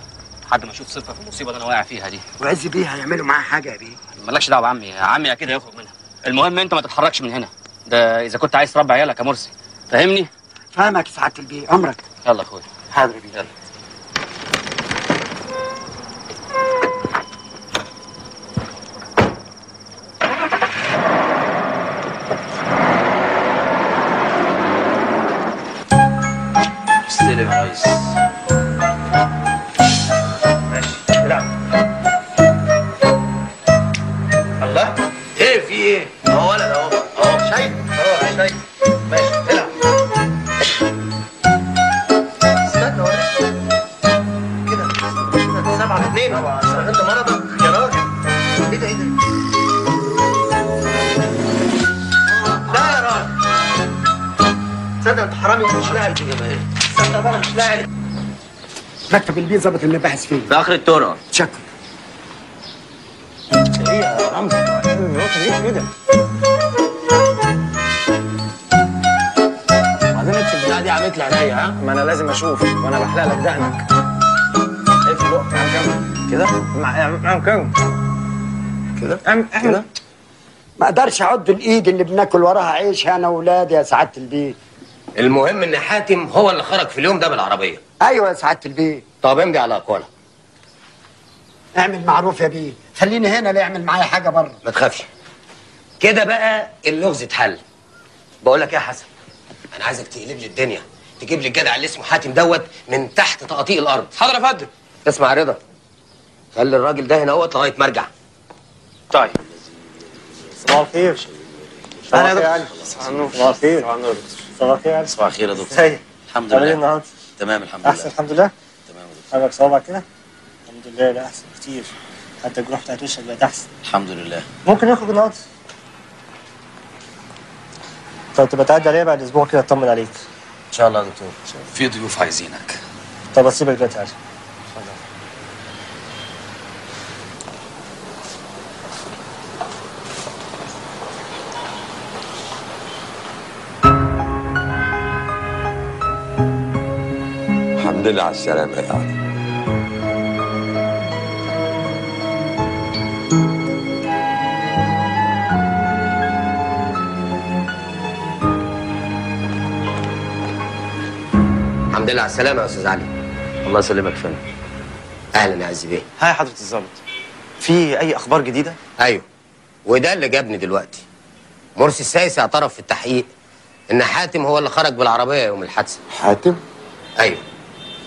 Speaker 19: لحد ما أشوف صفة في المصيبة اللي أنا واقع فيها دي.
Speaker 10: وعز بيه هيعملوا معاه حاجة يا بيه.
Speaker 19: مالكش دعوة بعمي عمي أكيد هيخرج منها. المهم أنت ما تتحركش من هنا. ده إذا كنت عايز تربي عيالك يا مرسي. فاهمني؟
Speaker 10: فاهمك يا سعادة البيه امرك
Speaker 19: يلا يا اخويا
Speaker 10: حاضر يا بيه.
Speaker 19: يلا.
Speaker 10: مكتب البيه ظابط المباحث فين
Speaker 2: في اخر الطرق.
Speaker 10: شكرا. إيه يا رمزي ليه كده
Speaker 2: وبعدين انت البتاعه دي عملت لي عينيا ها؟
Speaker 3: ما أنا لازم أشوف وأنا بحلق لك دقنك اقفل بقك عم كم. كده؟ مع عم كم. كده؟ كده؟
Speaker 10: ما أقدرش أعد الإيد اللي بناكل وراها عيش أنا واولادي يا سعادة البيه
Speaker 37: المهم إن حاتم هو اللي خرج في اليوم ده بالعربية.
Speaker 10: أيوه يا سعادة البيه
Speaker 37: طب امضي على أقواله
Speaker 10: اعمل معروف يا بيه خليني هنا لا يعمل معايا حاجة بره.
Speaker 37: ما تخافش. كده بقى اللغز اتحل. بقول لك إيه يا حسن؟ أنا عايزك تقلب لي الدنيا. تجيب لي الجدع اللي اسمه حاتم دوت من تحت تقاطيع الأرض.
Speaker 19: حاضر يا فندم.
Speaker 37: اسمع يا رضا. خلي الراجل ده هنا أهوت لغاية ما أرجع.
Speaker 19: طيب.
Speaker 3: صباح الخير. صباح. الخير صباح النور. صباح الخير. صباح الخير
Speaker 2: صباح الخير يا دكتور. الحمد لله.
Speaker 3: النهارده
Speaker 2: تمام الحمد
Speaker 3: أحسن
Speaker 2: لله.
Speaker 3: الحمد لله.
Speaker 2: تمام
Speaker 3: عندك صوابع كده؟ الحمد لله لا أحسن كتير. حتى الجروح بتاعت وشك بقت أحسن.
Speaker 2: الحمد لله.
Speaker 3: ممكن نخرج النهارده؟ طب تبقى تعدي عليا بعد أسبوع كده أطمن عليك.
Speaker 2: إن شاء الله يا دكتور. في ضيوف عايزينك.
Speaker 3: طب أسيبك دلوقتي عادي
Speaker 20: الحمد لله على السلامة يا علي
Speaker 37: الحمد لله على السلامة يا أستاذ علي.
Speaker 2: الله يسلمك فندم.
Speaker 37: أهلا يا عز بيه.
Speaker 3: هاي حضرة الظابط في أي أخبار جديدة؟
Speaker 37: أيوه. وده اللي جابني دلوقتي. مرسي السايس اعترف في التحقيق إن حاتم هو اللي خرج بالعربية يوم الحادثة.
Speaker 20: حاتم؟
Speaker 37: أيوه.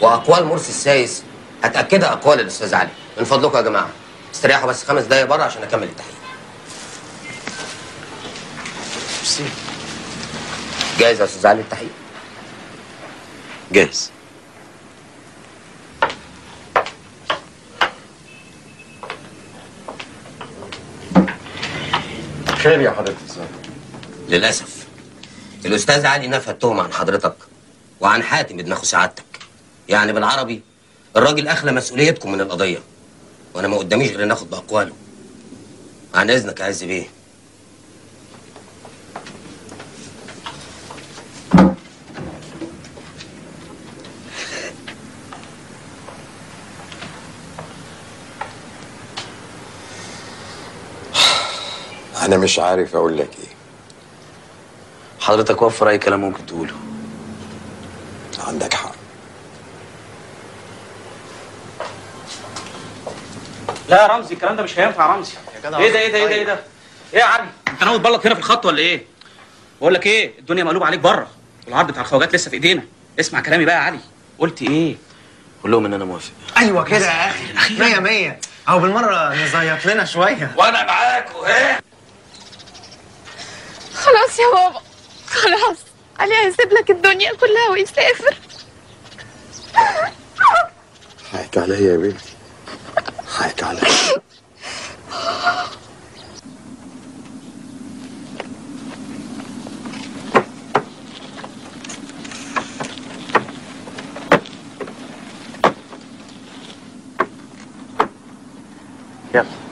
Speaker 37: وأقوال مرسي السايس. هتاكدها أقوال الأستاذ علي. من فضلكم يا جماعة. استريحوا بس خمس دقايق بره عشان أكمل التحقيق
Speaker 12: ميرسي.
Speaker 37: جاهز يا أستاذ علي التحقيق
Speaker 12: جاهز
Speaker 20: خير يا الظابط
Speaker 37: للأسف. الأستاذ علي نفى التهمة عن حضرتك وعن حاتم ابن أخو سعادتك. يعني بالعربي الراجل أخلى مسؤوليتكم من القضية وأنا ما قداميش غير ناخد بأقواله. عن إذنك يا عز بيه. <sighs>
Speaker 20: أنا مش عارف أقول لك إيه.
Speaker 12: حضرتك وفر أي كلام ممكن تقوله.
Speaker 20: عندك حق.
Speaker 13: لا يا رمزي الكلام ده مش هينفع يا رمزي.
Speaker 39: جدع
Speaker 13: إيه ده إيه ده إيه ده إيه ده؟ إيه يا علي؟ انت ناوي تبلط هنا في الخط ولا إيه؟ بقول لك إيه الدنيا مقلوبة عليك بره. والعرض بتاع الخواجات لسه في ايدينا. اسمع كلامي بقى يا علي. قلت إيه؟
Speaker 12: قول لهم ان أنا موافق.
Speaker 3: أيوه كده. يا أخي مية مية. أو بالمرة نزيط لنا شوية.
Speaker 40: وأنا معاكوا إيه
Speaker 22: خلاص يا بابا. خلاص. علي هيسيب لك الدنيا كلها ويسافر.
Speaker 20: حقك عليا يا بنتي. حقك عليا
Speaker 12: يلا